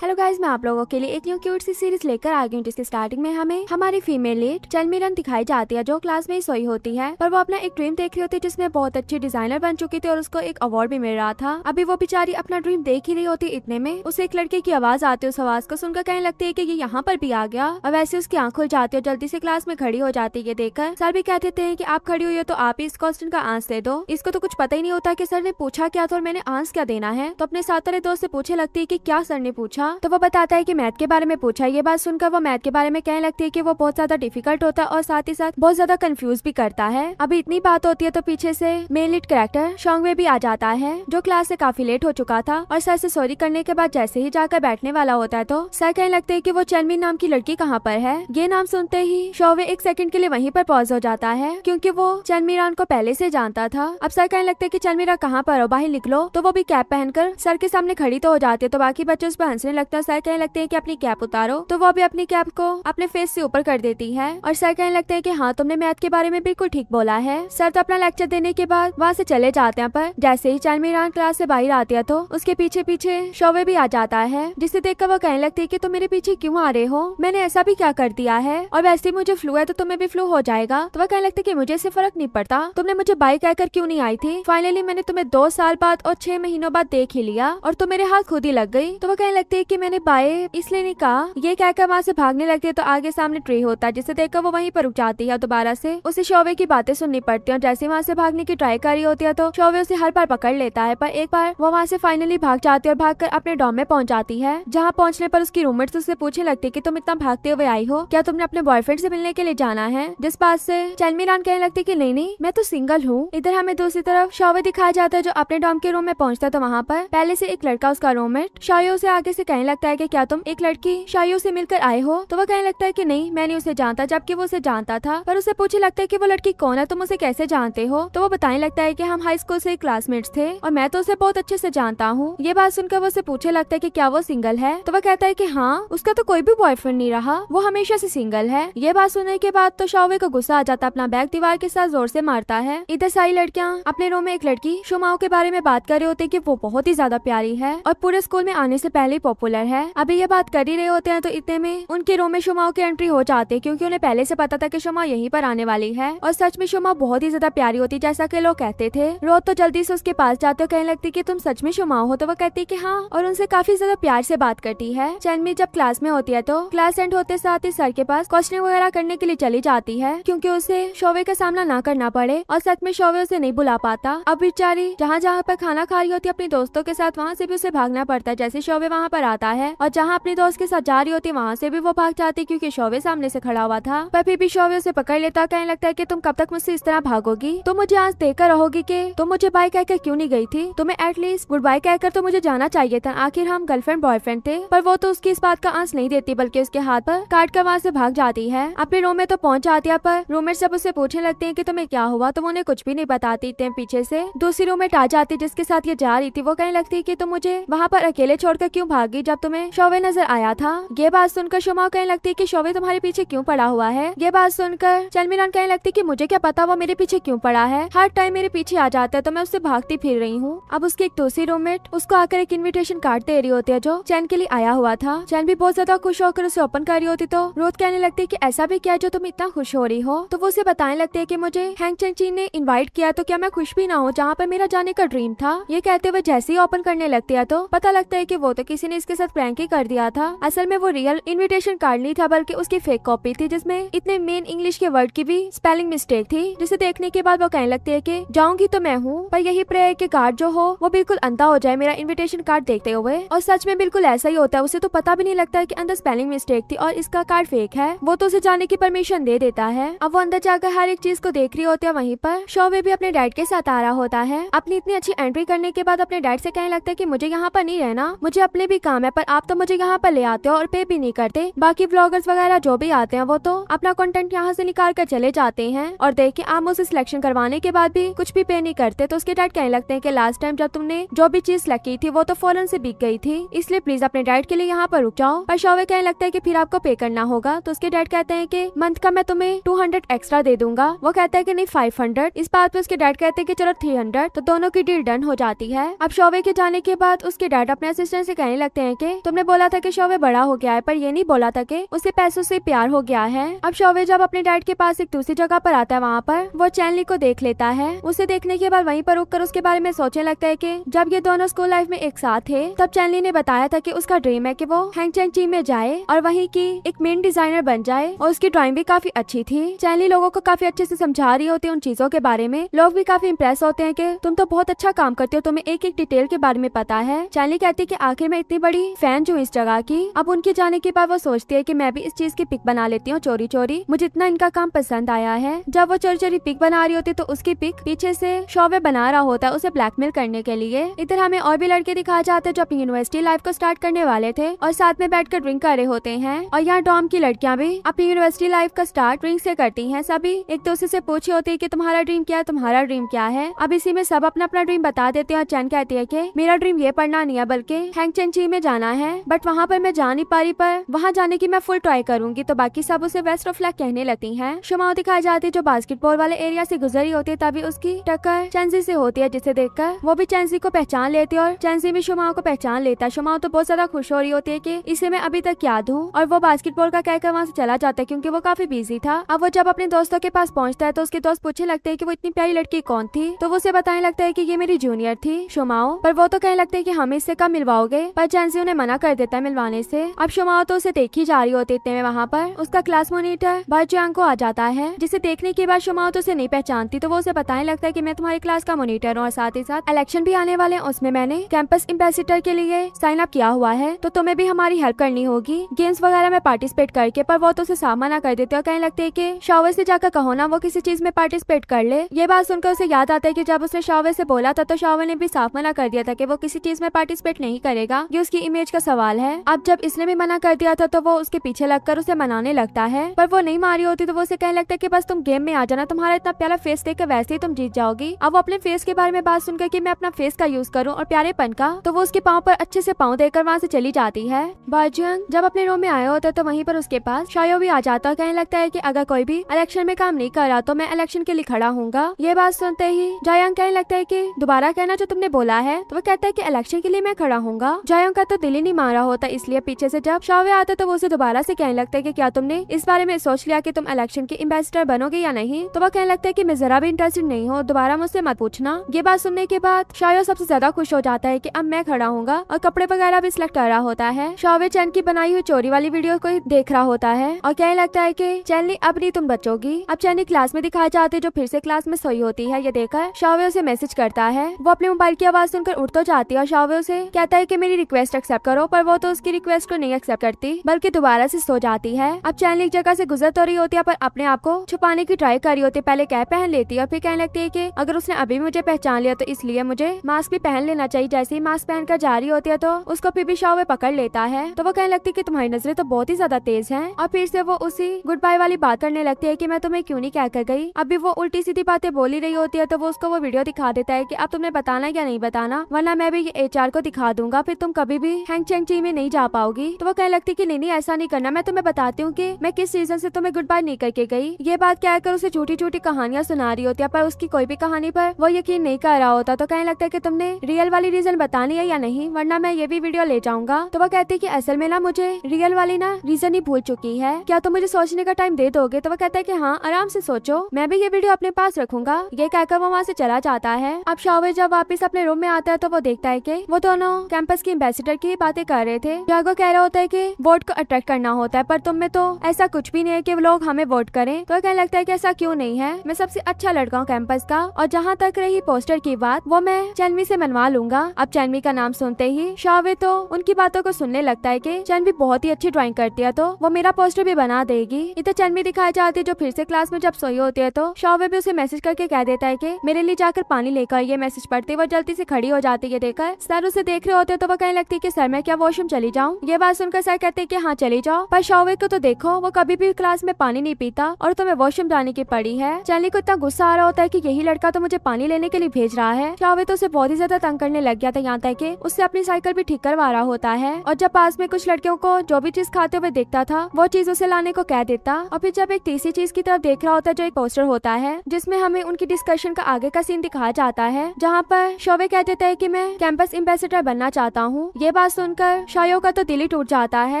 Hello guys मैं आप लोगों के लिए एक न्यू क्यूट सी सीरीज़ लेकर आ गई हूँ, जिसके स्टार्टिंग में हमें हमारी फीमेल लीड चलमीरन दिखाई जाती है, जो क्लास में ही सोई होती है। पर वो अपना एक ड्रीम देख रही होती है जिसमें बहुत अच्छी डिज़ाइनर बन चुकी थी और उसको एक अवार्ड भी मिल रहा था। अभी वो बेचारी अपना ड्रीम देख ही रही होती इतने में। उसे एक लड़के की आवाज़ आती है, उस आवाज़ को सुनकर कहने लगती है की ये यहाँ पर भी आ गया। और वैसे उसकी आँख खुल जाती है जल्दी से क्लास में खड़ी हो जाती है देखकर। सर भी कहते थे की आप खड़ी हुई हो तो आप ही इस क्वेश्चन का आंसर दे दो। इसको तो कुछ पता ही नहीं होता की सर ने पूछा क्या था और मैंने आंसर क्या देना है। तो अपने साथ दोस्त से पूछे लगती है की क्या सर ने पूछा? तो वो बताता है कि मैथ के बारे में पूछा ये बात सुनकर वो मैथ के बारे में कहने लगती है कि वो बहुत ज़्यादा डिफ़िकल्ट होता है और साथ ही साथ बहुत ज़्यादा कंफ्यूज भी करता है। अभी इतनी बात होती है तो पीछे से मेन लीड कैरेक्टर शोंगवे भी आ जाता है, जो क्लास से काफ़ी लेट हो चुका था और सर से सॉरी करने के बाद जैसे ही जाकर बैठने वाला होता है तो सर कहने लगते है की वो चनमी नाम की लड़की कहाँ पर है? ये नाम सुनते ही शोवे एक सेकंड के लिए वहीं पर पॉज हो जाता है, क्योंकि वो चनमीरान को पहले से जानता था। अब सर कहने लगते है कि चनमीरा कहाँ पर हो? बाहर निकलो। तो वो भी कैप पहनकर सर के सामने खड़ी तो हो जाती है तो बाकी बच्चे उस पर हंसने लगता है, सर कहने लगते हैं कि अपनी कैप उतारो। तो वो भी अपनी कैप को अपने फेस से ऊपर कर देती है और सर कहने लगते हैं कि हाँ तुमने मैथ के बारे में बिल्कुल ठीक बोला है। सर तो अपना लेक्चर देने के बाद वहाँ से चले जाते हैं, पर जैसे ही चारमीरान क्लास से बाहर आती है तो उसके पीछे पीछे शोवे भी आ जाता है, जिसे देखकर वो कहने लगती है की तुम मेरे पीछे क्यूँ आ रहे हो? मैंने ऐसा भी क्या कर दिया है? और वैसे ही मुझे फ्लू है तो तुम्हें भी फ्लू हो जाएगा। तो वह कहने लगती कि मुझे इससे फ़र्क नहीं पड़ता। तुमने मुझे बाई कहकर क्यूँ नहीं आई थी? फाइनली मैंने तुम्हें दो साल बाद और छह महीनों बाद देख ही लिया, और तुम मेरे हाथ खुद ही लग गई। तो वो कहने लगती है की मैंने बाय इसलिए नहीं कहा। ये कहकर वहाँ से भागने लगती है तो आगे सामने ट्री होता है, जिसे देखकर वो वहीं पर रुक जाती है दोबारा से उसे शोवे की बातें सुननी पड़ती है। और जैसे वहाँ से भागने की ट्राई करी होती है तो शोवे उसे हर बार पकड़ लेता है, पर एक बार वो वहाँ से फाइनली भाग जाती है और भागकर अपने डॉम में पहुँच जाती है, जहाँ पहुँचने पर उसकी रूममेट उससे पूछने लगती है की तुम इतना भागते हुए आई हो? क्या तुमने अपने बॉयफ्रेंड से मिलने के लिए जाना है? जिस बात से चलमीरान कहने लगती की नहीं नहीं, मैं तो सिंगल हूँ। इधर हमें दूसरी तरफ़ शोवे दिखाया जाता है जो अपने डॉम के रूम में पहुँचता है तो वहाँ पर पहले से एक लड़का उसका रूममेट शायो से आगे से कहने लगता है की क्या तुम एक लड़की शायो से मिलकर आए हो? तो वो कहने लगता है कि नहीं, मैंने उसे जानता जबकि वो उसे जानता था, पर उसे पूछे लगता है कि वो लड़की कौन है, तुम उसे कैसे जानते हो? तो वो बताने लगता है कि हम हाई स्कूल से क्लासमेट्स थे, और मैं तो उसे बहुत अच्छे से जानता हूँ। ये बात सुनकर वो उसे पूछे लगता है कि क्या वो सिंगल है? तो वो कहता है की हाँ उसका तो कोई भी बॉयफ्रेंड नहीं रहा, वो हमेशा से सिंगल है। ये बात सुनने के बाद तो शावे को गुस्सा आ जाता, अपना बैग दीवार के साथ ज़ोर से मारता है। इधर सारी लड़कियाँ अपने रूम में एक लड़की, शुमाओ के बारे में बात कर रहे होते की वो बहुत ही ज़्यादा प्यारी है, और पूरे स्कूल में आने से पहले पॉपुलर है। अभी ये बात कर ही रहे होते हैं तो इतने में उनके रूम में शुमाओ की एंट्री हो जाती है क्योंकि उन्हें पहले से पता था कि शुमा यहीं पर आने वाली है। और सच में शुमा बहुत ही ज़्यादा प्यारी होती जैसा कि लोग कहते थे। रोज तो जल्दी से उसके पास जाते कहने लगती की तुम सच में शुमा हो तो वो कहती कि हाँ और उनसे काफ़ी ज़्यादा प्यार से बात करती है। चैनमी जब क्लास में होती है तो क्लास एंड होते साथ ही सर के पास क्वेश्चन वगैरह करने के लिए चली जाती है, क्योंकि उसे शोवे का सामना ना करना पड़े। और सच में शोवे उसे नहीं बुला पाता। अब बेचारी जहाँ जहाँ पर खाना खा रही होती है, अपने दोस्तों के साथ वहाँ से भी उसे भागना पड़ता है, जैसे शोवे वहाँ पर आता है और जहाँ अपने दोस्त के साथ जा रही होती, वहाँ से भी वो भाग जाती क्योंकि शोवे सामने से खड़ा हुआ था। पर फिर भी शोवे उसे पकड़ लेता, कहने लगता है कि तुम कब तक मुझसे इस तरह भागोगी? तुम मुझे आज देखकर रहोगी कि तुम मुझे बाय कहकर क्यों नहीं गई थी? तुम्हें एटलीस्ट गुड बाय कहकर तो मुझे जाना चाहिए था। आखिर हम गर्लफ्रेंड बॉयफ्रेंड थे, पर वो तो उसकी इस बात का आंस नहीं देती, बल्कि उसके हाथ पर काट कर वहाँ से भाग जाती है। अपने रूम में तो पहुँच जाती है, पर रूममेट सब उसे पूछने लगते हैं कि तुम्हें क्या हुआ? तुम उन्हें कुछ भी नहीं बताती थे पीछे से। दूसरी रूममेट आ जाती, जिसके साथ ये जा रही थी, वो कहने लगती कि तुम मुझे वहाँ पर अकेले छोड़कर क्यों भागी? जब तुम्हें शोवे नज़र आया था? ये बात सुनकर शुमा कहने लगती की शोवे तुम्हारे पीछे क्यूँ पड़ा हुआ है? ये बात सुनकर चलमीरान कहने लगती की मुझे क्या पता वो मेरे पीछे क्यूँ पड़ा है? हर टाइम मेरे पीछे आ जाता है तो मैं उससे भागती फिर रही हूँ। अब उसकी एक दूसरी रूममेट उसको आकर एक इन्विटेशन कार्ड दे रही होती है जो चैन के लिए आया हुआ था। चैन भी बहुत ज़्यादा खुश होकर उसे ओपन कर रही होती तो रोज कहने लगती कि ऐसा भी क्या है जो तुम इतना खुश हो रही हो? तो वो उसे बताने लगते है की मुझे हैंग चंची ने इन्वाइट किया तो क्या मैं खुश भी ना हो जहाँ पर मेरा जाने का ड्रीम था? ये कहते हुए जैसे ही ओपन करने लगते हैं तो पता लगता है की वो तो किसी ने इसके साथ प्रैंक ही कर दिया था। असल में वो रियल इन्विटेशन कार्ड नहीं था, बल्कि उसकी फेक कॉपी थी, जिसमें इतने मेन इंग्लिश के वर्ड की भी स्पेलिंग मिस्टेक थी, जिसे देखने के बाद वो कहने लगती है की, जाऊँगी तो मैं हूँ, पर यही प्रेयर के कार्ड जो हो, वो बिल्कुल अंधा हो जाए मेरा इन्विटेशन कार्ड देखते हुए। और सच में बिल्कुल ऐसा ही होता है, उसे तो पता भी नहीं लगता है कि अंदर स्पेलिंग मिस्टेक थी और इसका कार्ड फेक है। वो तो उसे जाने की परमिशन दे देता है। अब वो अंदर जाकर हर एक चीज़ को देख रही होती है, वहीं पर शोवे भी अपने डैड के साथ आ रहा होता है। अपनी इतनी अच्छी एंट्री करने के बाद अपने डैड से कहने लगता है की, मुझे यहाँ पर नहीं रहना, मुझे अपने भी काम है, पर आप तो मुझे यहाँ पर ले आते हो और पे भी नहीं करते। बाकी ब्लॉगर्स वगैरह जो भी आते हैं, वो तो अपना कंटेंट यहाँ से निकाल कर चले जाते हैं। और देखिए आप मुझसे सिलेक्शन करवाने के बाद भी कुछ भी पे नहीं करते तो उसके डैड कहने लगते हैं कि लास्ट टाइम जब तुमने जो भी चीज़ सिलेक्ट की थी, वो तो फ़ौरन से बिक गई थी। इसलिए प्लीज़ अपने डैड के लिए यहाँ पर रुक जाओ। पर शोवे कहने लगता है की फिर आपको पे करना होगा? तो उसके डैड कहते हैं की, मंथ का मैं तुम्हें टू एक्स्ट्रा दे दूँगा। वो कहता है की, नहीं फाइव इस बात पे उसके डैड कहते हैं कि, चलो थ्री तो दोनों की डील डन हो जाती है। अब शोवे के जाने के बाद उसके डैड अपने असिस्टेंट से कहने लगते हैं हैं कि? तुमने बोला था कि शोवे बड़ा हो गया है, पर ये नहीं बोला था कि उसे पैसों से प्यार हो गया है। अब शोवे जब अपने डैड के पास एक दूसरी जगह पर आता है वहाँ पर, वो चैनली को देख लेता है। उसे देखने के बाद वहीं पर रुक कर उसके बारे में सोचने लगता है कि जब ये दोनों स्कूल लाइफ में एक साथ थे, तब चैनली ने बताया था कि उसका ड्रीम है कि वो हैंग चैंग ची में जाए और वहीं की एक मेन डिज़ाइनर बन जाए। और उसकी ड्रॉइंग भी काफ़ी अच्छी थी। चैनली लोगों को काफ़ी अच्छे से समझा रही होती है उन चीज़ों के बारे में। लोग भी काफ़ी इम्प्रेस होते हैं कि तुम तो बहुत अच्छा काम करते हो, तुम्हें एक एक डिटेल के बारे में पता है। चैनली कहती है कि आखिर मैं इतनी बड़ी फ़ैन जो इस जगह की, अब उनके जाने के बाद वो सोचती है कि मैं भी इस चीज़ की पिक बना लेती हूँ चोरी चोरी मुझे इतना इनका काम पसंद आया है। जब वो चोरी चोरी पिक बना रही होती तो उसकी पिक पीछे से शोवे बना रहा होता है उसे ब्लैकमेल करने के लिए। इधर हमें और भी लड़के दिखाया जाते हैं जो अपनी यूनिवर्सिटी लाइफ को स्टार्ट करने वाले थे और साथ में बैठकर ड्रिंक कर रहे होते हैं। और यहाँ डॉम की लड़कियाँ भी अपनी यूनिवर्सिटी लाइफ का स्टार्ट ड्रिंक से करती हैं सभी। एक दूसरे से पूछी होती है कि तुम्हारा ड्रीम क्या है? तुम्हारा ड्रीम क्या है? अब इसी में सब अपना अपना ड्रीम बता देते हैं और चैन कहती है कि मेरा ड्रीम ये पढ़ना नहीं है, बल्कि हैंग चेंची में जाना है बट वहाँ पर मैं जा नहीं पा रही पर वहाँ जाने की मैं फुल ट्राई करूँगी। तो बाकी सब उसे वेस्ट ऑफ़ लैक कहने लगती है। शुमाओ दिखाई जाती है जो बास्केटबॉल वाले एरिया से गुजरी होती है, तभी उसकी टक्कर चैंसी से होती है, जिसे देखकर वो भी चैंसी को पहचान लेती है और चैंसी भी शुमाओ को पहचान लेता है। शुमाओ तो बहुत ज़्यादा खुश हो रही होती है की इसे मैं अभी तक याद हूँ और वो बास्केटबॉल का कहकर वहाँ से चला जाता है, क्यूँकी वो काफ़ी बिज़ी था। अब वो जब अपने दोस्तों के पास पहुँचता है तो उसके दोस्त पूछने लगते है की वो इतनी प्यारी लड़की कौन थी? तो वो उसे बताने लगता है की ये मेरी जूनियर थी शुमाओ पर वो तो कहने लगते हैं कि हमें इससे कब मिलवाओगे, पर चैंसी उन्हें मना कर देता है मिलवाने से। अब शुमाओ तो उसे देखी जा रही होती इतने में वहाँ पर। उसका क्लास मोनिटर बाजुआंग को आ जाता है, जिसे देखने के बाद शुमाओ तो उसे नहीं पहचानती तो वो उसे बताने लगता है की मैं तुम्हारी क्लास का मोनिटर हूँ और साथ ही साथ इलेक्शन भी आने वाले उसमें मैंने कैंपस एम्बेसिडर के लिए साइन अप किया हुआ है तो तुम्हें भी हमारी हेल्प करनी होगी। गेम्स वगैरह में पार्टिसिपेट करके, पर वो तो उसे साफ़ मना कर देते और कहने लगते है की शावर से जाकर कहो ना, वो किसी चीज़ में पार्टिसिपेट कर ले। ये बात सुनकर उसे याद आता है की जब उसने शावर से बोला था तो शावर ने भी साफ़ मना कर दिया था की वो किसी चीज़ में पार्टिसिपेट नहीं करेगा। ये उसकी इमेज का सवाल है। अब जब इसने भी मना कर दिया था तो वो उसके पीछे लगकर उसे मनाने लगता है। पर वो नहीं मारी होती तो वो उसे कहने लगता है कि बस तुम गेम में आ जाना, तुम्हारा इतना प्यारा फेस देकर वैसे ही तुम जीत जाओगी। अब वो अपने फेस के बारे में बात सुनकर कि मैं अपना फेस का यूज़ करूँ और प्यारेपन का तो वो उसके पाँव पर अच्छे से पाँव देकर वहाँ से चली जाती है। बाजुअंग जब अपने रूम में आया होता है तो वहीं पर उसके पास शायो भी आ जाता है कहने लगता है कि अगर कोई भी इलेक्शन में काम नहीं कर रहा तो मैं इलेक्शन के लिए खड़ा हूँगा ये बात सुनते ही जायांग कहने लगता है की, दोबारा कहना जो तुमने बोला है तो वो कहता है की इलेक्शन के लिए मैं खड़ा हूँ जायांग का तो दिल ही नहीं मारा होता, इसलिए पीछे से जब शावे आता तो वो उसे दोबारा से कहने लगता है कि क्या तुमने इस बारे में सोच लिया कि तुम इलेक्शन के एम्बेसडर बनोगे या नहीं? तो वह कहने लगता है कि मैं जरा भी इंटरेस्टेड नहीं हूँ, दोबारा मुझसे मत पूछना। ये बात सुनने के बाद शायो सबसे ज़्यादा खुश हो जाता है की अब मैं खड़ा हूँ और कपड़े वगैरह भी सिलेक्ट कर रहा होता है। शावे चैन की बनाई हुई चोरी वाली वीडियो को देख रहा होता है और कहने लगता है की चैनली अब नहीं तुम बचोगी। अब चैनी क्लास में दिखाए जाते जो फिर से क्लास में सोई होती है, ये देखकर शावे उसे मैसेज करता है। वो अपने मोबाइल की आवाज़ सुनकर उठ तो जाती है और शावे उसे कहता है की मेरी रिक्वेस्ट एक्सेप्ट करो, पर वो तो उसकी रिक्वेस्ट को नहीं एक्सेप्ट करती, बल्कि दोबारा से सो जाती है। अब चैनल एक जगह से गुजर तो रही होती है, पर अपने आप को छुपाने की ट्राई कर रही होती है। पहले कैप पहन लेती है, और फिर कहने लगती है की अगर उसने अभी मुझे पहचान लिया तो इसलिए मुझे मास्क भी पहन लेना चाहिए। जैसे ही मास्क पहन कर जा रही होती है तो उसको फिर भी शावे पकड़ लेता है। तो वो कहने लगती है की तुम्हारी नज़रें तो बहुत ही ज़्यादा तेज है। और फिर से वो उसी गुड बाय वाली बात करने लगती है की मैं तुम्हें क्यूँ नहीं कह कर गई? अभी वो उल्टी सीधी बातें बोली रही होती है तो वो उसको वो वीडियो दिखा देता है की अब तुम्हें बताना या नहीं बताना, वरना मैं भी एच को दिखा दूँगा, फिर तुम कभी भी हैंग चेंग ची में नहीं जा पाओगी। तो वो कहने लगती की नहीं नहीं, ऐसा नहीं करना। मैं तुम्हें बताती हूँ की मैं किस रीजन से तुम्हें गुड बाय नहीं करके गई। ये बात क्या कर उसे छोटी छोटी कहानियाँ सुना रही होती है, पर उसकी कोई भी कहानी पर वो यकीन नहीं कर रहा होता। तो कहने लगता है की तुमने रियल वाली रीजन बतानी है या नहीं, वरना मैं ये भी वीडियो ले जाऊँगा। तो वो कहती है की असल में ना, मुझे रियल वाली ना रीजन ही भूल चुकी है। क्या तुम मुझे सोचने का टाइम दे दोगे? तो वो कहता है की हाँ आराम से सोचो। मैं भी ये वीडियो अपने पास रखूँगा। ये कहकर वो वहाँ से चला जाता है। अब शावे जब वापस अपने रूम में आता है तो वो देखता है की वो दोनों कैंपस की एम्बेसिडर की बातें कर रहे थे। जागो कह रहा होता है की वोट को अट्रैक्ट करना होता है, पर तुम में तो ऐसा कुछ भी नहीं है की लोग हमें वोट करें। तो कहने लगता है की ऐसा क्यों नहीं है? मैं सबसे अच्छा लड़का हूँ कैंपस का, और जहाँ तक रही पोस्टर की बात, वो मैं चैनवी से मनवा लूँगा। अब चैनवी का नाम सुनते ही शावे तो उनकी बातों को सुनने लगता है की चैनवी बहुत ही अच्छी ड्राइंग करती है तो वो मेरा पोस्टर भी बना देगी। इधर चैनवी दिखाई जाती है, जो फिर से क्लास में जब सोई होती है तो शावे भी उसे मैसेज करके कह देता है की मेरे लिए जाकर पानी लेकर ये मैसेज पढ़ती वो जल्दी से खड़ी हो जाती है, देखकर सर उसे देख रहे होते तो वो कहने लगती है सर मैं क्या वॉशरूम चली जाऊँ? ये बात सुनकर सर कहते की हाँ चली जाओ। पर शावे को तो देखो, वो कभी भी क्लास में पानी नहीं पीता और तुम्हें वॉशरूम जाने की पड़ी है। चैनली को इतना गुस्सा आ रहा होता है की यही लड़का तो मुझे पानी लेने के लिए भेज रहा है। शावे तो उसे बहुत ही ज़्यादा तंग करने लग गया था यहाँ तक कि उससे अपनी साइकिल भी ठीक करवा रहा होता है। और जब पास में कुछ लड़कियों को जो भी चीज़ खाते हुए देखता था, वो चीज़ उसे लाने को कह देता। और फिर जब एक तीसरी चीज़ की तरफ़ देख रहा होता है जो एक पोस्टर होता है, जिसमें हमें उनकी डिस्कशन का आगे का सीन दिखाया जाता है, जहाँ पर शोवे कह देता है की मैं कैंपस एम्बेसडर बनना चाहता हूँ। ये बात सुनकर शायो का तो दिल ही टूट जाता है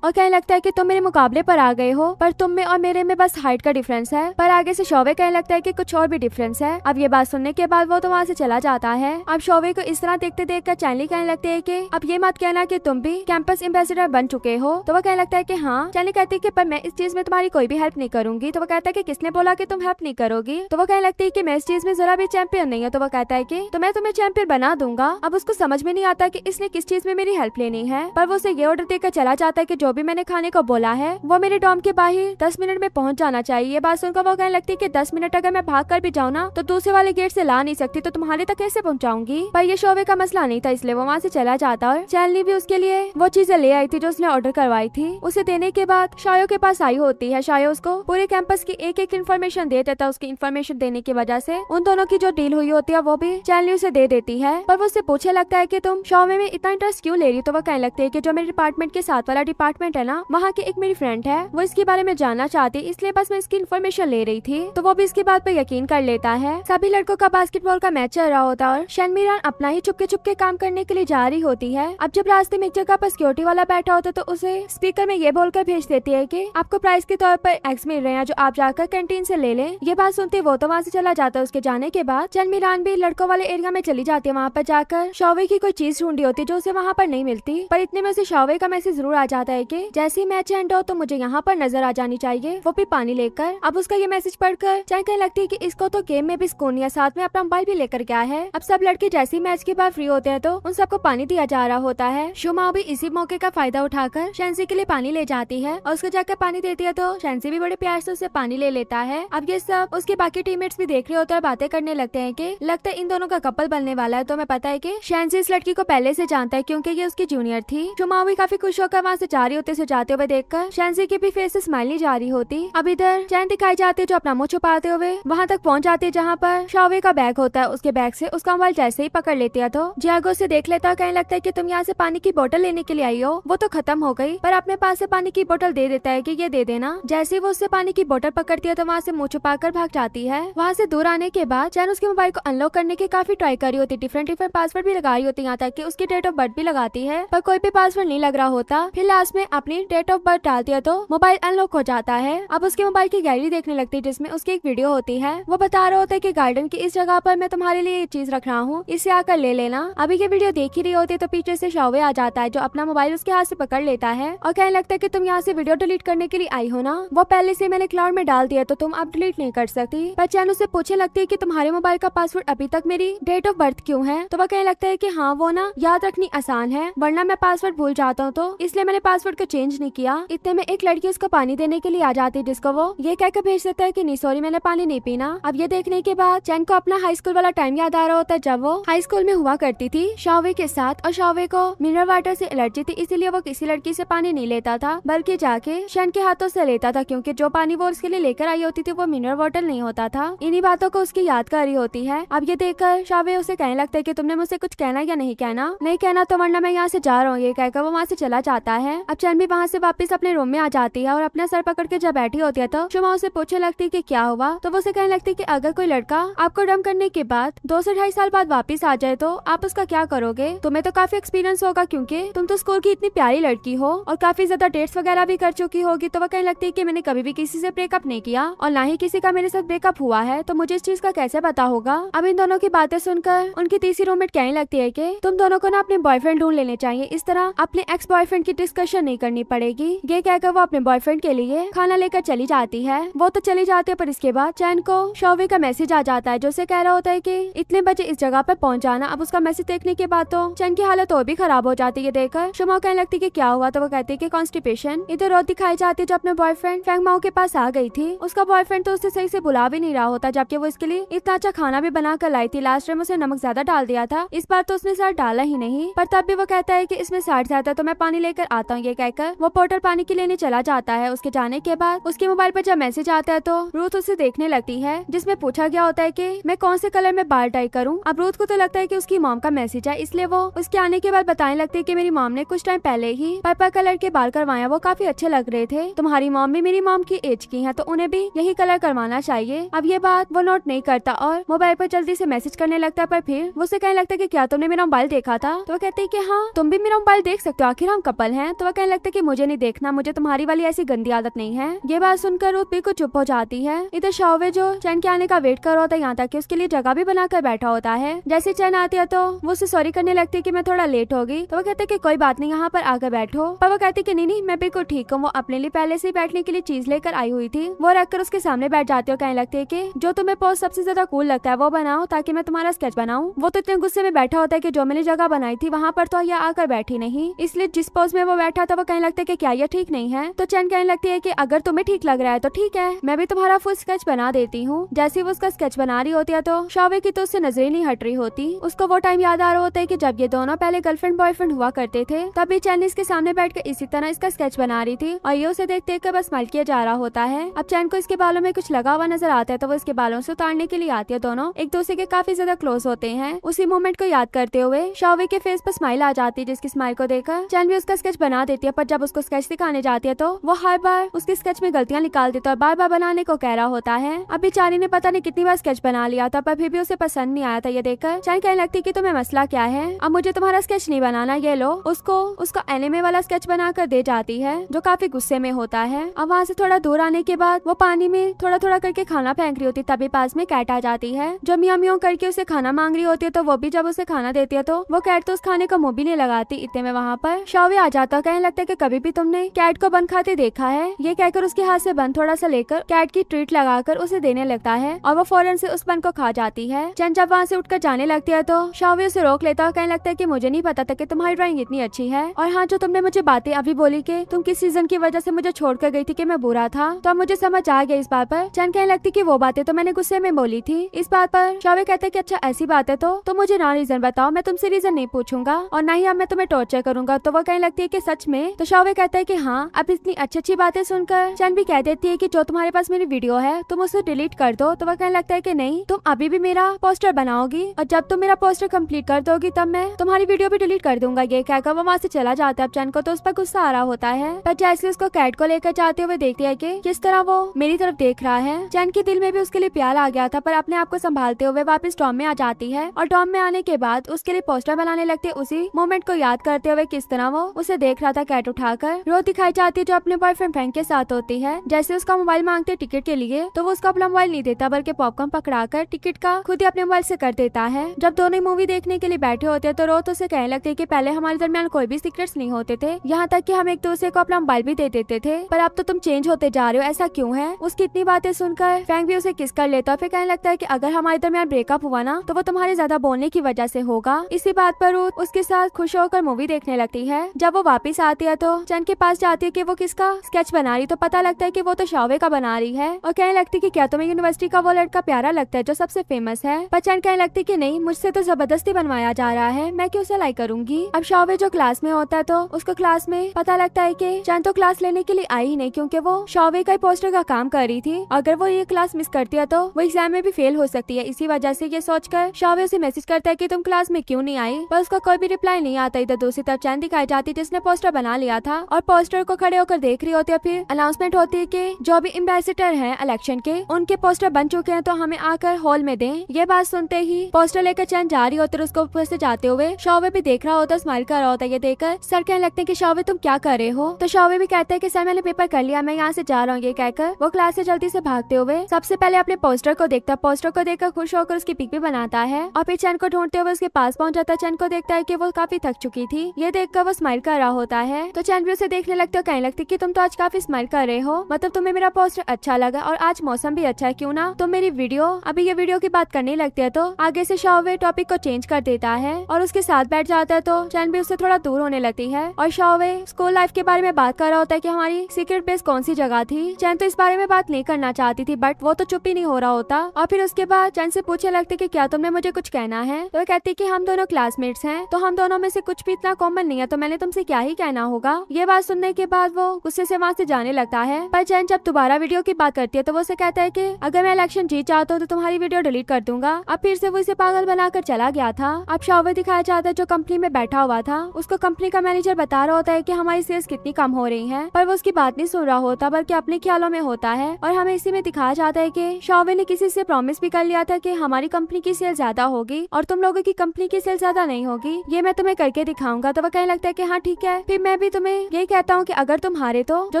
और कहने लगता है कि तुम मेरे मुकाबले पर आ गए हो, पर तुम में और मेरे में बस हाइट का डिफरेंस है। पर आगे से शोवे कहने लगता है कि कुछ और भी डिफरेंस है। अब ये बात सुनने के बाद वो तो वहाँ से चला जाता है। अब शोवे को इस तरह देखते देख कर चैनली कहने लगते है की अब ये मत कहना की तुम भी कैंपस एम्बेसडर बन चुके हो। तो वो कहने लगता है की हाँ चैनली कहती है की पर मैं इस चीज़ में तुम्हारी कोई भी हेल्प नहीं करूँगी। तो वो कहता है की किसने बोला की तुम हेल्प नहीं करोगी? तो वो कहने लगती है की मैं इस चीज़ में जरा भी चैंपियन नहीं है। तो वो कहता है की तो मैं तुम्हें चैंपियन बना दूँगा। अब उसको समझ में नहीं आता की इसने किस चीज़ में मेरी हेल्प लेनी है। पर वो उसे ये ऑर्डर देकर चला जाता है की जो भी मैंने खाने को बोला है, वो मेरे डॉम के बाहर दस मिनट में पहुँच जाना चाहिए। ये बात सुनकर वो कहने लगती है की दस मिनट अगर मैं भाग कर भी जाऊँ ना तो दूसरे वाले गेट से ला नहीं सकती तो तुम्हारे तक कैसे पहुँचाऊँगी? पर ये शोबे का मसला नहीं था, इसलिए वो वहाँ से चला जाता और चैनली भी उसके लिए वो चीज़ें ले आई थी जो उसने ऑर्डर करवाई थी। उसे देने के बाद शायो के पास आई होती है। शायो उसको पूरे कैंपस की एक एक इन्फॉर्मेशन दे देता है। उसकी इन्फॉर्मेशन देने की वजह से उन दोनों की जो डील हुई होती है, वो भी चैनली उसे दे देती है। पर वो उससे पूछे लगता है की तुम शोवे में इतना इंटरेस्ट क्यों ले रही तो वो कहने लगती है की जो मेरे डिपार्टमेंट के साथ वाला डिपार्टमेंट है ना, वहाँ की एक मेरी फ्रेंड है। वो इसके बारे में जानना चाहती, इसलिए बस मैं इसकी इन्फॉर्मेशन ले रही थी। तो वो भी इसकी बात पे यकीन कर लेता है। सभी लड़कों का बास्केटबॉल का मैच चल रहा होता है और शनमीरान अपना ही चुपके चुपके काम करने के लिए जा रही होती है। अब जब रास्ते में एक जगह पर सिक्योरिटी वाला बैठा होता तो उसे स्पीकर में ये बोलकर भेज देती है कि, आपको प्राइस के तौर पर एग्स मिल रहे हैं, जो आप जाकर कैंटीन से ले लें। ये बात सुनते वो तो वहाँ से चला जाता है। उसके जाने के बाद शनमीरान भी लड़कों वाले एरिया में चली जाती है। वहाँ पर जाकर शौवे की कोई चीज़ ढूंढी होती है, जो उसे वहाँ पर नहीं मिलती। पर इतने में उसे शौवे का मैसेज ज़रूर आ जाता है की, जैसे ही मैच एंड हो तो मुझे यहाँ पर नज़र आ जानी चाहिए, वो भी पानी लेकर। अब उसका ये मैसेज पढ़कर कहने लगती है की इसको तो गेम में भी सुकून या साथ में अपना मोबाइल भी लेकर गया है। अब सब लड़के जैसे ही मैच के बाद फ्री होते हैं तो उन सबको पानी दिया जा रहा होता है। शुमा भी इसी मौके का फ़ायदा उठाकर शैंसी के लिए पानी ले जाती है और उसको जाकर पानी देती है तो शैंसी भी बड़े प्यार से उससे पानी ले लेता है। अब ये सब उसके बाकी टीममेट्स भी देख रहे होते हैं बातें करने लगते हैं कि, लगता है इन दोनों का कपल बनने वाला है तो मैं पता है कि शैंसी इस लड़की को पहले से जानता है क्योंकि ये उसकी जूनियर थी। शुमा भी काफ़ी खुश होकर वहाँ से जा रही होते जाते हुए देखकर। शैंसी की भी फेस से स्माइल नहीं जा रही होती। अब इधर चैन दिखाई जाती है जो अपना मुँह छुपाते हुए वहाँ तक पहुँच जाती है, जहाँ पर शावे का बैग होता है, उसके बैग से उसका मोबाइल जैसे ही पकड़ लेती है तो जियागो से देख लेता कहने लगता है की तुम यहाँ से पानी की बोतल लेने के लिए आई हो। वो तो खत्म हो गई, पर अपने पास से पानी की बोतल दे देता है की ये दे देना। जैसे ही वो उससे पानी की बोतल पकड़ती है तो वहाँ से मुँह छुपा कर भाग जाती है। वहाँ से दूर आने के बाद चैन उसके मोबाइल को अनलॉक करने की काफ़ी ट्राई करी होती डिफरेंट डिफरेंट पासवर्ड भी लगाई होती, यहाँ तक की उसकी डेट ऑफ़ बर्थ भी लगाती है। पर कोई भी पासवर्ड नहीं लग रहा होता। फिर लास्ट में अपनी डेट ऑफ़ बर्थ डालती है तो मोबाइल अनलॉक हो जाता है। अब उसके मोबाइल की गैलरी देखने लगती है, जिसमें उसकी एक वीडियो होती है। वो बता रहा होता है की गार्डन की इस जगह पर मैं तुम्हारे लिए ये चीज़ रख रहा हूँ। इसे आकर ले लेना। अभी ये वीडियो देख ही रही होती है तो पीछे से शावे आ जाता है, जो अपना मोबाइल उसके हाथ से पकड़ लेता है। और कहने लगता है कि तुम यहाँ से वीडियो डिलीट करने के लिए आई हो ना? वो पहले से मैंने क्लाउड में डाल दिया तो तुम अब डिलीट नहीं कर सकती। पर चैन पूछे लगती है कि तुम्हारे मोबाइल का पासवर्ड अभी तक मेरी डेट ऑफ़ बर्थ क्यों है? तो वह कहने लगता है कि हाँ वो ना याद रखनी आसान है। वरना मैं पासवर्ड भूल जाता हूँ तो? इसलिए मैंने पासवर्ड को चेंज नहीं किया। इतने में एक लड़की उसको पानी देने के लिए आ जाती है, जिसको वो ये कहकर भेज देता है की, नहीं सॉरी मैंने पानी नहीं पीना। अब ये देखने के बाद चैन को अपना हाई स्कूल वाला टाइम याद आ रहा होता है, जब वो हाई स्कूल में हुआ करती थी शावे के साथ। और शावे को मिनरल वाटर से एलर्जी थी, इसीलिए वो किसी लड़की से पानी नहीं लेता था, बल्कि जाके शन के हाथों से लेता था, क्योंकि जो पानी वो उसके लिए लेकर आई होती थी, वो मिनरल वाटर नहीं होता था। इन्हीं बातों को उसकी याद कर रही होती है। अब ये देखकर शावे उसे कहने लगता है कि, तुमने मुझसे कुछ कहना या नहीं कहना? नहीं कहना तो वरना मैं यहाँ से जा रहा हूँ, ये कहकर वो वहाँ से चला जाता है। अब चैन भी वहाँ से वापस अपने रूम में आ जाती है और अपना सर पकड़ के जब बैठी होती है तो शुमा उसे पूछने लगती कि क्या हुआ तो वो उसे कहने लगती कि अगर कोई लड़का आपको डम करने के बाद दो से ढाई साल बाद वापिस आ जाए तो आप उसका क्या करोगे? तुम्हें तो काफ़ी एक्सपीरियंस होगा क्योंकि तुम तो स्कूल की इतनी प्यारी लड़की हो और काफ़ी ज़्यादा डेट्स वगैरह भी कर चुकी होगी तो वो कहने लगती है की मैंने कभी भी किसी से ब्रेकअप नहीं किया और ना ही किसी का मेरे साथ ब्रेकअप हुआ है तो मुझे इस चीज़ का कैसे पता होगा? अब इन दोनों की बातें सुनकर उनकी तीसरी रूममेट कहने लगती है कि तुम दोनों को ना अपने बॉयफ्रेंड ढूंढ लेने चाहिए। इस तरह अपने एक्स बॉयफ्रेंड की डिस्कशन नहीं करनी पड़ेगी। ये कहकर वो अपने बॉयफ्रेंड के लिए खाना लेकर चली जाती है। वो तो चली जाती है, पर इसके बाद चैन को शोवे का मैसेज आ जाता है, जो उसे कह रहा होता है की इतने बजे इस जगह पर पहुँच जाना। अब उसका मैसेज देखने के बाद तो चैन की हालत और भी खराब हो जाती है। देखकर शुमा कहने लगती कि क्या हुआ? तो वो कहती है की कॉन्स्टिपेशन इधर रोज दिखाई जाती है, जो अपने बॉयफ्रेंड फैंग माओ के पास आ गई थी। उसका बॉयफ्रेंड तो उसे सही से बुला भी नहीं रहा होता, जबकि वो इसके लिए इतना अच्छा खाना भी बना कर लाई थी। लास्ट टाइम उसे नमक ज़्यादा डाल दिया था। इस बार तो उसने सर डाला ही नहीं, पर तब भी वो कहता है कि इसमें साठ ज़्यादा तो मैं पानी लेकर आता हूँ। ये कहकर वो पोर्टल पानी के लेने चला जाता है। उसके जाने के बाद उसके मोबाइल पर जब मैसेज आता है तो रूथ उसे देखने लगती है, जिसमें पूछा गया होता है की मैं कौन से कलर में बाल टाई करूँ? अब रूथ को तो लगता है की उसकी मॉम का मैसेज है, इसलिए वो उसके आने के बाद बताने लगती है कि मेरी मॉम ने कुछ टाइम पहले ही पर्पल कलर के बाल करवाया वो काफ़ी अच्छे लग रहे थे। तुम्हारी मॉम भी मेरी मॉम की एज की है तो उन्हें भी यही कलर करवाना चाहिए। अब ये बात वो नोट नहीं करता और मोबाइल पर जल्दी से मैसेज करने लगता है, पर फिर वो उसे कहने लगता है कि क्या तुमने मेरा मोबाइल देखा था? तो वो कहती है कि हाँ तुम भी मेरा मोबाइल देख सकते हो। आखिर हम कपल हैं तो वह कहने लगता है कि मुझे नहीं देखना, मुझे तुम्हारी वाली ऐसी गंदी आदत नहीं है। ये बात सुनकर रूथ बिल्कुल चुप हो जाती है। इधर शावे जो चैन के आने का वेट कर रहा होता है यहाँ तक उसके लिए जगह भी बनाकर बैठा होता है। जैसे चैन आती है तो वो उसे सॉरी करने लगती है की मैं थोड़ा लेट होगी तो वो कहते कि कोई बात नहीं, यहाँ पर आकर बैठो। पर वो कहती कि नहीं नहीं, मैं बिल्कुल ठीक हूँ, वो अपने लिए पहले से बैठने के लिए चीज़ लेकर आई हुई थी। वो रखकर उसके सामने बैठ जाती है कहने लगती है कि जो तुम्हें पोस्ट सबसे ज़्यादा कूल लगता है, वो बनाओ ताकि मैं तुम्हारा स्केच बनाऊँ। वो तो इतने गुस्से में बैठा होता है की जो मैंने जगह बनाई थी, वहाँ पर तो यह आकर बैठी नहीं, इसलिए जिस पोज में वो बैठा था, वो कहने लगता है की क्या यह ठीक नहीं है? तो चैन कहने लगती है की अगर तुम्हें ठीक लग रहा है तो ठीक है। मैं भी तुम्हारा फुल स्केच बना देती हूँ। जैसे वो उसका स्केच बना रही होती है तो शावे की तो उससे नज़रें नहीं हट रही होती। उसको वो टाइम याद आ रहा होता है की जब ये दोनों पहले गर्लफ्रेंड बॉयफ्रेंड हुआ करते थे, तभी चैन इसके सामने बैठ इसी तरह इसका स्केच बना रही थी। और ये उसे देख देख कर बस स्माइल किया जा रहा होता है। अब चैन को इसके बालों में कुछ लगा हुआ नज़र आता है तो वो इसके बालों से उतारने के लिए आती है। दोनों एक दूसरे के काफ़ी ज़्यादा क्लोज होते हैं। उसी मोमेंट को याद करते हुए शावे के फेस पर स्माइल आ जाती है जिसकी स्माइल को देखकर। चैन भी उसका स्केच बना देती है, पर जब उसको स्केच दिखाने जाती है तो वो हर बार उसके स्केच में गलतियाँ निकाल देता है और बार बार बनाने को कह रहा होता है। अब बेचारी ने पता नहीं कितनी बार स्केच बना लिया था, पर फिर भी उसे पसंद नहीं आया था ये देखकर। चैन कहने लगती की तुम्हें मसला क्या है? अब मुझे तुम्हारा स्केच नहीं बनाना, ये लो। उसको, उसका एनिमे वाला स्केच बनाकर दे जाती है, जो काफ़ी गुस्से में होता है। अब वहाँ से थोड़ा दूर आने के बाद वो पानी में थोड़ा थोड़ा करके खाना फेंक रही होती तभी पास में कैट आ जाती है। जो मिया मियो करके उसे खाना मांग रही होती है तो वो भी जब उसे खाना देती है तो वो कैट तो उस खाने का मुँह भी नहीं लगाती इतने में वहाँ पर शावे आ जाता कहने लगता है कि कभी भी तुमने कैट को बंद खाते देखा है? ये कहकर उसके हाथ से बंद थोड़ा सा लेकर कैट की ट्रीट लगाकर उसे देने लगता है और वो फ़ौरन से उस बंद को खा जाती है। चंद जब वहाँ से उठकर जाने लगती है तो शावे उसे रोक लेता है कहने लगता है की मुझे नहीं पता था की तुम्हारी ड्राइंग इतनी अच्छी है। और हाँ जो तुमने मुझे बातें अभी बोली की तुम किस सीज़न की वजह से मुझे छोड़कर गई थी की मैं बुरा था तो मुझे समझ आ गया इस बात पर। चंद कहने लगती की वो बातें तो मैंने गुस्से में बोली थी। इस बात पर शावे कहते कि अच्छा ऐसी बात है तो मुझे ना रीजन बताओ, मैं तुमसे रीजन नहीं पूछूँगा और ना ही अब मैं तुम्हें टॉर्चर करूँगा तो वो कहने लगती है कि सच में? तो शावे कहता है कि हाँ अब इतनी अच्छी अच्छी बातें सुनकर चैन भी कह देती है कि जो तुम्हारे पास मेरी वीडियो है, तुम उसे डिलीट कर दो तो वह कहने लगता है कि नहीं, तुम अभी भी मेरा पोस्टर बनाओगी, और जब तुम मेरा पोस्टर कंप्लीट कर दोगी, तब मैं तुम्हारी वीडियो भी डिलीट कर दूँगा, ये कहकर वो वहाँ से चला जाता है। चैन को तो उस पर गुस्सा आ रहा होता है, पर जैसे उसको कैट को लेकर जाते हुए देखती है की किस तरह वो मेरी तरफ़ देख रहा है, चैन के दिल में भी उसके लिए प्यार आ गया था, पर अपने आप को संभालते हुए वापस टॉम में आ जाती है, और टॉम में आने के बाद उसके लिए पोस्टर बनाने लगते उसी मोमेंट को याद करते हुए किस तरह वो उसे देख रहा था कैट उठाकर। रोज दिखाई जाती है जो अपने बॉयफ्रेंड फ्रेंड के साथ होती है। जैसे उसका मोबाइल मांगते टिकट के लिए तो वो उसका अपना मोबाइल नहीं देता, बल्कि पॉपकॉर्न पकड़ा कर टिकट का खुद ही अपने मोबाइल से कर देता है। जब दोनों मूवी देखने के लिए बैठे होते तो रोज उसे कहने लगते की पहले हमारे दरमियान कोई भी सीक्रेट्स नहीं होते थे। यहाँ तक की हम एक दूसरे को अपना मोबाइल भी दे देते थे। पर अब तो तुम चेंज होते जा रहे हो, ऐसा क्यूँ है? उसकी इतनी बातें सुनकर फ्रैंक भी उसे किस कर लेता फिर कहने लगता है की अगर हमारे दरमियान ब्रेकअप हुआ ना तो वो तुम्हारे ज़्यादा बोलने की वजह से होगा। इसी बात पर उसके साथ खुश होकर मूवी देखने लगती है। जब वो वापस आती है तो चंद के पास जाती है कि वो किसका स्केच बना रही तो पता लगता है कि वो तो शावे का बना रही है। और कहने लगती कि क्या तुम्हें यूनिवर्सिटी का वो लड़का प्यारा लगता है जो सबसे फ़ेमस है? पर चंद कहने लगती कि नहीं, मुझसे तो ज़बरदस्ती बनवाया जा रहा है, मैं क्यों उसे लाइक करूँगी? अब शावे जो क्लास में होता है तो उसको क्लास में पता लगता है की चंद तो क्लास लेने के लिए आई ही नहीं क्यूँकी वो शावे का पोस्टर का काम कर रही थी। अगर वो ये क्लास मिस करती है तो वो एग्ज़ाम में भी फेल हो सकती है। इसी वजह से ये सोचकर शावे उसे मैसेज करता है की तुम क्लास में क्यूँ नहीं आई? पर उसका कोई भी रिप्लाई नहीं आता इधर दूसरी तरफ़ चैन दिखाई जाती जिसने पोस्टर बना लिया था। और पोस्टर को खड़े होकर देख रही होती है, फिर अनाउंसमेंट होती है की जो भी एम्बेसिडर है इलेक्शन के, उनके पोस्टर बन चुके हैं तो हमें आकर हॉल में दे। ये बात सुनते ही पोस्टर लेकर चैन जा रही होती है उसको ऊपर से जाते हुए शावे भी देख रहा होता स्माइल कर रहा होता है। ये देखकर सर कहने लगते हैं कि, शावे, तुम क्या कर रहे हो? तो शावे भी कहते हैं कि, सर, मैंने पेपर कर लिया, मैं यहाँ से जा रहा हूँ। ये कहकर वो क्लास से जल्दी से भागते हुए सबसे पहले अपने पोस्टर को देखता है। पोस्टर को देखकर खुश होकर उसकी पिक भी बनाता है और फिर चैन को ढूंढते हुए उसके पास पहुँच जाता है। चैन को देखता है की वो काफ़ी थक चुकी थी। ये देखकर वो स्माइल कर रहा होता है। तो चैन भी उसे देखने लगते हो कहने लगती की तुम तो आज काफ़ी स्माइल कर रहे हो। मतलब तुम्हें मेरा पोस्टर अच्छा लगा और आज मौसम भी अच्छा है, क्यूँ ना? तो मेरी वीडियो अभी ये वीडियो की बात करने लगती है तो आगे से शावे टॉपिक को चेंज कर देता है। और उसके साथ बैठ जाता है तो चैन भी उससे थोड़ा दूर होने लगती है। और शावे स्कूल लाइफ के बारे में बात कर रहा होता है की हमारी सीक्रेट बेस कौन सी जगह थी। चैन तो इस बारे में बात नहीं करना चाहती थी बट वो तो चुप ही नहीं हो रहा होता। और फिर उसके बाद चैन से पूछने लगते की क्या तुमने मुझे कुछ कहना है? तो कहती की हम दोनों क्लासमेट्स हैं तो हम दोनों में से कुछ भी इतना कॉमन नहीं है तो मैंने तुमसे क्या ही कहना होगा? ये बात सुनने के बाद वो गुस्से से वहाँ से जाने लगता है। पर चैन जब दोबारा वीडियो की बात करती है तो वो उसे कहता है की, अगर मैं इलेक्शन जीत चाहता हूँ तो तुम्हारी वीडियो डिलीट कर दूँगा। अब फिर से वो इसे पागल बनाकर चला गया था। अब शावर दिखाया जाता है, जो कंपनी में बैठा हुआ था। उसको कंपनी का मैनेजर बता रहा होता है की हमारी सेल्स कितनी कम हो रही है। पर वो उसकी बात नहीं सुन रहा होता, बल्कि अपने ख्यालों में होता है। और हमें इसी में दिखाया जाता है की शावे ने किसी से प्रॉमिस भी कर लिया था की हमारी कंपनी की सेल ज़्यादा होगी और तुम लोगों की कंपनी की सेल ज़्यादा नहीं होगी। ये मैं तुम्हें करके दिखाऊँगा तो वह कहने लगता है की हाँ ठीक है। फिर मैं भी तुम्हें यही कहता हूँ की अगर तुम हारे तो जो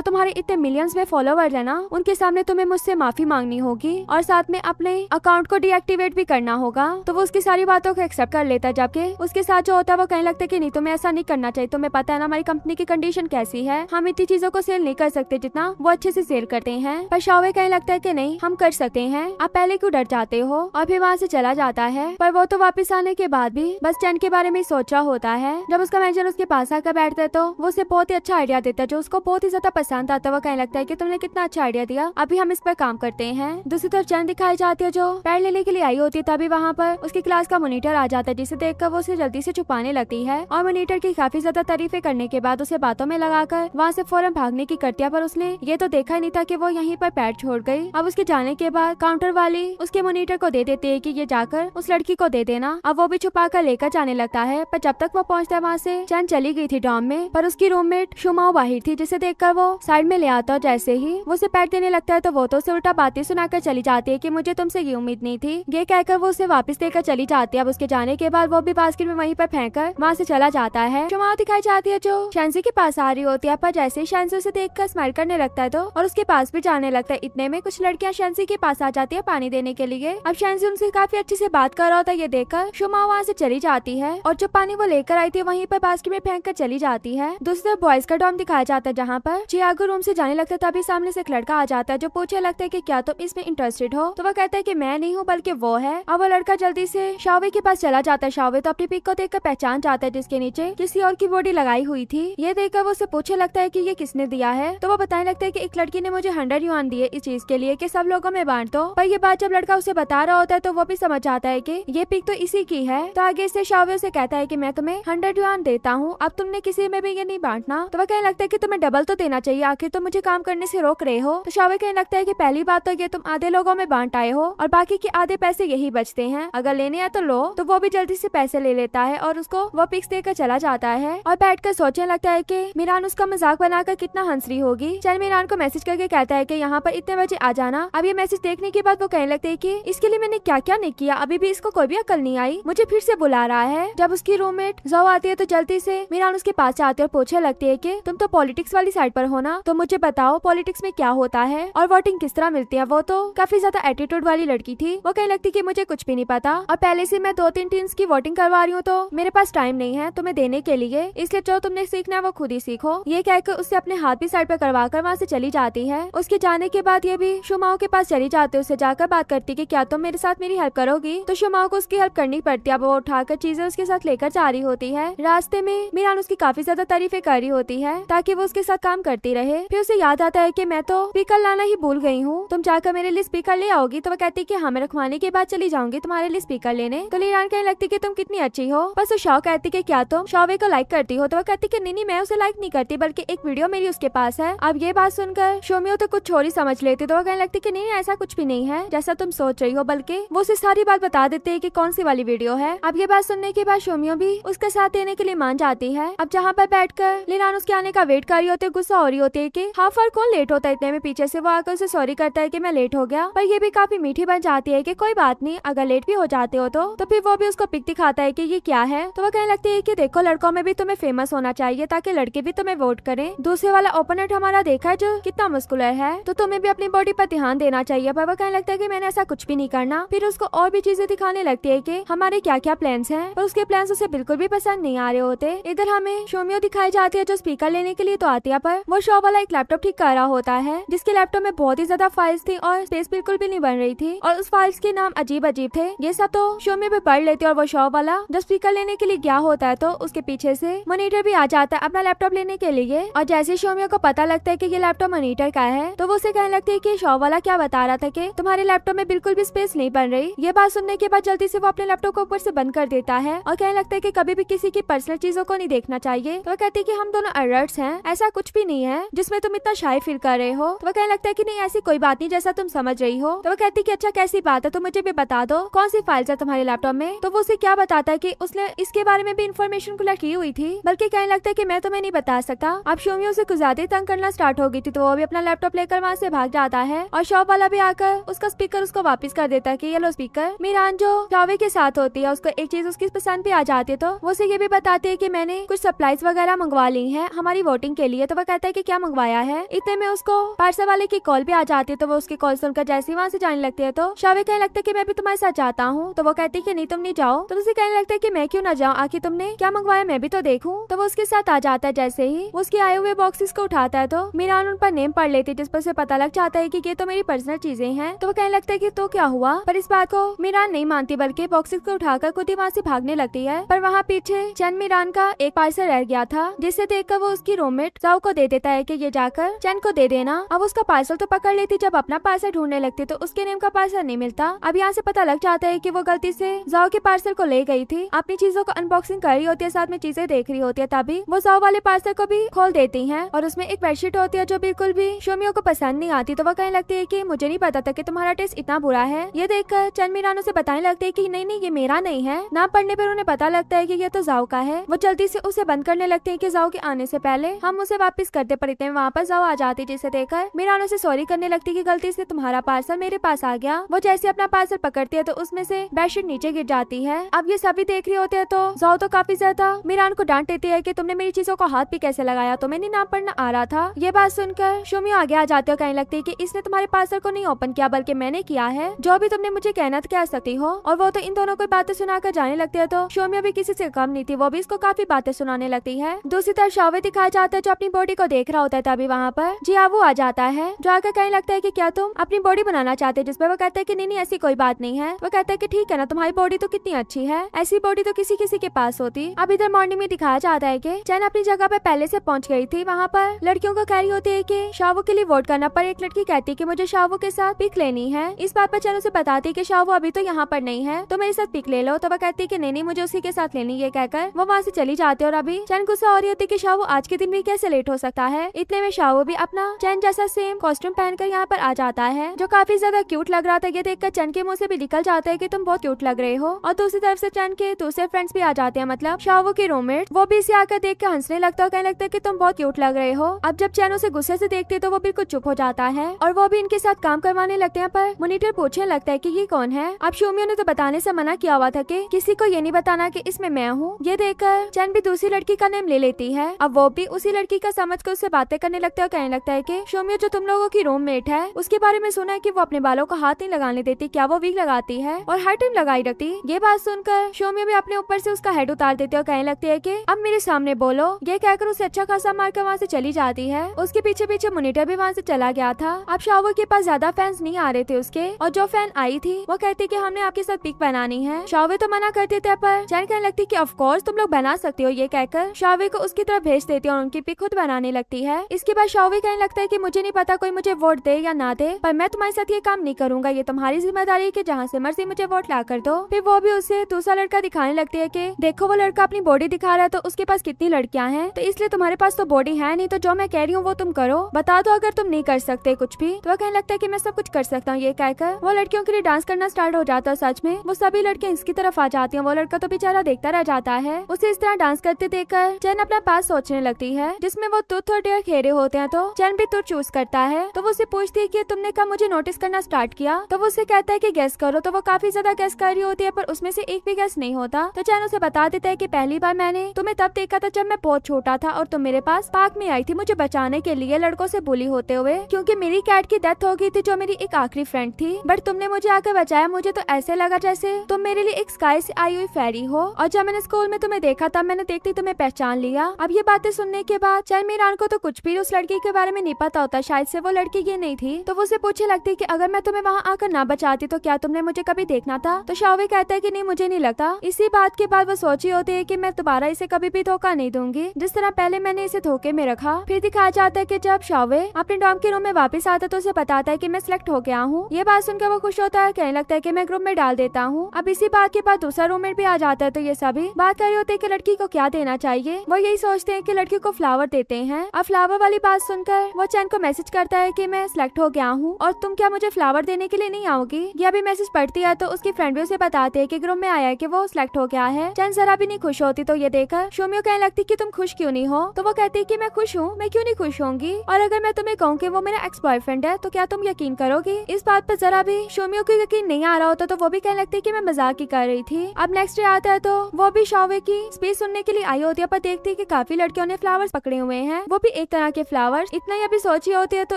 तुम्हारे इतने मिलियंस में फॉलोवर है ना, उनके सामने तुम्हें मुझसे माफ़ी मांगनी होगी और साथ में अपने अकाउंट को डीएक्टिवेट भी करना होगा तो वो उसकी सारी बातों को एक्सेप्ट कर लेता है, जबकि उसके साथ जो होता है, वो कहने लगता है कि नहीं, तुम्हें ऐसा नहीं करना चाहिए। तुम्हें पता है ना, हमारी कंपनी की कंडीशन कैसी है। हम इतनी चीज़ों को सेल नहीं कर सकते जितना वो अच्छे से सेल करते हैं। पर शावे कहने लगता है की नहीं, हम कर सकते हैं। आप पहले क्यों डर जाते हो? और फिर वहाँ से चला जाता है। पर वो तो वापस आने के बाद भी बस स्टैंड के बारे में सोच रहा होता है। जब उसका मैनेजर उसके पास आकर बैठता है तो वो उसे बहुत ही अच्छा आइडिया देता है, जो उसको बहुत ही ज़्यादा पसंद आता है। वो कहने लगता है कि तुमने कितना अच्छा आइडिया दिया, अभी हम इस पर काम करते हैं। दूसरी तरफ़ चैन दिखाई जाती है, जो पैड लेने के लिए आई होती है, तभी वहाँ पर उसकी क्लास का मोनीटर आ जाता है, जिसे देखकर वो उसे जल्दी से छुपाने लगती है। और मोनीटर की काफ़ी ज़्यादा तारीफे करने के बाद उसे बातों में लगाकर वहाँ से फ़ौरन भागने की करती है, पर उसने ये तो देखा ही नहीं था कि वो यहीं पर पैर छोड़ गई। अब उसके जाने के बाद काउंटर वाली उसके मोनीटर को दे देती है कि ये जाकर उस लड़की को दे देना। अब वो भी छुपा कर लेकर जाने लगता है, पर जब तक वो पहुँचता है वहाँ से। चैन चली गई थी डॉम में, पर उसकी रूममेट शुमाओ बाहर थी, जिसे देखकर वो साइड में ले आता और जैसे ही वो उसे पैट देने लगता है तो वो तो उसे उल्टा बातें सुनाकर चली जाती है की मुझे तुमसे ये उम्मीद नहीं थी। ये कहकर वो उसे वापस देकर चली जाती है। अब उसके जाने के बाद वो भी बास्केट में वहीं पर फेंक कर वहाँ से चला जाता है। शुमाओ दिखाई जाती है जो शैंसी के पास आ रही होती है, पर जैसे ही शैंसी उसे देखकर स्माइल करने लगता है तो और उसके पास भी जाने लगता है। इतने में कुछ लड़कियाँ शैंसी के पास आ जाती है पानी देने के लिए। अब शैंसी उनसे काफ़ी अच्छे से बात कर रहा होता है, ये देखकर शुमा वहाँ से चली जाती है और जो पानी वो लेकर आई थी, वहीं पर बास्केट में फेंक कर चली जाती है। दूसरी तरफ़ बॉयज़ का डॉम दिखाया जाता है, जहाँ पर चियागो रूम से जाने लगता है, तभी सामने से एक लड़का आ जाता है, जो पूछे लगता है की क्या तुम इसमें इंटरेस्टेड हो? तो वो कहता है की मैं नहीं हूँ, बल्कि वो है। अब वो लड़का जल्दी से शावे के पास चला जाता है। शावे तो अपनी पिक को देखकर पहचान जाता है, जिसके नीचे किसी और की बॉडी लगाई हुई थी। ये देखकर वो उसे पूछे लगता है कि ये किसने दिया है? तो वो बताने लगता है कि एक लड़की ने मुझे हंड्रेड युआन दिए इस चीज़ के लिए कि सब लोगों में बांट दो। पर ये बात जब लड़का उसे बता रहा होता है तो वो भी समझ आता है कि ये पिक तो इसी की है। तो आगे से शावे से कहता है की मैं तुम्हें हंड्रेड युआन देता हूँ। अब तुमने किसी में भी ये नहीं बांटना। तो वह कहने लगता है की तुम्हें डबल तो देना चाहिए। आखिर तुम मुझे काम करने से रोक रहे हो? तो शावे कहने लगता है की पहली बात तो ये तुम आधे लोगों में बांट आए हो और बाकी के आधे पैसे यही बचते हैं। अगर लेने हैं तो लो। तो वो भी जल्दी से पैसे ले लेता है और उसको वो पिक्स देकर चला जाता है और बैठ कर सोचने लगता है की मीरान उसका मज़ाक बनाकर कितना हंसरी होगी। चल मीरान को मैसेज करके कहता है की यहाँ पर इतने बजे आ जाना। अब ये मैसेज देखने के बाद वो कहने लगते है की इसके लिए मैंने क्या क्या नहीं किया। अभी भी इसको कोई भी अकल नहीं आई। मुझे फिर से बुला रहा है। जब उसकी रूममेट जो आती है तो जल्दी से मीरान उसके पास आती है और पूछने लगती है की, तुम तो पॉलिटिक्स वाली साइड पर हो ना? तो मुझे बताओ पॉलिटिक्स में क्या होता है? और वोटिंग किस तरह मिलती है? वो तो काफ़ी ज़्यादा एटीट्यूड वाली लड़की थी। वो कहने लगती की मुझे कुछ भी नहीं पता। और पहले से मैं दो तीन टीम्स की वोटिंग करवा रही हूँ तो मेरे पास टाइम नहीं है तुम्हें देने के लिए। इसलिए जो तुमने सीखना है वो खुद ही सीखो। ये कहकर उससे अपने हाथ भी साइड पर करवा कर वहाँ से चली जाती है। उसके जाने के बाद ये भी शुमाओ के पास चली जाते उससे जाकर बात करती कि, क्या तुम मेरे साथ मेरी हेल्प करोगी? तो शुमाओ को उसकी हेल्प करनी पड़ती है। अब वो उठाकर चीज़ें उसके साथ लेकर जा रही होती है। रास्ते में मीरान उसकी काफ़ी ज़्यादा तारीफें कर रही होती है, ताकि वो उसके साथ काम करती रहे। फिर उसे याद आता है की मैं तो स्पीकर लाना ही भूल गई हूँ। तुम जाकर मेरे लिए स्पीकर ले आओगी तो वो कहती की हाँ मैं रखवाने के बाद चली जाऊँगी तुम्हारे लिए स्पीकर लेने। तो लीरान कहने लगती की तुम कितनी अच्छी हो। बस वो शौ कहती की क्या तुम शौवे को लाइक करती हो? तो वो कहती की नहीं, मैं उसे लाइक नहीं करती, बल्कि एक वीडियो मेरी उसके पास है। अब ये बात सुनकर शोमियो तो कुछ छोरी समझ लेती तो वो कहने लगती कि नहीं, ऐसा कुछ भी नहीं है, जैसा तुम सोच रही हो। बल्कि वो उसे सारी बात बता देते हैं कि कौन सी वाली वीडियो है। अब ये बात सुनने के बाद शोमियो भी उसका साथ देने के लिए मान जाती है। अब जहाँ पर बैठ कर लिनान उसके आने का वेट कर रही होती है गुस्सा हो रही होती है की हाफ़ और कौन लेट होता है? इतने में पीछे से वो आकर उसे सॉरी करता है की मैं लेट हो गया। पर ये भी काफ़ी मीठी बन जाती है की कोई बात नहीं अगर लेट भी हो जाते हो तो, तो फिर वो भी उसको पिक दिखाता है की ये क्या है? तो वो कहने लगती है की देखो लड़कों में भी तुम्हें फ़ेमस होना चाहिए ताकि लड़के भी तुम्हें वोट करें। दूसरे वाला ओपोनेंट हमारा देखा है जो कितना मुस्कुलर है तो तुम्हें भी अपनी बॉडी पर ध्यान देना चाहिए। पर वो कहने लगता है कि मैंने ऐसा कुछ भी नहीं करना। फिर उसको और भी चीज़ें दिखाने लगती है कि हमारे क्या क्या प्लान हैं? पर उसके प्लान उसे बिल्कुल भी पसंद नहीं आ रहे होते। इधर हमें शोमियो दिखाई जाती है जो स्पीकर लेने के लिए तो आती है, पर वो शॉप वाला एक लैपटॉप ठीक कर रहा होता है, जिसके लैपटॉप में बहुत ही ज़्यादा फाइल्स थी और स्पेस बिल्कुल भी नहीं बन रही थी। और उस फाइल्स के नाम अजीब अजीब थे। ये सब तो शोमियो भी पढ़ लेती और वो शॉप वाला जब स्पीकर लेने के लिए गया होता है तो उसके पीछे से मोनिटर भी आ जाता है अपना लैपटॉप लेने के लिए। और जैसे शोमियो को पता लगता है की ये लैपटॉप मोनिटर का है तो वो उसे कहने लगती है की शॉप वाला क्या बता रहा था कि तुम्हारे लैपटॉप में बिल्कुल भी स्पेस नहीं बन रही। ये बात सुनने के बाद जल्दी से वो अपने लैपटॉप को ऊपर से बंद कर देता है और कहने लगता है की कभी भी किसी की पर्सनल चीज़ों को नहीं देखना चाहिए। तो वो कहती है कि हम दोनों अलर्ट्स हैं, ऐसा कुछ भी नहीं है, जिसमें तुम इतना शाय फील कर रहे हो। तो वो कहने लगता है कि नहीं, ऐसी कोई बात नहीं जैसा तुम समझ रही हो। तो वो कहती कि अच्छा कैसी बात है तो मुझे भी बता दो, कौन सी फाइल्स है तुम्हारे लैपटॉप में? तो वो उसे क्या बताता है की उसने इसके बारे में भी इन्फॉर्मेशन कलेक्ट की हुई थी, बल्कि कहने लगता है की मैं तुम्हें नहीं बता सकता। अब शोमियो से कुछ ज़्यादा तंग करना स्टार्ट हो गई थी तो वो भी अपना लैपटॉप लेकर वहाँ से भाग जाता है और शॉप वाला भी आकर उसका स्पीकर उसको वापस कर देता है कि ये लो स्पीकर मीरान जो शावे के साथ होती है, उसको एक चीज़ उसकी पसंद भी आ जाती है तो वो उसे ये भी बताती है कि मैंने कुछ सप्लाईज वगैरह मंगवा ली है हमारी वोटिंग के लिए तो वो कहता है कि क्या मंगवाया है? इतने में उसको पार्सल वाले की कॉल भी आ जाती है तो वो उसकी कॉल सुनकर जैसे ही वहाँ से जाने लगती है तो शावे कहने लगता है कि मैं भी तुम्हारे साथ जाता हूँ। तो वो कहती है कि नहीं, तुम नहीं जाओ। तो उसे कहने लगता है की मैं क्यों ना जाऊँ? आखिर तुमने क्या मंगवाया? मैं भी तो देखूँ। तो वो उसके साथ आ जाता है जैसे ही उसके आए हुए बॉक्सेस को उठाता है तो मीरान उन पर नेम पढ़ लेती है, जिस पर उसे पता लग जाता है कि ये तो मेरी पर्सनल चीज़ें हैं। तो वो कहने लगता है कि तो क्या हुआ? पर इस बात को मीरान नहीं मानती, बल्कि बॉक्सेस को उठाकर खुद ही वहाँ से भागने लगती है। पर वहाँ पीछे चंद मीरान का एक पार्सल रह गया था, जिसे देखकर वो उसकी रूममेट जाओ को दे देता है कि ये जाकर चंद को दे देना। अब उसका पार्सल तो पकड़ लेती, जब अपना पार्सल ढूँढने लगती तो उसके नेम का पार्सल नहीं मिलता। अब यहाँ से पता लग जाता है कि वो गलती से जाओ के पार्सल को ले गई थी। अपनी चीज़ों को अनबॉक्सिंग कर रही होती है, साथ में चीज़ें देख रही होती है, तभी वो जाओ वाले पार्सल को भी खोल देती है और उसमें एक बेडशीट होती है जो बिल्कुल भी शोमियों को पसंद नहीं आती। तो वो कहने लगती है की मुझे नहीं पता था की तुम्हारा टेस्ट इतना बुरा है। ये देखकर चंद मीरान उसे बताने लगते है की नहीं नहीं, ये मेरा नहीं है। ना पढ़ने पर उन्हें पता लगता है की ये तो जाओ का है? वो जल्दी से उसे बंद करने लगते हैं कि जाओ के आने से पहले। हम उसे वापस करते पर इतने वहाँ पर जाओ आ जाती जिसे देखकर। मीरान उसे सॉरी करने लगती की गलती से तुम्हारा पार्सल मेरे पास आ गया। वो जैसे अपना पार्सल पकड़ती है तो उसमें से बेडशीट नीचे गिर जाती है। अब ये सभी देख रहे होते हैं तो जाओ तो काफ़ी ज़्यादा। मीरान को डांट देती है कि तुमने मेरी चीज़ों को हाथ भी कैसे लगाया? तुम्हें नहीं नाम पढ़ना आ रहा था? ये बात सुनकर शोमी आगे आ जाते हो कहने लगती है कि इसने तुम्हारे पार्सल को नहीं ओपन किया, बल्कि मैंने किया है। जो भी तुमने मुझे कहना कह सकती हो। और वो तो इन दोनों को बातें सुनाकर जाने लगती है तो शोमिया भी किसी से कम नहीं थी, वो भी इसको काफ़ी बातें सुनाने लगती है। दूसरी तरफ़ शावे दिखाया जाता है जो अपनी बॉडी को देख रहा होता है तभी वहाँ पर। जी हाँ वो आ जाता है। जो आकर कहने लगता है की क्या तुम अपनी बॉडी बनाना चाहते जिसपे वो कहते हैं की नहीं ऐसी कोई बात नहीं है। वो कहता है की ठीक है ना, तुम्हारी बॉडी तो कितनी अच्छी है। ऐसी बॉडी तो किसी किसी के पास होती। अब इधर मॉर्निंग में दिखाया जाता है की चैन अपनी जगह पे पहले से पहुँच गई थी। वहाँ पर लड़कियों को कह रही होती है कि शावो के लिए वोट करना पर एक लड़की कहती है कि मुझे शावो के साथ पिक लेनी है। इस बात पर चैन उसे बताती है कि शावो अभी तो यहाँ पर नहीं है तो मेरे साथ पिक ले लो। तो वह कहती है कि नहीं नहीं, मुझे उसी के साथ लेनी ये कहकर वो वहाँ से चली जाती है और अभी चैन गुस्सा हो रही होती कि शावो आज के दिन भी कैसे लेट हो सकता है? इतने में शावो भी अपना चैन जैसा सेम कॉस्ट्यूम पहनकर यहाँ पर आ जाता है, जो काफ़ी ज़्यादा क्यूट लग रहा था। ये देखकर चैन के मुँह से भी निकल जाता है की तुम बहुत क्यूट लग रहे हो। और दूसरी तरफ़ से चैन के दूसरे फ्रेंड्स भी आ जाते हैं मतलब शाहू के रोमेट वो भी इसे आकर देख कर हंसने लगता है कहने लगता है की तुम बहुत क्यूट लग रहे हो। अब जब चैन उसे गुस्से से देखते तो वो बिल्कुल चुप हो जाता है और वो भी इनके साथ काम करवाने लगते हैं, पर मोनिटर पूछने लगता है की ये कौन है? अब शोमियो ने तो बताने से मना किया हुआ था की किसी को ये नहीं बताना की इसमें मैं हूँ। ये देखकर चैन भी दूसरी लड़की का नेम ले लेती है। अब वो भी उसी लड़की का समझ कर उससे बातें करने लगता है और कहने लगता है की, शोमियो, जो तुम लोगों की रूममेट है, उसके बारे में सुना है की वो अपने बालों को हाथ नहीं लगाने देती, क्या वो वीक लगाती है? और हर टाइम लगाई रखती ये बात सुनकर शोमिया भी अपने ऊपर से उसका हेड उतार देती है और कहने लगती है की, अब मेरे सामने बोलो। ये कहकर उसे अच्छा खासा मार कर वहाँ से चली जाती है। उसके पीछे पीछे मोनिटर भी वहाँ से चला गया था। अब शावर के पास ज़्यादा फैंस नहीं आ रहे थे उसके। और जो फ़ैन आई थी, वो कहती कि, हमने आपके साथ पिक बनानी है। शावे तो मना करते थे पर चैन कहने लगती की ऑफकोर्स तुम लोग बना सकते हो, ये कहकर शावे को उसकी तरफ़ भेज देती है और उनकी पिक खुद बनाने लगती है। इसके बाद शावे कहने लगता है की मुझे नहीं पता कोई मुझे वोट दे या ना दे, पर मैं तुम्हारे साथ ये काम नहीं करूँगा, ये तुम्हारी ज़िम्मेदारी है की जहाँ से मर्ज़ी मुझे वोट ला कर दो। फिर वो भी उसे दूसरा लड़का दिखाने लगती है की, देखो, वो लड़का अपनी बॉडी दिखा रहा है तो उसके पास कितनी लड़कियाँ हैं? तो इसलिए तुम्हारे पास तो बॉडी है नहीं तो जो मैं कह रही हूँ वो तुम करो। बता दो अगर तुम नहीं कर सकते कुछ भी। तो वह कहने लगता है कि मैं सब कुछ कर सकता हूँ, ये कहकर वो लड़कियों के लिए डांस करना स्टार्ट हो जाता है सच में। वो सभी लड़कियाँ इसकी तरफ़ आ जाती है, वो लड़का तो बेचारा देखता रह जाता है। उसे इस तरह डांस करते देखकर चैन अपना पास सोचने लगती है, जिसमें वो तुथ और डेयर खेरे होते हैं तो चैन भी तुथ चूज़ करता है। तो वो उसे पूछती है की तुमने कब मुझे नोटिस करना स्टार्ट किया? तो वो उसे कहता है की गैस करो। तो वो काफ़ी ज़्यादा गैस कर रही होती है, पर उसमें से एक भी गैस नहीं होता। तो चैन उसे बता देता है की, पहली बार मैंने तुम्हें तब देखा था जब मैं बहुत छोटा था और तुम मेरे पास पार्क में आई थी मुझे बचाने के लिए लड़कों से बुली होते हुए, क्योंकि मेरी कैट की डेथ हो गई थी जो मेरी एक आखिरी फ्रेंड थी। बट तुमने मुझे आकर बचाया, मुझे तो ऐसे लगा जैसे तुम मेरे लिए एक स्काई से आई हुई फेरी हो और जब मैंने स्कूल में तुम्हें देखा था, मैंने देखती तुम्हें पहचान लिया। अब ये बातें सुनने के बाद चैन मीरान को तो कुछ भी उस लड़की के बारे में नहीं पता होता, शायद से वो लड़की ये नहीं थी। तो वो उसे पूछे लगती की अगर मैं तुम्हें वहाँ आकर ना बचाती तो क्या तुमने मुझे कभी देखना था? तो शावे कहता है की नहीं, मुझे नहीं लगता। इसी बात के बाद वो सोची होती है की मैं दोबारा इसे कभी भी धोखा नहीं दूँगी। जिस तरह पहले मैंने इसे धोखे में रखा, फिर दिखाया जाता है की जब शावे अपने डॉम के रूम में वापस आता तो उसे बताता है कि मैं सिलेक्ट हो गया हूँ। ये बात सुनकर वो खुश होता है, कहने लगता है की मैं ग्रुप में डाल देता हूँ। अब इसी बात के बाद दूसरा रूममेट भी आ जाता है तो ये सभी बात कर रहे होते हैं कि लड़की को क्या देना चाहिए। वो यही सोचते हैं कि लड़की को फ्लावर देते हैं। अब फ्लावर वाली बात सुनकर वो चैन को मैसेज करता है कि मैं सिलेक्ट हो गया हूँ और तुम क्या मुझे फ्लावर देने के लिए नहीं आओगी? ये अभी मैसेज पढ़ती है तो उसकी फ्रेंड भी उसे बताते हैं की ग्रुप में आया है कि वो सिलेक्ट हो गया है। चैन जरा भी नहीं खुश होती तो ये देखकर शोमियो कहने लगती की तुम खुश क्यूँ नहीं हो? तो वो कहती है की मैं खुश हूँ, मैं क्यूँ नहीं खुश होंगी? और अगर मैं तुम्हें कहूँ की वो मेरा एक्स बॉयफ्रेंड है तो क्या तुम यकीन करोगी? इस बात पर जरा भी शोमियो को यकीन नहीं आ रहा होता तो वो भी कहने लगती की मैं मज़ाक ही कर रही थी। अब नेक्स्ट डे आता है तो वो भी शावे की स्पीच सुनने के लिए आई होती है, पर देखती है कि काफ़ी लड़कियों ने फ्लावर्स पकड़े हुए हैं। वो भी एक तरह के फ्लावर्स इतना ही अभी सोची होती है तो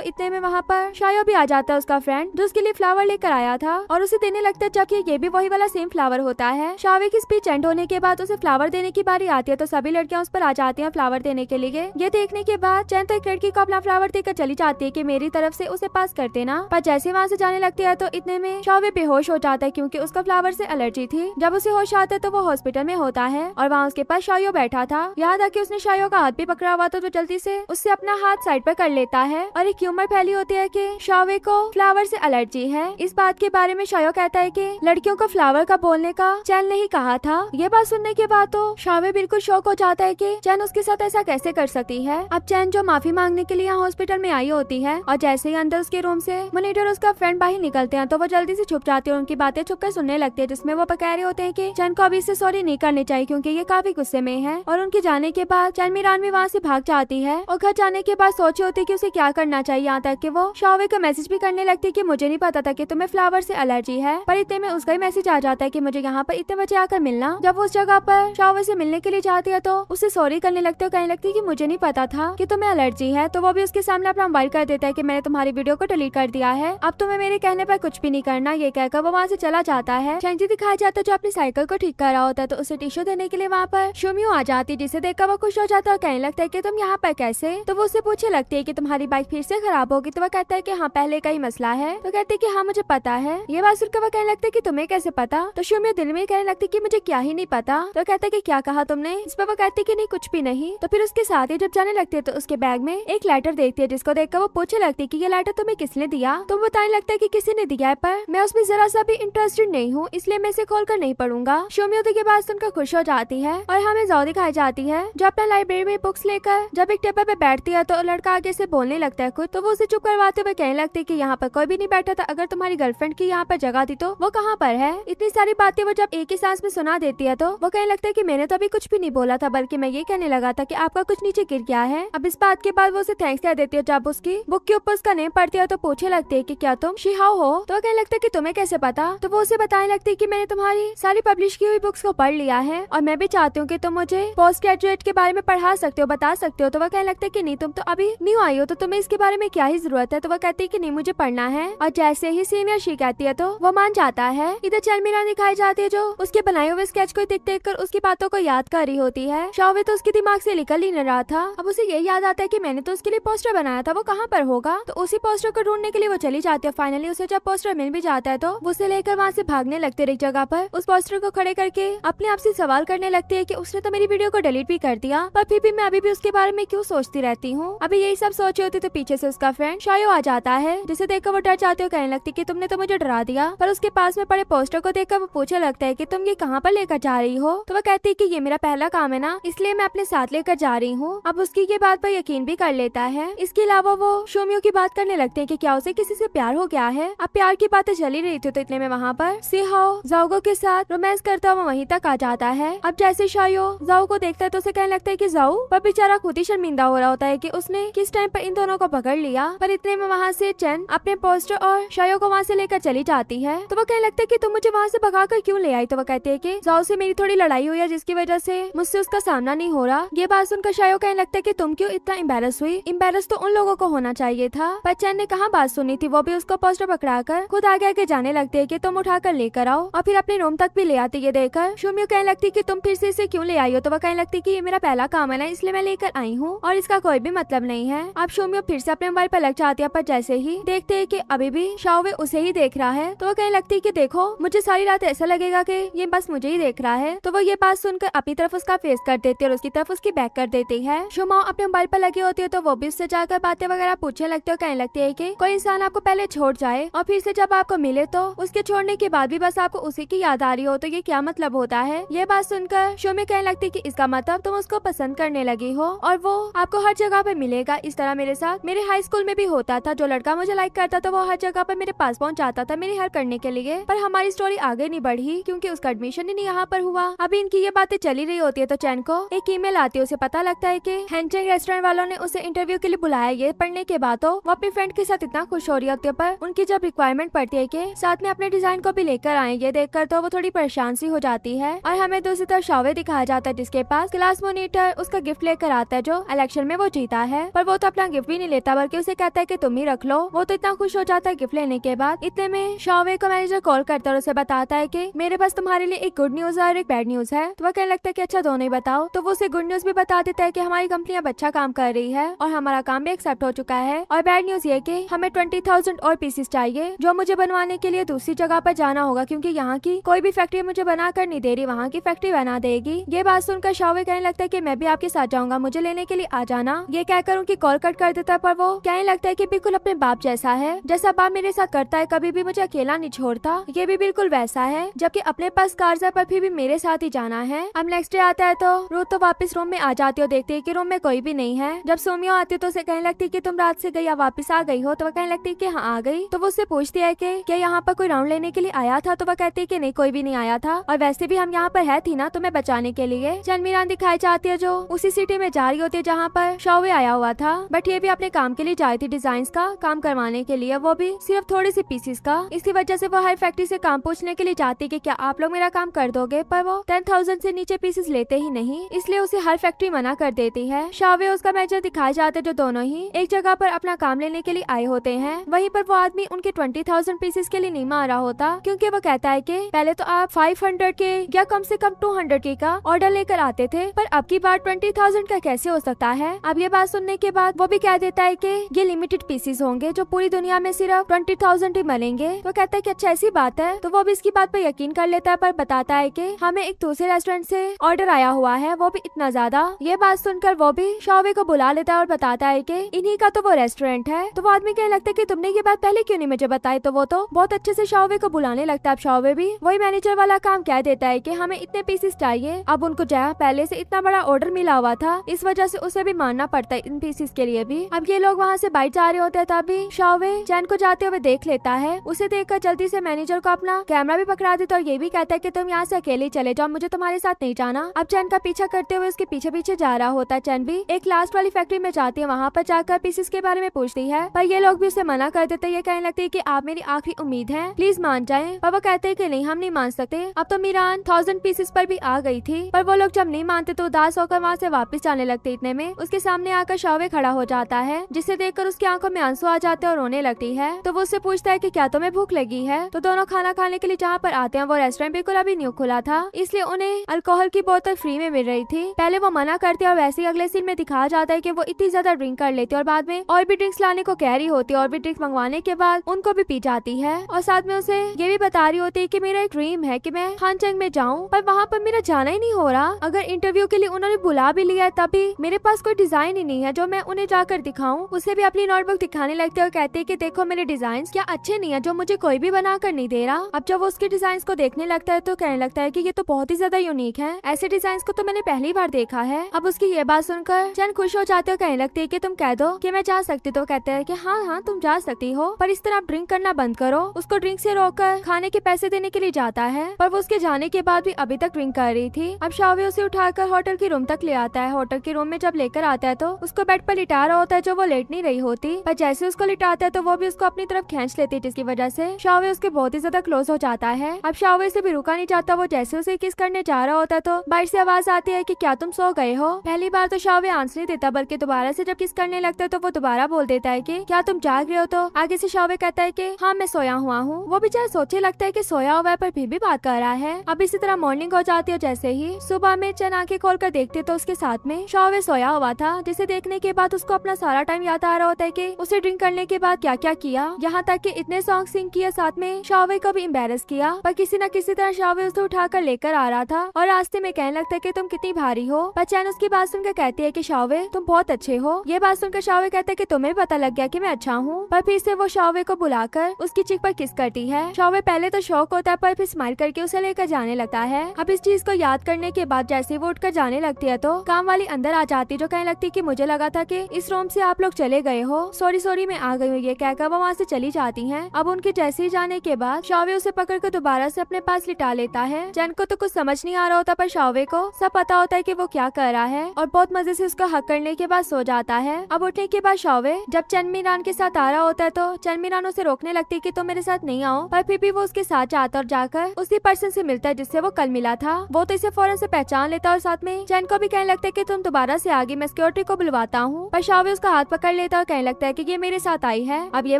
इतने में वहाँ पर शायो भी आ जाता है उसका फ्रेंड जो उसके लिए फ्लावर लेकर आया था। और उसे देने लगता है जबकि ये भी वही वाला सेम फ्लावर होता है। शावे की स्पीच एंड होने के बाद उसे फ्लावर देने की बारी आती है तो सभी लड़कियाँ उस पर आ जाती है फ्लावर देने के लिए। ये देखने के बाद चैन तो एक लड़की को अपना फ्लावर देकर चली जाती है की मेरी तरफ़ से उसे पास कर देना। पर जैसे वहाँ से जाने लगती है तो इतने में शावे बेहोश हो जाता है, क्यूँकी उसका फ्लावर से एलर्जी थी। जब उसे होश आता है तो वो हॉस्पिटल में होता है और वहाँ उसके पास शायो बैठा था। याद आके उसने शायो का हाथ भी पकड़ा हुआ था तो जल्दी से उससे अपना हाथ साइड पर कर लेता है। और एक ह्यूमर फैली होती है कि शावे को फ्लावर से एलर्जी है। इस बात के बारे में शायो कहता है कि लड़कियों को फ्लावर का बोलने का चैन नहीं कहा था। ये बात सुनने के बाद तो शावे बिल्कुल शौक हो जाता है कि चैन उसके साथ ऐसा कैसे कर सकती है। अब चैन जो माफ़ी मांगने के लिए यहाँ हॉस्पिटल में आई होती है और जैसे ही अंदर उसके रूम से मोनिटर उसका फ्रेंड बाहर निकलते हैं तो वो जल्दी से छुप जाते हैं उनकी बातें छुप कर सुनने लगते हैं, जिसमें वो कह रहे होते हैं की चैन को अभी से सॉरी नहीं करनी चाहिए क्योंकि ये काफ़ी गुस्से में है। और उनके जाने के बाद चैन मीरान भी वहाँ से भाग जाती है और घर जाने के बाद सोचे होती कि उसे क्या करना चाहिए यहाँ तक कि वो शावे का मैसेज भी करने लगती कि मुझे नहीं पता था कि तुम्हें फ्लावर से एलर्जी है, पर इतने में उसका ही मैसेज आ जाता है कि मुझे यहाँ पर इतने बजे आकर मिलना। जब उस जगह पर शावर से मिलने के लिए जाती है तो उसे सॉरी करने लगते हो कहने लगती की मुझे नहीं पता था की तुम्हें एलर्जी है तो वो भी उसके सामने अपना मोबाइल कर देता है की मैंने तुम्हारी वीडियो को डिलीट कर दिया है। अब तुम्हें मेरे कहने पर कुछ भी नहीं करना, ये कहकर वो वहाँ से चला जाता है। चैंजी दिखाया जाता है जो अपनी साइकिल को ठीक कर रहा होता है तो उसे टिश्यू देने के लिए वहाँ पर शुमियो आ जाती है जिसे देखकर वो खुश हो जाता है और कहने लगता है की तुम यहाँ पर कैसे तो वो उसे पूछे लगती है की तुम्हारी बाइक फिर से खराब होगी तो वह कहता है की हाँ पहले का ही मसला है तो कहते की हाँ मुझे पता है ये बात सुनकर वह कहने लगता है की तुम्हें कैसे पता तो शुमियो दिल में कहने लगती की मुझे क्या ही नहीं पता तो कहता है की क्या कहा तुमने इस पर वो कहती की नहीं कुछ भी नहीं तो फिर उसके साथ ही जब जाने लगती है तो उसके बैग में एक लेटर देखती है जिसको देखकर वो पूछे लगती है कि ये लेटर तुम्हें किसने दिया तो बताने लगता है की किसी ने दिया है पर मैं उसमें जरा सा भी इंटरेस्टेड नहीं हूँ इसलिए मैं इसे खोल कर नहीं पढ़ूँगा शोमियोती के बाद सुनकर खुश हो जाती है और हमें जौ दिखाई जाती है। जब अपना लाइब्रेरी में बुक्स लेकर जब एक टेबल पे बैठती है तो लड़का आगे से बोलने लगता है खुद तो वो उसे चुप करवाते हुए कहने लगते की यहाँ पर कोई भी नहीं बैठा था। अगर तुम्हारी गर्लफ्रेंड की यहाँ पर जगह थी तो वो कहाँ पर है? इतनी सारी बातें वो जब एक ही सांस में सुना देती है तो वो कहने लगता है की मैंने तो अभी कुछ भी नहीं बोला था, बल्कि मैं ये कहने लगा था की आपका कुछ नीचे गिर गया है। अब इस बात के बाद वो उसे थैंक्स कह देती है। जब उसकी बुक के ऊपर उसका नेम पढ़ती है तो पूछे लगते है की क्या तुम शिहाओ हो? तो कहने लगता है की तुम्हें कैसे पता? तो वो उसे बताने लगती है की मैंने तुम्हारी सारी पब्लिश की हुई बुक्स को पढ़ लिया है और मैं भी चाहती हूँ की तुम मुझे पोस्ट ग्रेजुएट के बारे में पढ़ा सकते हो, बता सकते हो। तो वह कहने लगता है की नहीं, तुम तो अभी न्यू आई हो तो तुम्हें इसके बारे में क्या ही ज़रूरत है? तो वह कहती है की नहीं, मुझे पढ़ना है और जैसे ही सीनियर शी कहती है तो वो मान जाता है। इधर चलमीरा दिखाई जाती है, जो उसके बनाए हुए स्केच को देख देख कर उसकी बातों को याद कर रही होती है। शावे तो उसके दिमाग से निकल ही नहीं रहा था। अब उसे यही याद आता है की मैंने तो उसके लिए पोस्टर बनाया था, वो कहाँ पर होगा? तो उसी पोस्टर को ढूँढने के लिए वो चली जाती है। फाइनली उसे जब पोस्टर मिल भी जाता है तो उसे लेकर वहाँ से भागने लगते एक जगह पर। उस पोस्टर को खड़े करके अपने आप से सवाल करने लगती है कि उसने तो मेरी वीडियो को डिलीट भी कर दिया, पर फिर भी मैं अभी भी उसके बारे में क्यों सोचती रहती हूँ? अभी यही सब सोची होती तो पीछे से उसका फ्रेंड शायो आ जाता है, जिसे देखकर वो डर जाते हो कहने लगती कि तुमने तो मुझे डरा दिया, पर उसके पास में पड़े पोस्टर को देखकर वो पूछे लगता है कि तुम ये कहाँ पर लेकर जा रही हो? तो वो कहती है कि ये मेरा पहला काम है ना, इसलिए मैं अपने साथ लेकर जा रही हूँ। अब उसकी ये बात पर यकीन भी कर लेता है। इसके अलावा वो शोमियो की बात करने लगते हैं कि क्या उसे किसी से प्यार हो गया है? अब प्यार की बातें चली रही थी तो इतने में वहाँ पर सिहाओ, जाओगो के साथ, रोमांस करता हुआ वहीं तक आ जाता है। अब जैसे शायो, जाओ को देखता है तो उसे कहने लगता है कि जाओ, पर बेचारा खुद ही शर्मिंदा हो रहा होता है कि उसने किस टाइम पर इन दोनों को पकड़ लिया। पर इतने में वहाँ से चैन अपने पोस्टर और शायो को वहाँ से लेकर चली जाती है। तो वो कहने लगता है की तुम मुझे वहाँ से भगा कर क्यों ले आई? तो वो कहते हैं की जाओ से मेरी थोड़ी लड़ाई हुई है, जिसकी वजह से मुझसे उसका सामना नहीं हो रहा। ये बात सुनकर शायो कहने लगता है की तुम क्यों इतना इम्बेरस हुई? इम्बेरस तो उन लोगों को होना चाहिए था, पर चैन ने कहा बात सुनी थी? वो भी उसको पोस्टर पकड़ा कर खुद आगे आगे जाने लगते है की तुम उठा कर लेकर आओ, और फिर अपने रूम तक भी ले आती ये देखकर शुमियो कहने लगती कि तुम फिर से इसे क्यों ले आई हो? तो वो कहने लगती कि ये मेरा पहला काम है ना, इसलिए मैं लेकर आई हूँ, और इसका कोई भी मतलब नहीं है। अब शोमियो फिर से अपने मोबाइल पर लग जाती है, पर जैसे ही देखते है कि अभी भी शाओवे उसे ही देख रहा है तो वो कहने लगती कि देखो, मुझे सारी रात ऐसा लगेगा कि ये बस मुझे ही देख रहा है। तो वो ये बात सुनकर अपनी तरफ़ उसका फेस कर देती है और उसकी तरफ़ उसकी बैक कर देती है। शुमाओ अपने मोबाइल पर लगी होती है तो वो भी उससे जाकर बातें वगैरह पूछने लगते हो कहने लगती है की कोई इंसान आपको पहले छोड़ जाए, और फिर से जब आपको मिले तो उसके छोड़ने के बाद भी बस आपको उसी की याद आ रही हो तो ये क्या मतलब होता है? ये बात सुनकर शोमी कहने लगती कि इसका मतलब तुम उसको पसंद करने लगी हो और वो आपको हर जगह पे मिलेगा। इस तरह मेरे साथ मेरे हाई स्कूल में भी होता था। जो लड़का मुझे लाइक करता था, वो हर जगह पर मेरे पास पहुँच जाता था मेरी हेल्प करने के लिए। पर हमारी स्टोरी आगे नहीं बढ़ी, क्योंकि उसका एडमिशन ही नहीं यहाँ पर हुआ। अभी इनकी ये बातें चली रही होती है तो चैन को एक ईमेल आती है, उसे पता लगता है की हैंचेंग रेस्टोरेंट वालों ने उसे इंटरव्यू के लिए बुलाया। ये पढ़ने के बाद तो वो अपने फ्रेंड के साथ इतना खुश हो रही होती है, पर उनकी जब रिक्वायरमेंट पड़ती है की साथ में अपने डिज़ाइन को भी लेकर आए, ये देखकर तो वो थोड़ी परेशान सी हो जाती है। और हमें दूसरी तरफ़ शावे दिखाया जाता है, जिसके पास क्लास मोनिटर उसका गिफ्ट लेकर आता है, जो इलेक्शन में वो जीता है। पर वो तो अपना गिफ्ट भी नहीं लेता, बल्कि उसे कहता है कि तुम ही रख लो। वो तो इतना खुश हो जाता है गिफ्ट लेने के बाद। इतने में शावे को मैनेजर कॉल करता है और उसे बताता है की मेरे पास तुम्हारे लिए एक गुड न्यूज़ है और एक बैड न्यूज़ है। तो वह कहने लगता है की अच्छा दोनों ही बताओ। तो वो उसे गुड न्यूज़ भी बता देता है की हमारी कंपनी अब अच्छा काम कर रही है और हमारा काम भी एक्सेप्ट हो चुका है। और बैड न्यूज़ ये की हमें ट्वेंटी थाउज़ेंड और पीसेस चाहिए, जो मुझे बनवाने के लिए दूसरी जगह पर जाना होगा, क्योंकि यहाँ की कोई भी फैक्ट्री मुझे बना कर नहीं दे रही, वहाँ की फैक्ट्री बना देगी। ये बात सुनकर शावे कहने लगता है की मैं भी आपके साथ जाऊँगा, मुझे लेने के लिए आ जाना। ये कहकर उनकी कॉल कट कर देता है, पर वो कहने लगता है की बिल्कुल अपने बाप जैसा है। जैसा बाप मेरे साथ करता है, कभी भी मुझे अकेला नहीं छोड़ता। ये भी बिल्कुल वैसा है, जबकि अपने पास कार है, पर फिर भी मेरे साथ ही जाना है। अब नेक्स्ट डे आता है तो रूथ तो वापस रूम में आ जाती हो, देखती है कि रूम में कोई भी नहीं है। जब सोमियो आती है तो उसे कहने लगती है की तुम रात से गई या वापस आ गई हो तो वह कहने लगती है की हाँ आ गई। तो वो उससे पूछती है की, क्या यहाँ पर कोई राउंड लेने के लिए आया था? तो वह कहती है की, नहीं, कोई भी नहीं आया था। और वैसे भी हम यहाँ पर है थी ना तुम्हें बचाने के लिए। चनमीरान दिखाई जाती है जो उसी सिटी में जा रही होती है जहाँ पर शौवे आया हुआ था। बट ये भी अपने काम के लिए जा रही थी डिज़ाइन का काम करवाने के लिए। वो भी सिर्फ़ थोड़ी सी पीसीस का। इसकी वजह से वो हर फैक्ट्री से काम पूछने के लिए जाती की क्या आप लोग मेरा काम कर दोगे? पर वो टेन थाउज़ेंड से नीचे पीसेस लेते ही नहीं। इसलिए उसे हर फैक्ट्री मना कर देती है। शावे उसका मैनेजर दिखाए जाते जो दोनों ही एक जगह पर अपना काम लेने के लिए आए होते हैं। वहीं पर वो आदमी उनके ट्वेंटी थाउज़ेंड पीसेस के लिए नहीं मार होता, क्योंकि वो कहता है कि पहले तो आप फाइव हंड्रेड के या कम से कम टू हंड्रेड के का ऑर्डर लेकर आते थे, पर अब की बार ट्वेंटी थाउज़ेंड का कैसे हो सकता है? अब ये बात सुनने के बाद वो भी कह देता है कि ये लिमिटेड पीसेस होंगे जो पूरी दुनिया में सिर्फ़ ट्वेंटी थाउज़ेंड ही बनेंगे। वो कहता है कि अच्छा ऐसी बात है। तो वो भी इसकी बात पर यकीन कर लेता है, पर बताता है की हमें एक दूसरे रेस्टोरेंट से ऑर्डर आया हुआ है, वो भी इतना ज़्यादा। ये बात सुनकर वो भी शौवे को बुला लेता है और बताता है की इन्हीं का तो वो रेस्टोरेंट है। तो वो आदमी कहने लगता है की तुमने ये बात पहले क्यों नहीं मुझे बताई? तो वो तो बहुत अच्छे से शौवे को बुलाने लगता है। अब शौवे भी वही मैनेजर वाला काम कह देता है कि हमें इतने पीसेस चाहिए। अब उनको जया पहले से इतना बड़ा ऑर्डर मिला हुआ था, इस वजह से उसे भी मानना पड़ता है इन पीसेस के लिए भी। अब ये लोग वहाँ से बाइट जा रहे होते हैं तभी शौवे चैन को जाते हुए देख लेता है। उसे देखकर जल्दी से मैनेजर को अपना कैमरा भी पकड़ा देता और ये भी कहता है की तुम यहाँ से अकेले चले जाओ, मुझे तुम्हारे साथ नहीं जाना। अब चैन का पीछा करते हुए उसके पीछे पीछे जा रहा होता है। चैन भी एक लास्ट वाली फैक्ट्री में जाती है, वहाँ पर जाकर पीसेस के बारे में पूछती है। पर ये लोग भी उसे मना कर देते ये कहने लगते है की आप मेरी आखिरी उम्मीद है प्लीज़ मान जाए। वो कहते हैं कि नहीं, हम नहीं मान सकते। अब तो मीरान थाउज़ेंड पीसेस पर भी आ गई थी, पर वो लोग जब नहीं मानते तो उदास होकर वहाँ से वापस जाने लगते इतने में। उसके सामने आकर शौवे खड़ा हो जाता है, जिसे देखकर उसकी आँखों में आँसू आ जाते और रोने लगती है। तो वो उससे पूछता है की क्या तुम्हें भूख लगी है? तो दोनों खाना खाने के लिए जहाँ पर आते हैं, वो रेस्टोरेंट बिल्कुल अभी न्यू खुला था, इसलिए उन्हें अल्कोहल की बोतल फ्री में मिल रही थी। पहले वो मना करते और वैसे ही अगले सीन में दिखाया जाता है की वो इतनी ज़्यादा ड्रिंक कर लेती और बाद में और भी ड्रिंक्स लाने को कह रही होती है और भी ड्रिंक्स मंगवाने के बाद उनको भी पी जाती है। और साथ में उसे ये भी बता रही होती है की मेरा एक ड्रीम है की मैं हानचंग में जाऊँ, पर वहाँ पर मेरा जाना ही नहीं हो रहा। अगर इंटरव्यू के लिए उन्होंने बुला भी लिया तभी मेरे पास कोई डिज़ाइन ही नहीं है, जो मैं उन्हें जाकर दिखाऊँ। उसे भी अपनी नोटबुक दिखाने लगते और कहते हैं कि देखो, मेरे डिज़ाइन क्या अच्छे नहीं है, जो मुझे कोई भी बना कर नहीं दे रहा। अब जब वो उसके डिज़ाइन को देखने लगता है तो कहने लगता है की ये तो बहुत ही ज़्यादा यूनिक है। ऐसे डिज़ाइन को तो मैंने पहली बार देखा है। अब उसकी ये बात सुनकर चैन खुश हो जाते हो कहने लगती है की तुम कह दो की मैं जा सकती तो कहते हैं की हाँ हाँ तुम जा सकती हो, पर इस तरह आप ड्रिंक करना बंद करो। उसको ड्रिंक से रोककर खाने के पैसे देने के लिए जाता है, पर वो उसके जाने के बाद भी अभी तक ड्रिंक कर रही थी। अब शावे उसे उठाकर होटल के रूम तक ले आता है। होटल के रूम में जब लेकर आता है तो उसको बेड पर लिटा रहा होता है जो वो लेट नहीं रही होती। पर जैसे उसको लिटाता है तो वो भी उसको अपनी तरफ़ खींच लेती है, जिसकी वजह से शावे उसके बहुत ही ज़्यादा क्लोज हो जाता है। अब शावे से भी रुका नहीं चाहता वो जैसे उसे किस करने जा रहा होता तो बाहर से आवाज़ आती है की क्या तुम सो गए हो? पहली बार तो शावे आंसर नहीं देता, बल्कि दोबारा से जब किस करने लगता है तो वो दोबारा बोल देता है की, क्या तुम जाग रहे हो? तो आगे से शावे कहता है कि हाँ मैं सोया हुआ हूँ। वो चाहे सोचे लगता है की सोया हुआ है पर फिर भी बात कर रहा है। अब इसी तरह मॉर्निंग हो जाती है जैसे ही। सुबह में चन आँखें खोल कर देखते तो उसके साथ में शावे सोया हुआ था, जिसे देखने के बाद उसको अपना सारा टाइम याद आ रहा होता है की उसे ड्रिंक करने के बाद क्या क्या। किया यहाँ तक की इतने सॉन्ग सिंग किए, साथ में शावे को भी एम्बेरस किया, पर किसी न किसी तरह शावे उसे उठाकर लेकर आ रहा था और रास्ते में कहने लगता है की तुम कितनी भारी हो। पर चैन उसकी बात सुनकर कहती है की शावे तुम बहुत अच्छे हो। ये बात सुनकर शावे कहते कि तुम्हें पता लग गया की मैं अच्छा हूँ। पर फिर से वो शावे को बुलाकर उसकी चिक पर किस करती है। शावे पहले तो शौक होता है, पर फिर स्माइल करके उसे लेकर जाने लगता है। अब इस चीज़ को याद करने के बाद जैसे वो उठकर जाने लगती है तो काम वाली अंदर आ जाती जो कहने लगती कि मुझे लगा था कि इस रूम से आप लोग चले गए हो। सॉरी सॉरी मैं आ गई हूँ। ये कहकर वो वहाँ से चली जाती है। अब उनके जैसे ही जाने के बाद शावे उसे पकड़ कर दोबारा ऐसी अपने पास लिटा लेता है। जैन को तो कुछ समझ नहीं आ रहा होता, पर शावे को सब पता होता है की वो क्या कर रहा है और बहुत मज़े से उसका हक करने के बाद सो जाता है। अब उठने के बाद शावे जब चनमीरान के साथ आ रहा होता है तो चनमीरान उसे रोकने लगती है कि तुम मेरे साथ नहीं आओ, पर फिर भी वो उसके साथ जाता और जाकर उसी पर्सन से मिलता है जिससे वो कल चैन मिला था। वो तो इसे फ़ौरन से पहचान लेता और साथ में चैन को भी कहने लगता है की तुम दोबारा से आगे मैं सिक्योरिटी को बुलवाता हूँ। पर शावे उसका हाथ पकड़ लेता और कहने लगता है की ये मेरे साथ आई है। अब ये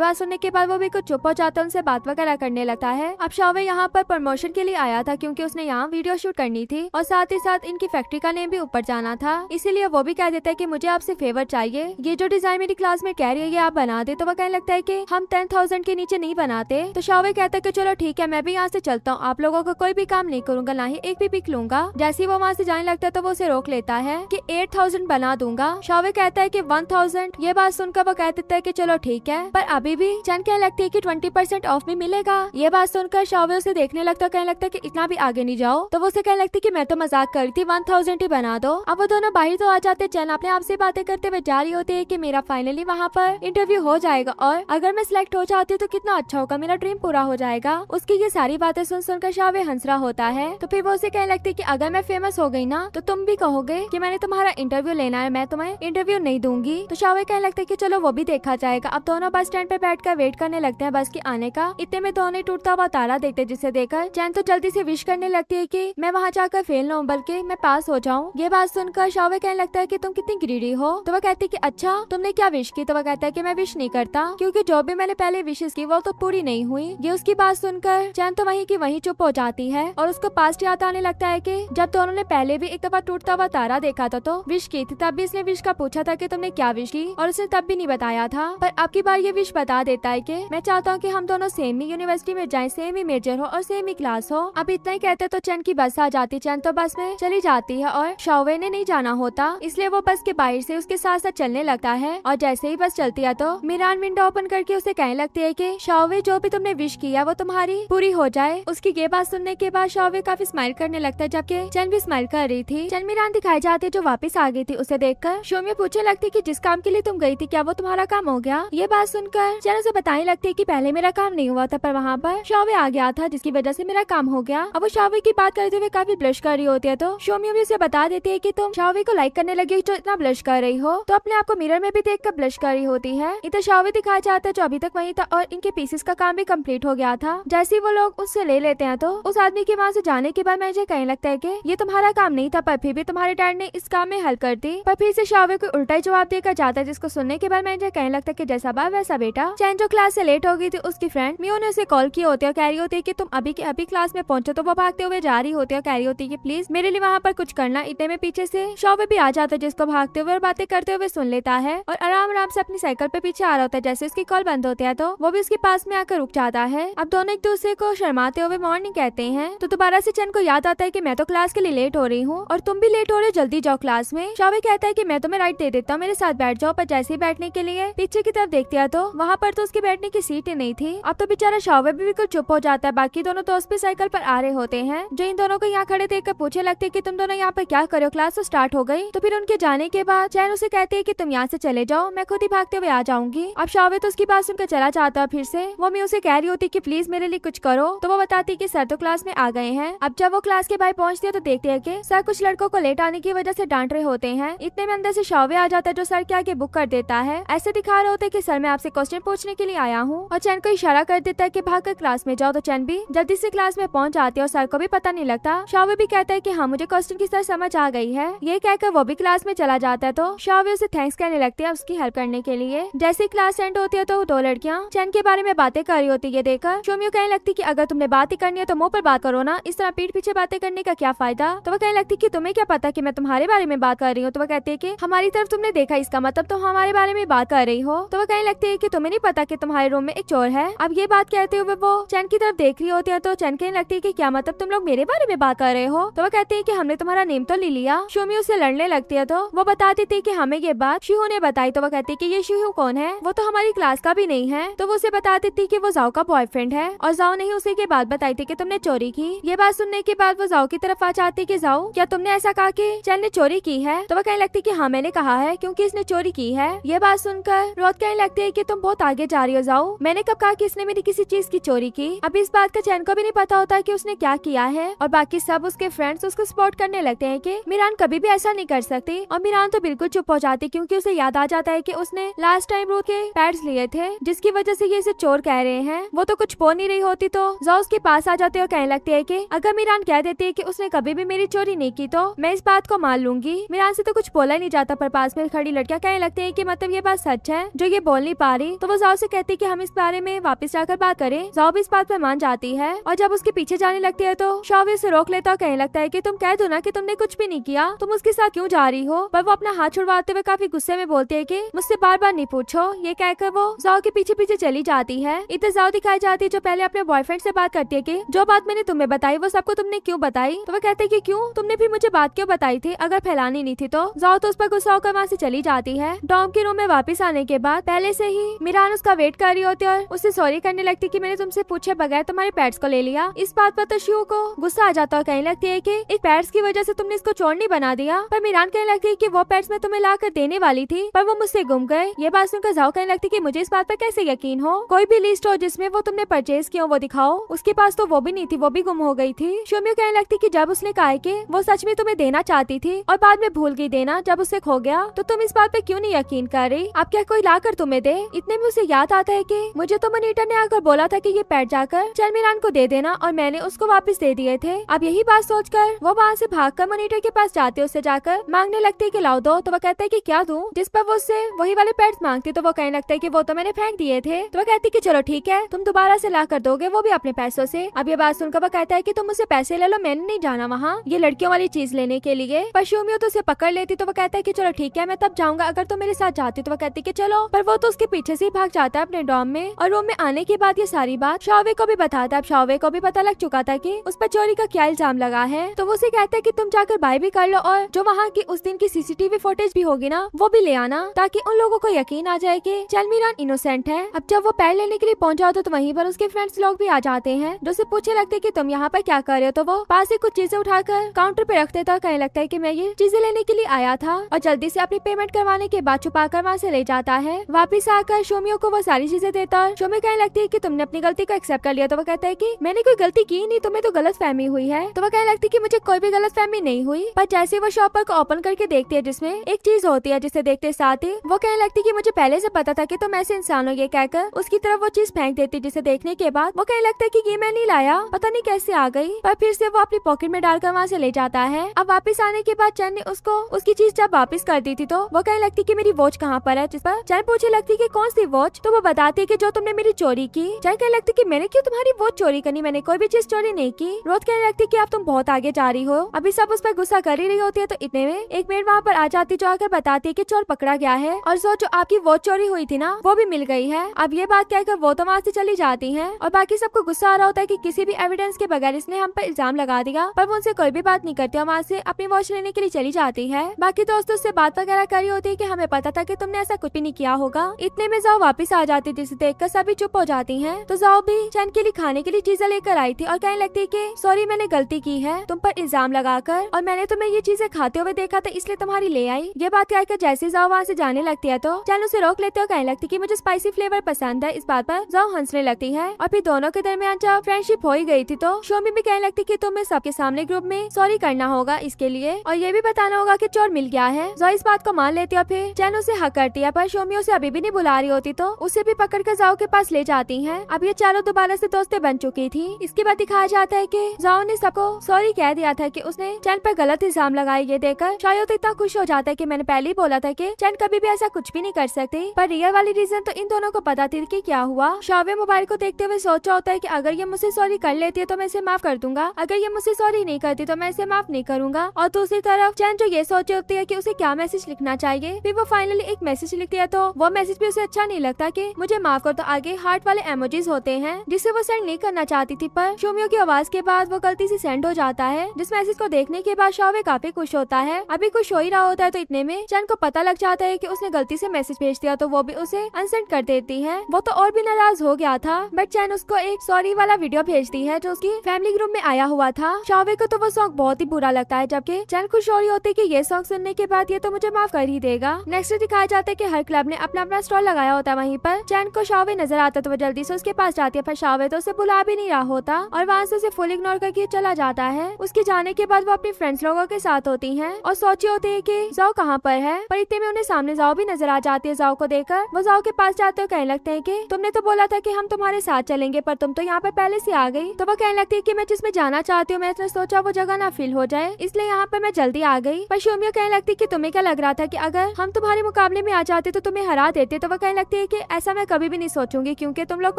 बात सुनने के बाद वो भी कुछ चुप हो जाता है, उनसे बात वगैरह करने लगता है। अब शावे यहाँ पर प्रमोशन के लिए आया था क्यूँकी उसने यहाँ वीडियो शूट करनी थी और साथ ही साथ इनकी फैक्ट्री का नेम भी ऊपर जाना था। इसीलिए वो भी कह देता है की मुझे आपसे फेवर चाहिए। ये जो डिज़ाइन मेरी क्लास में कह रही है, ये आप बना दे। तो वो कहने लगता है की हम टेन थाउज़ेंड के नीचे नहीं बनाते। तो शावे कहता है की चलो ठीक है, मैं भी यहाँ से चलता हूँ। आप लोगों का कोई भी काम नहीं करूँगा ना ही एक भी पिक लूँगा। जैसे ही वो वहाँ से जाने लगता है तो वो उसे रोक लेता है की एट थाउज़ेंड बना दूँगा। शावे कहता है की वन थाउज़ेंड ये बात सुनकर वो कह देता है की चलो ठीक है। पर अभी भी चंद कहने लगती है की ट्वेंटी परसेंट ऑफ़ भी मिलेगा। ये बात सुनकर शावे उसे देखने लगता कहने लगता है की इतना भी आगे नहीं जाओ। तो वो उसे कहने लगती की मैं तो मज़ाक कर रही थी वन थाउज़ेंड ही बना दो। अब वो दोनों बाहर तो आ जाते चैन अपने आप से बातें करते हुए जा रही होती है की मेरा फाइनली वहाँ पर इंटरव्यू हो जाएगा और अगर मैं सिलेक्ट हो जाती हूँ तो कितना अच्छा होगा। मेरा ड्रीम पूरा हो जाएगा। उसकी ये सारी बातें सुन सुनकर शावे हंसरा होता है। तो फिर वो उसे कहने लगती कि अगर मैं फ़ेमस हो गई ना तो तुम भी कहोगे कि मैंने तुम्हारा इंटरव्यू लेना है, मैं तुम्हें इंटरव्यू नहीं दूँगी। तो शावे कहने लगता है कि चलो वो भी देखा जाएगा। अब दोनों बस स्टैंड पे बैठ कर वेट करने लगते हैं बस के आने का। इतने में दोनों टूटता हुआ तारा देखते जिसे देखकर चैन तो जल्दी से विश करने लगती है की मैं वहाँ जाकर फेल न बल्कि मैं पास हो जाऊँ। ये बात सुनकर शावे कहने लगता है की तुम कितनी ग्रीडी हो? तो वह कहती की अच्छा तुमने क्या विश की? तो वह कहता है की मैं विश नहीं करता, क्यूँकी जो भी मैंने पहले विशेष की, वो तो पूरी नहीं हुई। ये उसकी बात सुनकर चैन तो वहीं की वहीं चुप हो जाती है और उसको पास्ट याद आने लगता है कि जब दोनों ने पहले भी एक दफ़ा टूटता हुआ तारा देखा था तो विश की थी, तब भी इसने विश का पूछा था कि तुमने क्या विश की? और उसने तब भी नहीं बताया था। पर अब की बार ये विश बता देता है कि मैं चाहता हूँ कि हम दोनों सेम ही यूनिवर्सिटी में जाएँ सेम ही मेजर हो और सेम ही क्लास हो। अब इतना ही कहते तो चैन की बस आ जाती। चैन तो बस में चली जाती है और शावे ने नहीं जाना होता। इसलिए वो बस के बाहर से उसके साथ साथ चलने लगता है और जैसे ही बस चलती है तो मीरान विंडो ओपन करके उसे कहने लगती है की शावे जो भी तुमने विश किया वो तुम्हारी पूरी हो जाए। उसकी ये बात सुनने के बाद शावे काफ़ी स्माइल करने लगता है, जबकि चैन भी स्माइल कर रही थी। चैन मीरान दिखाई जाती जो वापस आ गई थी, उसे देखकर शोमिया पूछने लगती कि जिस काम के लिए तुम गई थी, क्या वो तुम्हारा काम हो गया? ये बात सुनकर चैन उसे बताने लगती की पहले मेरा काम नहीं हुआ था, पर वहाँ पर शावे आ गया था, जिसकी वजह से मेरा काम हो गया। अब वो शावे की बात करते हुए काफ़ी ब्लश कर रही होती है तो शोमिया भी उसे बता देती है की तुम शावे को लाइक करने लगी जो इतना ब्लश कर रही हो। तो अपने आप को मिरर में भी देख कर ब्लश कर रही होती है। इधर शावे दिखाया जाता है, जो अभी तक वही था, और इनके पीसेस का काम भी कंप्लीट हो गया था। जैसे वो लोग उससे ले लेते हैं तो उस आदमी के वहाँ से जाने के बाद मुझे कहने लगता है कि ये तुम्हारा काम नहीं था, पर फिर भी तुम्हारे डैड ने इस काम में हेल्प कर दी। पर फिर से शावे को उल्टा जवाब देकर जाता है, जिसको सुनने के बाद मुझे कहने लगता है कि जैसा बाप, वैसा बेटा। चैन जो क्लास से लेट हो गई थी, उसकी फ्रेंड मियो ने उसे कॉल किया होती है कह रही होती है की तुम अभी के अभी क्लास में पहुंचो तो वो भागते हुए जा रही होती है कह रही होती है कि प्लीज़ मेरे लिए वहाँ पर कुछ करना, इतने में पीछे से। शावे भी आ जाता है, जिसको भागते हुए और बातें करते हुए सुन लेता है और आराम आराम से अपनी साइकिल पे पीछे आ रहा होता है, जैसे उसकी कॉल बंद होती है तो वो भी उसके पास में आकर रुक जाता है। अब दोनों एक दूसरे को शर्माते हुए मॉर्निंग कहते हैं तो दोबारा से चंद को याद आता है कि मैं तो क्लास के लिए लेट हो रही हूँ और तुम भी लेट हो रहे हो, जल्दी जाओ क्लास में। शावे कहता है कि मैं तुम्हें राइट दे देता हूँ, मेरे साथ बैठ जाओ, पर जैसे ही बैठने के लिए। पीछे की तरफ़ देखते हैं तो वहाँ पर तो उसके बैठने की सीट ही नहीं थी। अब तो बेचारा शावे भी बिल्कुल चुप हो जाता है, बाकी दोनों दोस्त भी साइकिल पर आ रहे होते हैं। जो इन दोनों को यहाँ खड़े देख कर पूछे लगते की तुम दोनों यहाँ पर क्या करो क्लास तो स्टार्ट हो गई। तो फिर उनके जाने के बाद चैन उसे कहती है की तुम यहाँ से चले जाओ, मैं खुद ही भागते हुए आ जाऊँगी। अब शावे तो उसकी बात सुनकर चला जाता फिर से। वो मैं उसे कह रही होती की प्लीज़ मेरे लिए कुछ करो तो वो बताती की सर तो क्लास में आ गए हैं। अब जब वो क्लास के बाहर पहुँचती है तो देखते हैं कि सर कुछ लड़कों को लेट आने की वजह से डांट रहे होते हैं। इतने में अंदर से शावे आ जाता है जो सर के आगे बुक कर देता है। ऐसे दिखा रहे होते कि सर मैं आपसे क्वेश्चन पूछने के लिए आया हूँ और चैन को इशारा कर देता है कि भागकर क्लास में जाओ। तो चैन भी जल्दी से क्लास में पहुँच जाती है और सर को भी पता नहीं लगता। शावे भी कहता है की हाँ मुझे क्वेश्चन की सर समझ आ गई है। ये कहकर वो भी क्लास में चला जाता है। तो शावे उसे थैंक्स कहने लगती है उसकी हेल्प करने के लिए। जैसे क्लास एंड होती है तो दो लड़कियाँ चैन के बारे में बातें कर रही होती है। देखकर शोमियो कहने लगती की अगर तुमने बात ही करनी है तो मुँह पर बात करो ना। इस तरह पीछे बातें करने का क्या फ़ायदा? तो वह कहने लगती कि, तुम्हें क्या पता कि मैं तुम्हारे बारे में बात कर रही हूँ? तो वह कहते है कि, हमारी तरफ़ तुमने देखा इसका मतलब तो हमारे बारे में बात कर रही हो। तो वह कहने लगती है की, तुम्हें नहीं पता की तुम्हारे रूम में एक चोर है? अब ये बात कहते हुए वो चैन की तरफ़ देख रही होती है तो चैन कहने लगती है की, क्या मतलब तुम लोग मेरे बारे में बात कर रहे हो? तो वह कहते है की, हमने तुम्हारा नेम तो ले लिया। शोमी उससे लड़ने लगती है तो वो बता देती है कि, हमें ये बात शिहू ने बताई। तो वह कहती है की, ये शिहू कौन है? वो तो हमारी क्लास का भी नहीं है। तो वो उसे बता देती कि, वो जाओ का बॉयफ्रेंड है। और जाओ ने ही उसे के बात बताई थी कि, तुमने चोरी की? ये बात सुनने के बाद वो जाओ की तरफ़ आ जाती की जाओ। क्या तुमने ऐसा कहा की चैन ने चोरी की है? तो वह कहने लगती की हाँ मैंने कहा है, क्यूँकी इसने चोरी की है। ये बात सुनकर रोत कहने लगती है की तुम बहुत आगे जा रही हो, जाओ। मैंने कब कहा की इसने मेरी किसी चीज़ की चोरी की? अब इस बात का चैन को भी नहीं पता होता की उसने क्या किया है। और बाकी सब उसके फ्रेंड्स उसको सपोर्ट करने लगते हैं कि, मीरान कभी भी ऐसा नहीं कर सकती। और मीरान तो बिल्कुल चुप हो जाती क्योंकि उसे याद आ जाता है कि उसने लास्ट टाइम रोज के पैड्स लिए थे, जिसकी वजह से ये इसे चोर कह रहे हैं। वो तो कुछ बोल नहीं रही होती तो जाओ उसके पास आ जाते और कहने लगती है की, अगर मीरान कह देती है की उसने कभी भी मेरी चोरी नहीं की तो मैं इस बात को मान लूँगी। मीरान से तो कुछ बोला ही नहीं जाता, पर पास में खड़ी लड़कियाँ कहने लगती हैं कि मतलब ये बात सच है, जो ये बोल नहीं पा रही। तो वो जाओ से कहती कि हम इस बारे में वापस जाकर बात करें। जाओ भी इस बात पर मान जाती है, और जब उसके पीछे जाने लगती है तो शावे उसे रोक लेता और कहने लगता है की तुम कह दो ना की तुमने कुछ भी नहीं किया, तुम उसके साथ क्यों जा रही हो? पर वो अपना हाथ छुड़वाते हुए काफ़ी गुस्से में बोलती है की मुझसे बार बार नहीं पूछो। ये कहकर वो जाओ के पीछे पीछे चली जाती है। इतने जाओ दिखाई जाती है, जो पहले अपने बॉयफ्रेंड से बात करती है की जो बात मैंने तुम्हें बताई वो सबको तुमने क्यों बताई? तो वो कहते हैं कि क्यों? तुमने भी मुझे बात क्यों बताई थी? अगर फैलानी नहीं थी तो? जाओ तो उस पर गुस्सा होकर वहाँ से चली जाती है। डॉम के रूम में वापस आने के बाद पहले से ही मीरान उसका वेट कर रही होती है और उसे सॉरी करने लगती कि मैंने तुमसे पूछे बगैर तुम्हारे पेट्स को ले लिया। इस बात पर तो शिव को गुस्सा आ जाता और कहने लगती है की एक पेट्स की वजह से तुमने इसको चोर नहीं बना दिया। पर मीरान कहने लगती है की वो पेट्स मैं तुम्हें ला कर देने वाली थी, पर वो मुझसे गुम गए। ये बात सुनकर जाओ कहने लगती की मुझे इस बात पर कैसे यकीन हो? कोई भी लिस्ट हो जिसमें वो तुमने परचेज किया वो दिखाओ। उसके पास तो वो भी नहीं थी, वो भी गुम हो गई थी। शोमियो कहने लगती कि जब उसने कहा कि वो सच में तुम्हें देना चाहती थी और बाद में भूल गई देना जब उसे खो गया तो तुम इस बात पे क्यों नहीं यकीन कर रही? अब क्या कोई ला कर तुम्हें दे? इतने में उसे याद आता है कि मुझे तो मनीटर ने आकर बोला था कि ये पैट जाकर चल मीरान को दे देना और मैंने उसको वापस दे दिए थे। अब यही बात सोचकर वो वहाँ से भागकर मनीटर के पास जाते उससे जाकर मांगने लगती है कि, लाओ दो। तो वो कहता है कि, क्या दूँ? जिस पर वो उससे वही वाले पैट्स मांगती तो वो कहने लगता है कि, वो तो मैंने फेंक दिए थे। तो वो कहती कि, चलो ठीक है, तुम दोबारा से ला कर दोगे, वो भी अपने पैसों से। अब ये बात सुनकर वो कहता है कि, तुम मुझसे पैसे ले लो, मैंने नहीं जाना वहाँ। ये लड़कियों वाली चीज़ लेने के लिए। पर शोमियो तो उसे पकड़ लेती तो वो कहता है कि चलो ठीक है, मैं तब जाऊँगा, अगर तुम मेरे साथ जाती तो वो कहती कि चलो। पर वो तो उसके पीछे से ही भाग जाता है अपने डॉम में। और रूम में आने के बाद ये सारी बात शावे को भी बताता है। शावे को भी पता लग चुका था की उस पर चोरी का क्या इल्ज़ाम लगा है। तो वो उसे कहता है की तुम जाकर बाय भी कर लो, और जो वहाँ की उस दिन की सीसीटीवी फुटेज भी होगी ना, वो भी ले आना, ताकि उन लोगों को यकीन आ जाए कि चल मीरान इनोसेंट है। अब जब वो पैर लेने के लिए पहुँच तो वहीं पर उसके फ्रेंड्स लोग भी आ जाते हैं, जो उसे पूछे लगते कि तुम यहाँ पर क्या कर रहे हो तो वो पास से कुछ चीज़ें उठाकर काउंटर पे रखते और कहने लगता है कि मैं ये चीज़ें लेने के लिए आया था और जल्दी से अपनी पेमेंट करवाने के बाद छुपा कर वहाँ से ले जाता है। वापिस आकर शोमियो को वो सारी चीज़ें देता और शोमी कहने लगती है की तुमने अपनी गलती को एक्सेप्ट कर लिया तो वो कहता है की मैंने कोई गलती की नहीं, तुम्हें तो गलत फहमी हुई है। तो वो कहने लगती है की मुझे कोई भी गलत फहमी नहीं हुई। पर जैसे वो शॉपर को ओपन करके देखती है, जिसमें एक चीज़ होती है, जिसे देखते साथ ही वो कहने लगती है की मुझे पहले से पता था कि तुम ऐसे इंसान हो, ये कहकर उसकी तरफ़ वो चीज़ फेंक देती जिसे देखने के बाद वो कहने लगता है की ये मैं नहीं लाया, पता नहीं कैसे आ गई। पर फिर से वो अपनी पॉकेट में डालकर वहाँ से ले जाता है। अब वापस आने के बाद चंद ने उसको, उसकी चीज़ जब वापस कर दी थी तो वो कहने लगती कि मेरी वॉच कहाँ पर है? जिस पर चंद पूछे लगती कि कौन सी वॉच तो वो बताती कि जो तुमने मेरी चोरी की। चंद कहने लगती कि मैंने क्यों तुम्हारी वॉच चोरी करनी? मैंने कोई भी चीज़ चोरी नहीं की। रोज कहने लगती कि अब तुम बहुत आगे जा रही हो। अभी सब उस पर गुस्सा कर ही रही होती है तो इतने में एक मिनट वहाँ पर आ जाती जो आकर बताती है की चोर पकड़ा गया है और जो जो आपकी वॉच चोरी हुई थी ना, वो भी मिल गई है। अब ये बात कहकर वो तो वहाँ से चली जाती है और बाकी सबको गुस्सा आ रहा होता है की किसी भी एविडेंस के बगैर इसने हम इल्ज़ाम लगा दिया, पर वो उनसे कोई भी बात नहीं करती और वहाँ से अपनी वॉच लेने के लिए चली जाती है। बाकी दोस्तों से बात वगैरह करी होती है कि हमें पता था कि तुमने ऐसा कुछ भी नहीं किया होगा। इतने में जाओ वापस आ जाती जिसे देखकर सभी चुप हो जाती है। तो जाओ भी, चैन के लिए खाने के लिए चीज़ें लेकर आई थी और कहने लगती की सॉरी मैंने गलती की है, तुम पर इल्ज़ाम लगाकर, और मैंने तुम्हें ये चीज़ें खाते हुए देखा था इसलिए तुम्हारी ले आई। ये बात कहकर जैसे जाओ, वहाँ से जाने लगती है तो चैन उसे रोक लेते हो कहने लगती की, मुझे स्पाइसी फ्लेवर पसंद है, इस बात पर जाओ हंसने लगती है। और फिर दोनों के दरमियान जब फ्रेंडशिप हो ही गई थी तो शोमी भी कहने लगती की तुम्हें सबके सामने ग्रुप में सॉरी करना होगा इसके लिए। और ये भी बताना होगा कि चोर मिल गया है। जो इस बात को मान लेती है फिर चैन उसे हक करती है, पर शोमी उसे अभी भी नहीं बुला रही होती तो उसे भी पकड़ कर जाओ के पास ले जाती है। अब ये चारों दोबारा ऐसी दोस्तें बन चुकी थी। इसके बाद दिखाया जाता है की जाओ ने सबको सॉरी कह दिया था की उसने चैन पर गलत इल्ज़ाम लगाया ये देखकर शायद इतना खुश हो जाता है कि मैंने पहले ही बोला था की चैन कभी भी ऐसा कुछ भी नहीं कर सकती। पर रियल वाली रीजन तो इन दोनों को पता थी की क्या हुआ। शावे मोबाइल को देखते हुए सोचा होता है कि अगर ये मुझसे सॉरी कर लेती है तो मैं इसे माफ़ कर दूँगा अगर ये मुझसे सॉरी नहीं करती तो मैं इसे माफ़ नहीं करूँगा। और दूसरी तरफ़, चैन जो ये सोच होती है कि उसे क्या मैसेज लिखना चाहिए, फिर वो फाइनली एक मैसेज लिखती है तो वो मैसेज भी उसे अच्छा नहीं लगता कि मुझे माफ़ कर तो आगे हार्ट वाले एमोजीज होते हैं, जिसे वो सेंड नहीं करना चाहती थी, पर शोमियो की आवाज़ के बाद वो गलती से सेंड हो जाता है, जिस मैसेज को देखने के बाद शावे काफ़ी खुश होता है। अभी खुश हो ही रहा होता है तो इतने में चैन को पता लग जाता है की उसने गलती से मैसेज भेज दिया तो वो भी उसे अनसेंड कर देती है। वो तो और भी नाराज़ हो गया था बट चैन उसको एक सॉरी वाला वीडियो भेजती है, जो उसकी फैमिली ग्रुप में आया हुआ था। शावे को तो वो सॉन्ग बहुत ही बुरा लगता है, जबकि चैन खुश हो रही होती कि ये सॉन्ग सुनने के बाद ये तो मुझे माफ़ कर ही देगा। नेक्स्ट दिखाया जाता है की हर क्लब ने अपना अपना स्टॉल लगाया होता है वहीं पर। चैन को शावे नज़र आता तो वो जल्दी से उसके पास जाती है, पर शावे तो उसे बुला भी नहीं रहा होता और वहाँ से उसे फुल इग्नोर करके चला जाता है। उसके जाने के बाद वो अपनी फ्रेंड्स लोगों के साथ होती है और सोची होती है की जाओ कहाँ पर है? पर इतने में उन्हें सामने जाओ भी नज़र आ जाती है जाओ को देखकर। वो जाओ के पास जाते हो कहने लगते हैं की, तुमने तो बोला था की हम तुम्हारे साथ चलेंगे, पर तुम तो यहाँ पर पहले से आ गई। तो वो कहने लगती है की मैं जिसमें जाना चाहती हूँ, मैं सोचा वो जगह ना फिल हो जाए, इसलिए यहाँ पर मैं जल्दी आ गई। पर शोमियो कहने लगती की तुम्हें क्या लग रहा था की अगर हम तुम्हारे मुकाबले में आ जाते तो तुम्हें हरा देते तो वो कहने लगती है की ऐसा मैं कभी भी नहीं सोचूँगी, क्यूँकी तुम लोग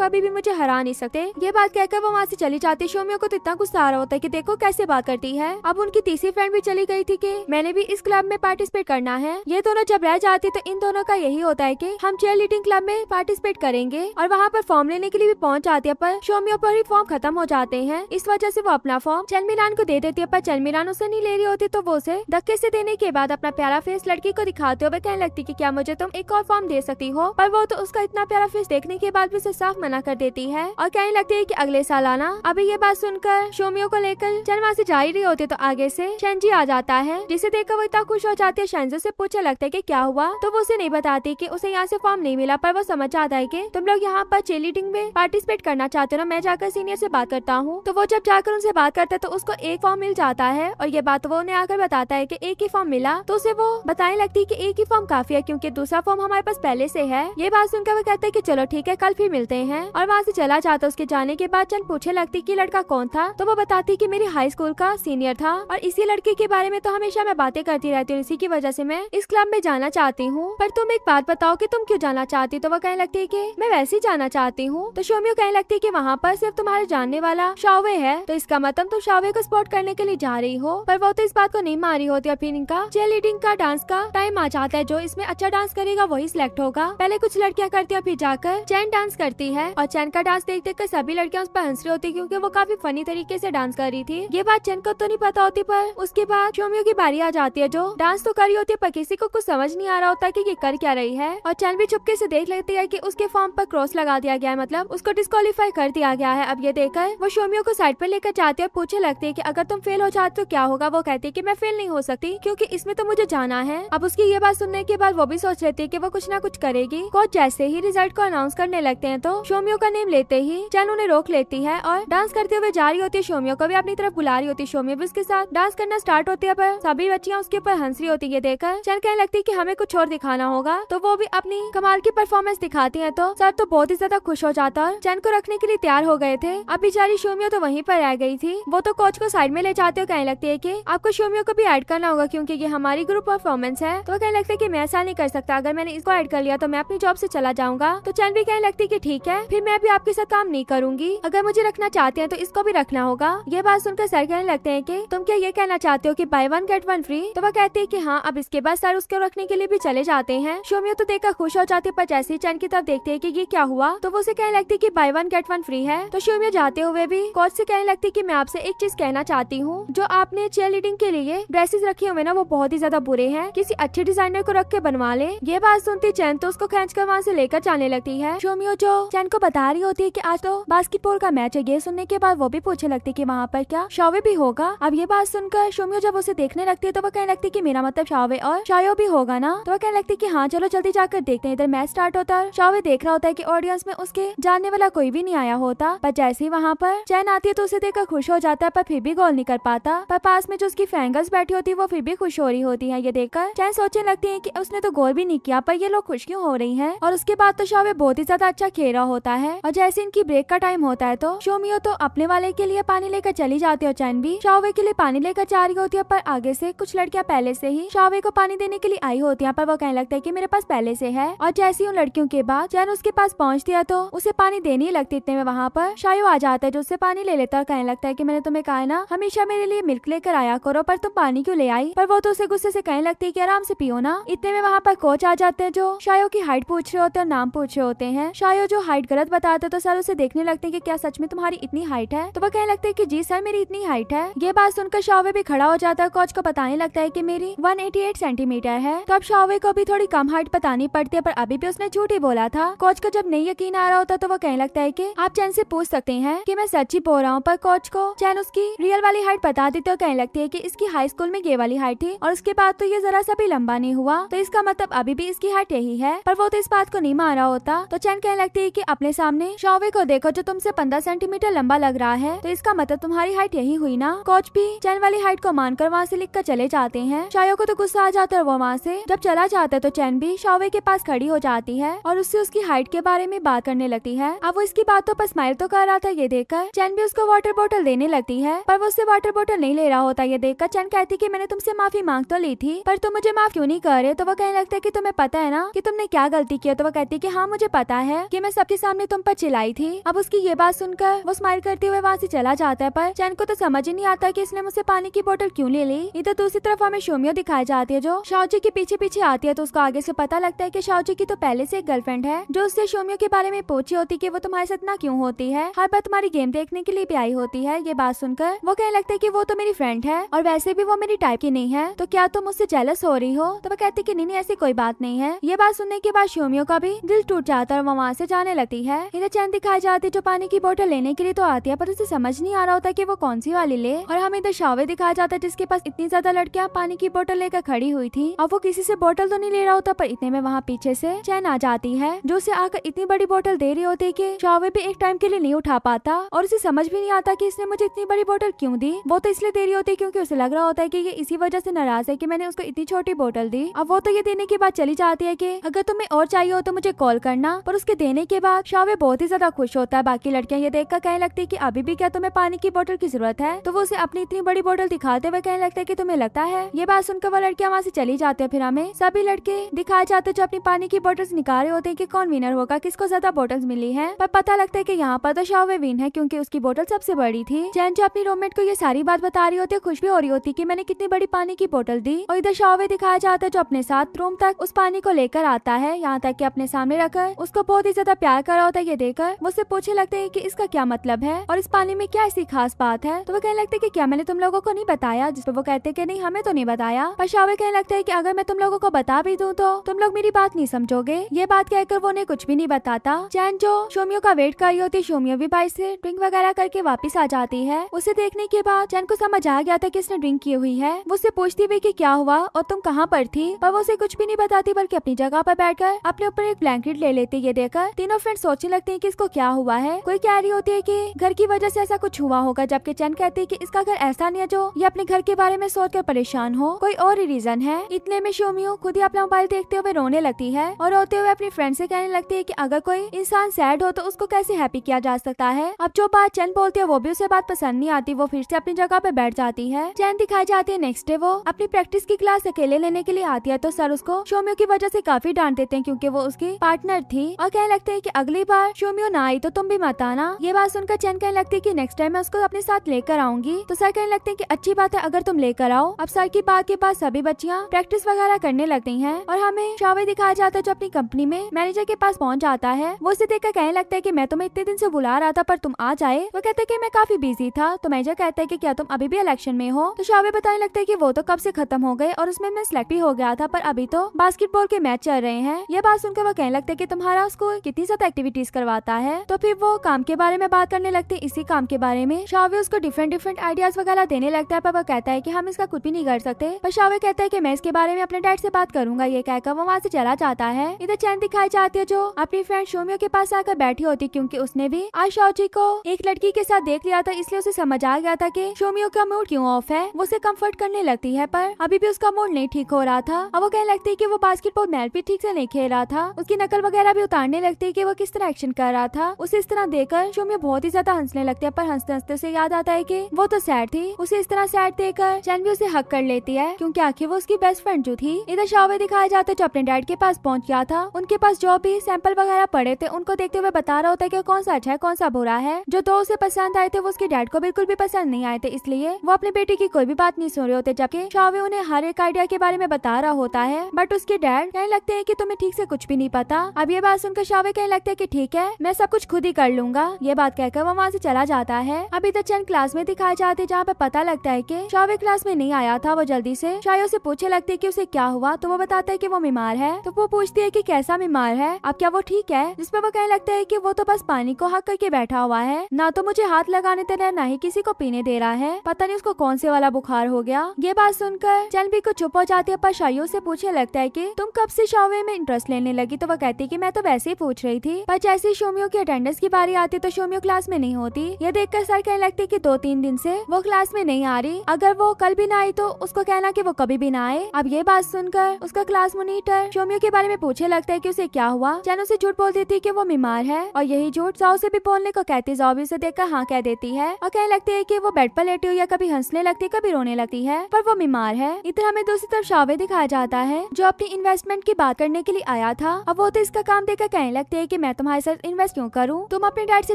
कभी भी मुझे हरा नहीं सकते। ये बात कहकर वो वहाँ से चली जाती। शोमियो को तो इतना गुस्सा आ रहा होता है की देखो कैसे बात करती है। अब उनकी तीसरी फ्रेंड भी चली गई थी की मैंने भी इस क्लब में पार्टिसिपेट करना है। ये दोनों जब रह जाती तो इन दोनों का यही होता है की हम चेयर लीडिंग क्लब में पार्टिसिपेट करेंगे और वहाँ पर फॉर्म लेने के लिए भी पहुँच जाती है, पर शोमियो पर ही फॉर्म खत्म हो जाते हैं। इस वजह से वो अपना फॉर्म चलमिरान को दे देती है, पर चलमिरान उसे नहीं ले रही होती तो वो उसे धक्के से देने के बाद अपना प्यारा फेस लड़की को दिखाते हुए कहने लगती की क्या मुझे तुम एक और फॉर्म दे सकती हो? पर वो तो उसका इतना प्यारा फेस देखने के बाद भी उसे साफ़ मना कर देती है और कहने लगती है की अगले साल आना। अभी ये बात सुनकर शोमियो को लेकर चल वहाँ से जा रही होती तो आगे से शेंजी आ जाता है, जिसे देखकर वो इतना खुश हो जाती है। शेंजो से पूछने लगता है की क्या हुआ? तो वो उसे नहीं बताती की उसे यहाँ से फॉर्म नहीं मिला, पर वो समझ आता है की तुम लोग यहाँ पर चेलिटिंग में पार्टिसिपेट करना चाहते हो, मैं जाकर सीनियर से बात करता हूँ। तो वो जब जाकर उनसे बात करता है तो उसको एक फॉर्म मिल जाता है और ये बात वो उन्हें आकर बताता है कि एक ही फॉर्म मिला तो उसे वो बताने लगती है कि एक ही फॉर्म काफ़ी है क्योंकि दूसरा फॉर्म हमारे पास पहले से है। ये बात सुनकर वो कहते हैं कि चलो ठीक है, कल फिर मिलते हैं। और वहाँ से चला जाता उसके जाने के बाद चंद पूछे लगती की लड़का कौन था तो वो बताती की मेरी हाई स्कूल का सीनियर था। और इसी लड़के के बारे में तो हमेशा मैं बातें करती रहती हूँ, इसी की वजह से मैं इस क्लब में जाना चाहती हूँ। पर तुम एक बात बताओ की तुम क्यों जाना चाहती तो वो कहने लगती है की मैं वैसे ही जाना चाहती हूँ। तो शोमियो कहने लगती है की वहाँ पर सिर्फ़ तुम्हारे जानने वाला शावे है तो इसका मतलब तुम शावे को स्पॉट करने के लिए जा रही हो, पर वो तो इस बात को नहीं मारी होती और फिर इनका। चेयर लीडिंग का डांस का टाइम आ जाता है, जो इसमें अच्छा डांस करेगा, वही सिलेक्ट होगा। पहले कुछ लड़कियाँ करती है, फिर जाकर चैन डांस करती है। और चैन का डांस देख देख कर सभी लड़कियाँ उस पर हंस रही होती क्यूँकी वो काफ़ी फनी तरीके ऐसी डांस कर रही थी। ये बात चैन को तो नहीं पता होती, पर उसके बाद शोमियो की बारी आ जाती है, जो डांस तो कर रही होती है, पर किसी को कुछ समझ नहीं आ रहा होता की ये कर क्या रही है। और चैन भी चुपके से देख लेती है की उसके फॉर्म पर क्रॉस लगा दिया गया है मतलब उसको डिस्कालीफाई कर दिया गया है। अब ये देखकर वो शोमियो को साइड पर लेकर जाती है पूछे लगती है की अगर तुम फेल हो जाते तो क्या होगा? वो कहती है की मैं फेल नहीं हो सकती, क्योंकि इसमें तो मुझे जाना है। अब उसकी ये बात सुनने के बाद वो भी सोच लेती है कि वो कुछ ना कुछ करेगी। कोच जैसे ही रिज़ल्ट को अनाउंस करने लगते हैं तो शोमियो का नेम लेते ही चैन उन्हें रोक लेती है और डांस करते हुए जा रही होती है। शोमियो को भी अपनी तरफ़ बुला रही होती है। शोमियो भी उसके साथ डांस करना स्टार्ट होती है, पर सभी बच्चियाँ उसके ऊपर हंस रही होती है। देखकर चैन कहने लगती है की हमें कुछ और दिखाना होगा। तो वो भी अपनी कमाल की परफॉर्मेंस दिखाती है। तो सर तो बहुत ही ज़्यादा खुश हो जाता और चैन को रखने के लिए तैयार हो गए थे। अब बेचारी शोमियो तो वहीं पर रह गई थी। वो तो कोच को साइड में ले जाते हो कहने लगती है की आपको शोमियो को भी ऐड करना होगा क्योंकि ये हमारी ग्रुप परफॉर्मेंस है। तो कहने लगता है कि मैं ऐसा नहीं कर सकता। अगर मैंने इसको ऐड कर लिया तो मैं अपनी जॉब से चला जाऊँगा। तो चैन भी कहने लगती की ठीक है, फिर मैं भी आपके साथ काम नहीं करूँगी। अगर मुझे रखना चाहते हैं तो इसको भी रखना होगा। ये बात सुनकर सर कहने लगते हैं कि तुम क्या ये कहना चाहते हो कि buy one get one free तो वह कहती है कि हाँ अब इसके बाद सर उसको रखने के लिए भी चले जाते हैं। शोमियो तो देखकर खुश हो जाती है, पर जैसे ही चैन की तरफ़ देखते है की ये क्या हुआ तो वो उसे कहने लगती है की buy one get one free है। तो शोमियो जाते हुए भी कोच से कहने लगती की मैं आपसे एक चीज़ कहना चाहती हूँ। जो आपने चेयर लीडिंग के लिए ड्रेसेस रखे हुए ना, वो बहुत ही ज़्यादा बुरे हैं। किसी अच्छे डिज़ाइनर को रख के बनवा ले। ये बात सुनती चैन तो उसको खेच कर वहाँ से लेकर जाने लगती है। शोमियो जो चैन को बता रही होती है की आज तो बास्केटबॉल का मैच है। ये सुनने के बाद वो भी पूछने लगती की वहाँ पर क्या शावे भी होगा? अब ये बात सुनकर शोमियो जब उसे देखने लगती है तो वो कहने लगती कि मेरा मतलब शावे और शायो भी होगा ना? तो वो कहने लगती कि हाँ चलो जल्दी जाकर देखते हैं। इधर मैच स्टार्ट होता है। शावे देख रहा होता है की ऑडियंस में उसके जानने वाला कोई भी नहीं आया होता। पर जैसे ही वहाँ पर चैन आती है तो उसे देखकर खुश हो जाता है, पर फिर भी गोल नहीं कर पाता। पर पास में जो उसकी फैंगल्स बैठी होती है, वो फिर भी खुश हो रही होती है, ये देखकर। चैन सोचने लगती है कि उसने तो गोल भी नहीं किया, पर ये लोग खुश क्यों हो रही हैं? और उसके बाद तो शावे बहुत ही ज़्यादा अच्छा खेल रहा होता है। और जैसे इनकी ब्रेक का टाइम होता है तो शोमियो तो अपने वाले के लिए पानी लेकर चली जाती है चैन भी शावे के लिए पानी लेकर जा रही होती है, पर आगे से कुछ लड़कियाँ पहले से ही शावे को पानी देने के लिए आई होती है, पर वो कहने लगता है की मेरे पास पहले से है। और जैसी उन लड़कियों के बाद चैन उसके पास पहुँचती है तो उसे पानी देनी लगती इतने में वहाँ पर शायु आ जाता है, जो उससे पानी ले लेता है लगता है की मैंने तुम्हें कहा ना, हमेशा मेरे लिए मिल्क लेकर आया करो, पर तुम पानी क्यों ले आई? पर वो तो उसे गुस्से से कहने लगती है कि आराम से पियो ना। इतने में वहाँ पर कोच आ जाते हैं जो शायो की हाइट पूछ रहे होते हैं और नाम पूछ रहे होते हैं। शायो जो हाइट गलत बताते तो सर उसे देखने लगते हैं कि क्या सच में तुम्हारी इतनी हाइट है? तो वो कहने लगते हैं कि जी सर, मेरी इतनी हाइट है। ये बात सुनकर शावे भी खड़ा हो जाता है। कोच को बताने लगता है कि मेरी 188 सेंटीमीटर है। तो अब शावे को भी थोड़ी कम हाइट बतानी पड़ती है, पर अभी भी उसने झूठ ही बोला था। कोच को जब नहीं यकीन आ रहा होता तो वो कहने लगता है की आप चैन से पूछ सकते हैं की मैं सच ही बोल रहा हूँ, पर कोच को चैन उसकी रियल वाली हाइट बता देते और कहने लगती है की इसकी हाई स्कूल में ये वाली हाइट थी और उसके बाद तो ये जरा सा भी लंबा नहीं हुआ तो इसका मतलब अभी भी इसकी हाइट यही है, पर वो तो इस बात को नहीं मान रहा होता। तो चैन कहने लगती है की अपने सामने शावे को देखो जो तुमसे पंद्रह सेंटीमीटर लंबा लग रहा है तो इसका मतलब तुम्हारी हाइट यही हुई ना। कोच भी चैन वाली हाइट को मानकर वहाँ से लिख कर चले जाते हैं। शायो को तो गुस्सा आ जाता है वो वहाँ से। जब चला जाता है तो चैन भी शावे के पास खड़ी हो जाती है और उससे उसकी हाइट के बारे में बात करने लगती है। अब वो इसकी बातों पर स्माइल तो कर रहा था, ये देखकर चैन भी उसको वाटर बोतल देने लगती है, पर वो उससे वाटर बोतल नहीं ले रहा होता ये देखकर चैन कहती कि मैंने तुमसे माफ़ी मांग तो ली थी, पर तुम मुझे माफ़ क्यों नहीं कर रहे? तो वो कहने लगता है कि तुम्हें पता है ना कि तुमने क्या गलती की तो वो कहती कि हाँ मुझे पता है कि मैं सबके सामने तुम पर चिल्लाई थी। अब उसकी ये बात सुनकर वो स्माइल करते हुए वहाँ से चला जाता है, पर चैन को तो समझ ही नहीं आता कि इसने मुझसे पानी की बोतल क्यों ले ली। इधर दूसरी तरफ़ हमें शोमियो दिखाई जाती है, जो शाहजी के पीछे पीछे आती है तो उसको आगे से पता लगता है कि शाहजी की तो पहले से एक गर्लफ्रेंड है, जो उससे शोमियो के बारे में पूछी होती कि वो तुम्हारे साथ ना क्यूँ होती है? हर बार तुम्हारी गेम देखने के लिए भी आई होती है, ये बात सुनकर वो कहने लगता है की वो तो मेरी फ्रेंड है और वैसे भी वो मेरी टाइप की नहीं है। तो क्या तुम मुझसे जेलस हो रही हो? तो वो कहती कि नहीं नहीं, ऐसी कोई बात नहीं है। ये बात सुनने के बाद शोमियो का भी दिल टूट जाता है और वहाँ से जाने लगती है। इधर चैन दिखाई जाती है जो पानी की बोतल लेने के लिए तो आती है, पर उसे समझ नहीं आ रहा होता कि वो कौन सी वाली ले। और हमें इधर शावे दिखाया जाता है जिसके पास इतनी ज़्यादा लड़कियाँ पानी की बोतल लेकर खड़ी हुई थी। और वो किसी से बोतल तो नहीं ले रहा होता, पर इतने में वहाँ पीछे से चैन आ जाती है, जो उसे आकर इतनी बड़ी बोतल दे रही होती है कि शावे भी एक टाइम के लिए नहीं उठा पाता और उसे समझ भी नहीं आता कि इसने मुझे इतनी बड़ी बोतल क्यों दी? वो तो इसलिए दे रही होती है क्योंकि उसे लग रहा होता है कि ये इसी वजह से नाराज़ है कि मैंने उसको इतनी छोटी बोतल दी। अब वो तो ये देने के बाद चली जाती है कि अगर तुम्हें और चाहिए हो तो मुझे कॉल करना, पर उसके देने के बाद शावे बहुत ही ज़्यादा खुश होता है। बाकी लड़कियाँ ये देखकर कहने लगती है की अभी भी क्या तुम्हें पानी की बोतल की ज़रूरत है? तो वो उसे अपनी इतनी बड़ी बोतल दिखाते हुए कहने लगता है की तुम्हें लगता है। ये बात सुनकर वो लड़कियाँ वहाँ से चली जाती है फिर हमें। सभी लड़के दिखाए जाते जो अपनी पानी की बोतल निकाल रहे होते हैं कि कौन विनर होगा, किसको ज़्यादा बोतल मिली है। पर पता लगता है की यहाँ पर तो शावे विन है क्योंकि उसकी बोतल सबसे बड़ी थी। जैन जो अपनी रूममेट को ये सारी बात बता रही होती है खुश भी हो रही होती कि मैंने कितनी बड़ी पानी की बोतल दी। और इधर शावे दिखाया जाता है जो अपने साथ रूम तक उस पानी को लेकर आता है, यहाँ तक कि अपने सामने रखकर उसको बहुत ही ज़्यादा प्यार कर रहा होता है ये देखकर। मुझसे पूछे लगते है की इसका क्या मतलब है? और इस पानी में क्या ऐसी खास बात है? तो वो कहने लगते कि क्या मैंने तुम लोगों को नहीं बताया? जिस पर वो कहते कि नहीं, हमें तो नहीं बताया। पर शावे कहने लगते हैं कि अगर मैं तुम लोगों को बता भी दूँ तो तुम लोग मेरी बात नहीं समझोगे। ये बात कहकर वो उन्हें कुछ भी नहीं बताता। चैन जो शोमियो का वेट कर रही होती, शोमियो भी बाई से ड्रिंक वगैरह करके वापस आ जाती है। उसे देखने के बाद चैन को समझ आ गया था कि इसने ड्रिंक की हुई है। वो उसे पूछती हुई कि क्या हुआ और तुम कहाँ पर थी? पर वो उसे कुछ भी नहीं बताती बल्कि अपनी जगह पर बैठकर अपने ऊपर एक ब्लैंकेट ले लेती ये देखकर तीनों फ्रेंड सोचने लगते हैं कि इसको क्या हुआ है। कोई कह रही होती है कि घर की वजह से ऐसा कुछ हुआ होगा, जबकि चैन कहती है कि इसका घर ऐसा नहीं है जो ये अपने घर के बारे में सोचकर परेशान हो। कोई और ही रीजन है। इतने में शोमियो खुद ही अपना मोबाइल देखते हुए रोने लगती है और रोते हुए अपनी फ्रेंड से कहने लगती है कि अगर कोई इंसान सैड हो तो उसको कैसे हैप्पी किया जा सकता है? अब जो बात चैन बोलती है वो भी उसे बात पसंद नहीं आती, वो फिर से अपनी जगह पे बैठ जाती है। चैन दिखाई जाती है नेक्स्ट डे वो अपनी प्रैक्टिस की क्लास अकेले लेने के लिए आती है तो सर उसको शोमियो की वजह से काफ़ी डांट देते हैं क्योंकि वो उसकी पार्टनर थी और कहने लगते हैं कि अगली बार शोमियो ना आई तो तुम भी मत आना। ये बात सुनकर चैन कहने लगती है कि नेक्स्ट टाइम मैं उसको अपने साथ लेकर आऊँगी। तो सर कहने लगते हैं कि अच्छी बात है, अगर तुम लेकर आओ। अब सर की बात के बाद सभी बच्चियाँ प्रैक्टिस वगैरह करने लगती है और हमें शावे दिखाया जाता है जो अपनी कंपनी में मैनेजर के पास पहुँच जाता है। वो उसे देखकर कहने लगता है की मैं तुम्हें इतने दिन से बुला रहा था, पर तुम आ जाए। वो कहते कि मैं काफ़ी बिज़ी था तो मैनेजर कहता है कि क्या तुम अभी भी इलेक्शन में हो? तो शावे बताने लगता है कि वो तो कब से खत्म हो गए और उसमें मैं सिलेक्ट भी हो गया था, पर अभी तो बास्केटबॉल के मैच चल रहे हैं। ये बात सुनकर वो कहने लगता है कि तुम्हारा स्कूल कितनी ज़्यादा एक्टिविटीज़ करवाता है? तो फिर वो काम के बारे में बात करने लगते इसी काम के बारे में। शावे उसको डिफरेंट डिफरेंट आइडियाज़ वगैरह देने लगता है, पर वो कहता है कि हम इसका कुछ भी नहीं कर सकते। पर शावे कहता है की मैं इसके बारे में अपने डैड से बात करूँगा, ये कहकर वो वहाँ से चला जाता है। इधर चैन दिखाई जाती है जो अपनी फ्रेंड शोमियो के पास आकर बैठी होती क्योंकि उसने भी आज शाओची को एक लड़की के साथ देख लिया था, इसलिए उसे समझ आ गया था कि शोमियो का मूड क्यों ऑफ़ है। वो उसे कंफर्ट करने लगती है, पर अभी भी उसका मूड नहीं ठीक हो रहा था। अब वो कहने लगती है कि वो बास्केटबॉल मैच भी ठीक से नहीं खेल रहा था। उसकी नकल वगैरह भी उतारने लगती है कि वो किस तरह एक्शन कर रहा था। उसे इस तरह देखकर शोमियो बहुत ही ज़्यादा हंसने लगती है, पर हँसते हँसते उसे याद आता है की वो तो सैड थी। उसे इस तरह सैड देखकर चैन भी उसे हक कर लेती है, क्यूँकी आखिर वो उसकी बेस्ट फ्रेंड जो थी, इधर शावे दिखाया जाता है जो अपने डैड के पास पहुँच गया था, उनके पास जो भी सैंपल वगैरह पड़े थे, उनको देखते हुए बता रहा होता है कि कौन सा अच्छा है, कौन सा बुरा है। जो दो उसे पसंद आए थे, वो उसके डैड को बिल्कुल भी पसंद नहीं आए थे, इसलिए वो अपने बेटे की कोई भी बात नहीं सुन रहे होते, जबकि शावे उन्हें हर एक आइडिया के बारे में बता रहा होता है बट उसके डैड कहने लगते हैं की तुम्हें ठीक से कुछ भी नहीं पता। अब ये बात सुनकर शावे कहने लगते हैं कि ठीक है, मैं सब कुछ खुद ही कर लूँगा। ये बात कहकर वो वहाँ से चला जाता है। अभी तो चंद क्लास में दिखाए जाते जहाँ पे पता लगता है की शावे क्लास में नहीं आया था वो जल्दी से। शायो से पूछे लगते है कि उसे क्या हुआ तो वो बताता है की वो बीमार है। तो वो पूछती है की कैसा बीमार है? अब क्या वो ठीक है? जिसपे वो कहने लगता है की वो तो बस पानी को हक करके बैठा हुआ है। ना तो मुझे हाथ लगाने रहा ना ही किसी को पीने दे रहा है। पता नहीं उसको कौन से वाला बुखार हो गया। ये बात सुनकर चैन भी कुछ चुप हो जाती है, पर शाइयो से पूछने लगता है कि तुम कब से शावे में इंटरेस्ट लेने लगी? तो वो कहती कि मैं तो वैसे ही पूछ रही थी। पर जैसे ही शोमियो की अटेंडेंस की बारी आती तो शोमियो क्लास में नहीं होती। ये देखकर सर कहने लगते की दो तीन दिन ऐसी वो क्लास में नहीं आ रही। अगर वो कल भी ना आई तो उसको कहना की वो कभी भी ना आए। अब ये बात सुनकर उसका क्लास मोनिटर शोमियो के बारे में पूछे लगता है की उसे क्या हुआ। चैन उसे झूठ बोल देती की वो बीमार है। और यही झूठ जाओ से भी बोलने को कहती जाओ भी उसे देखकर हाँ कह देती लेती है और कहने लगती है की वो बेड पर लेटी हुई या कभी हंसने लगती है कभी रोने लगती है, पर वो बीमार है। इधर हमें दूसरी तरफ़ शावे दिखाया जाता है, जो अपनी इन्वेस्टमेंट की बात करने के लिए आया था। अब वो तो इसका काम देखकर कहने लगते है की मैं तुम्हारे साथ इन्वेस्ट क्यों करूँ? तुम अपने डैड से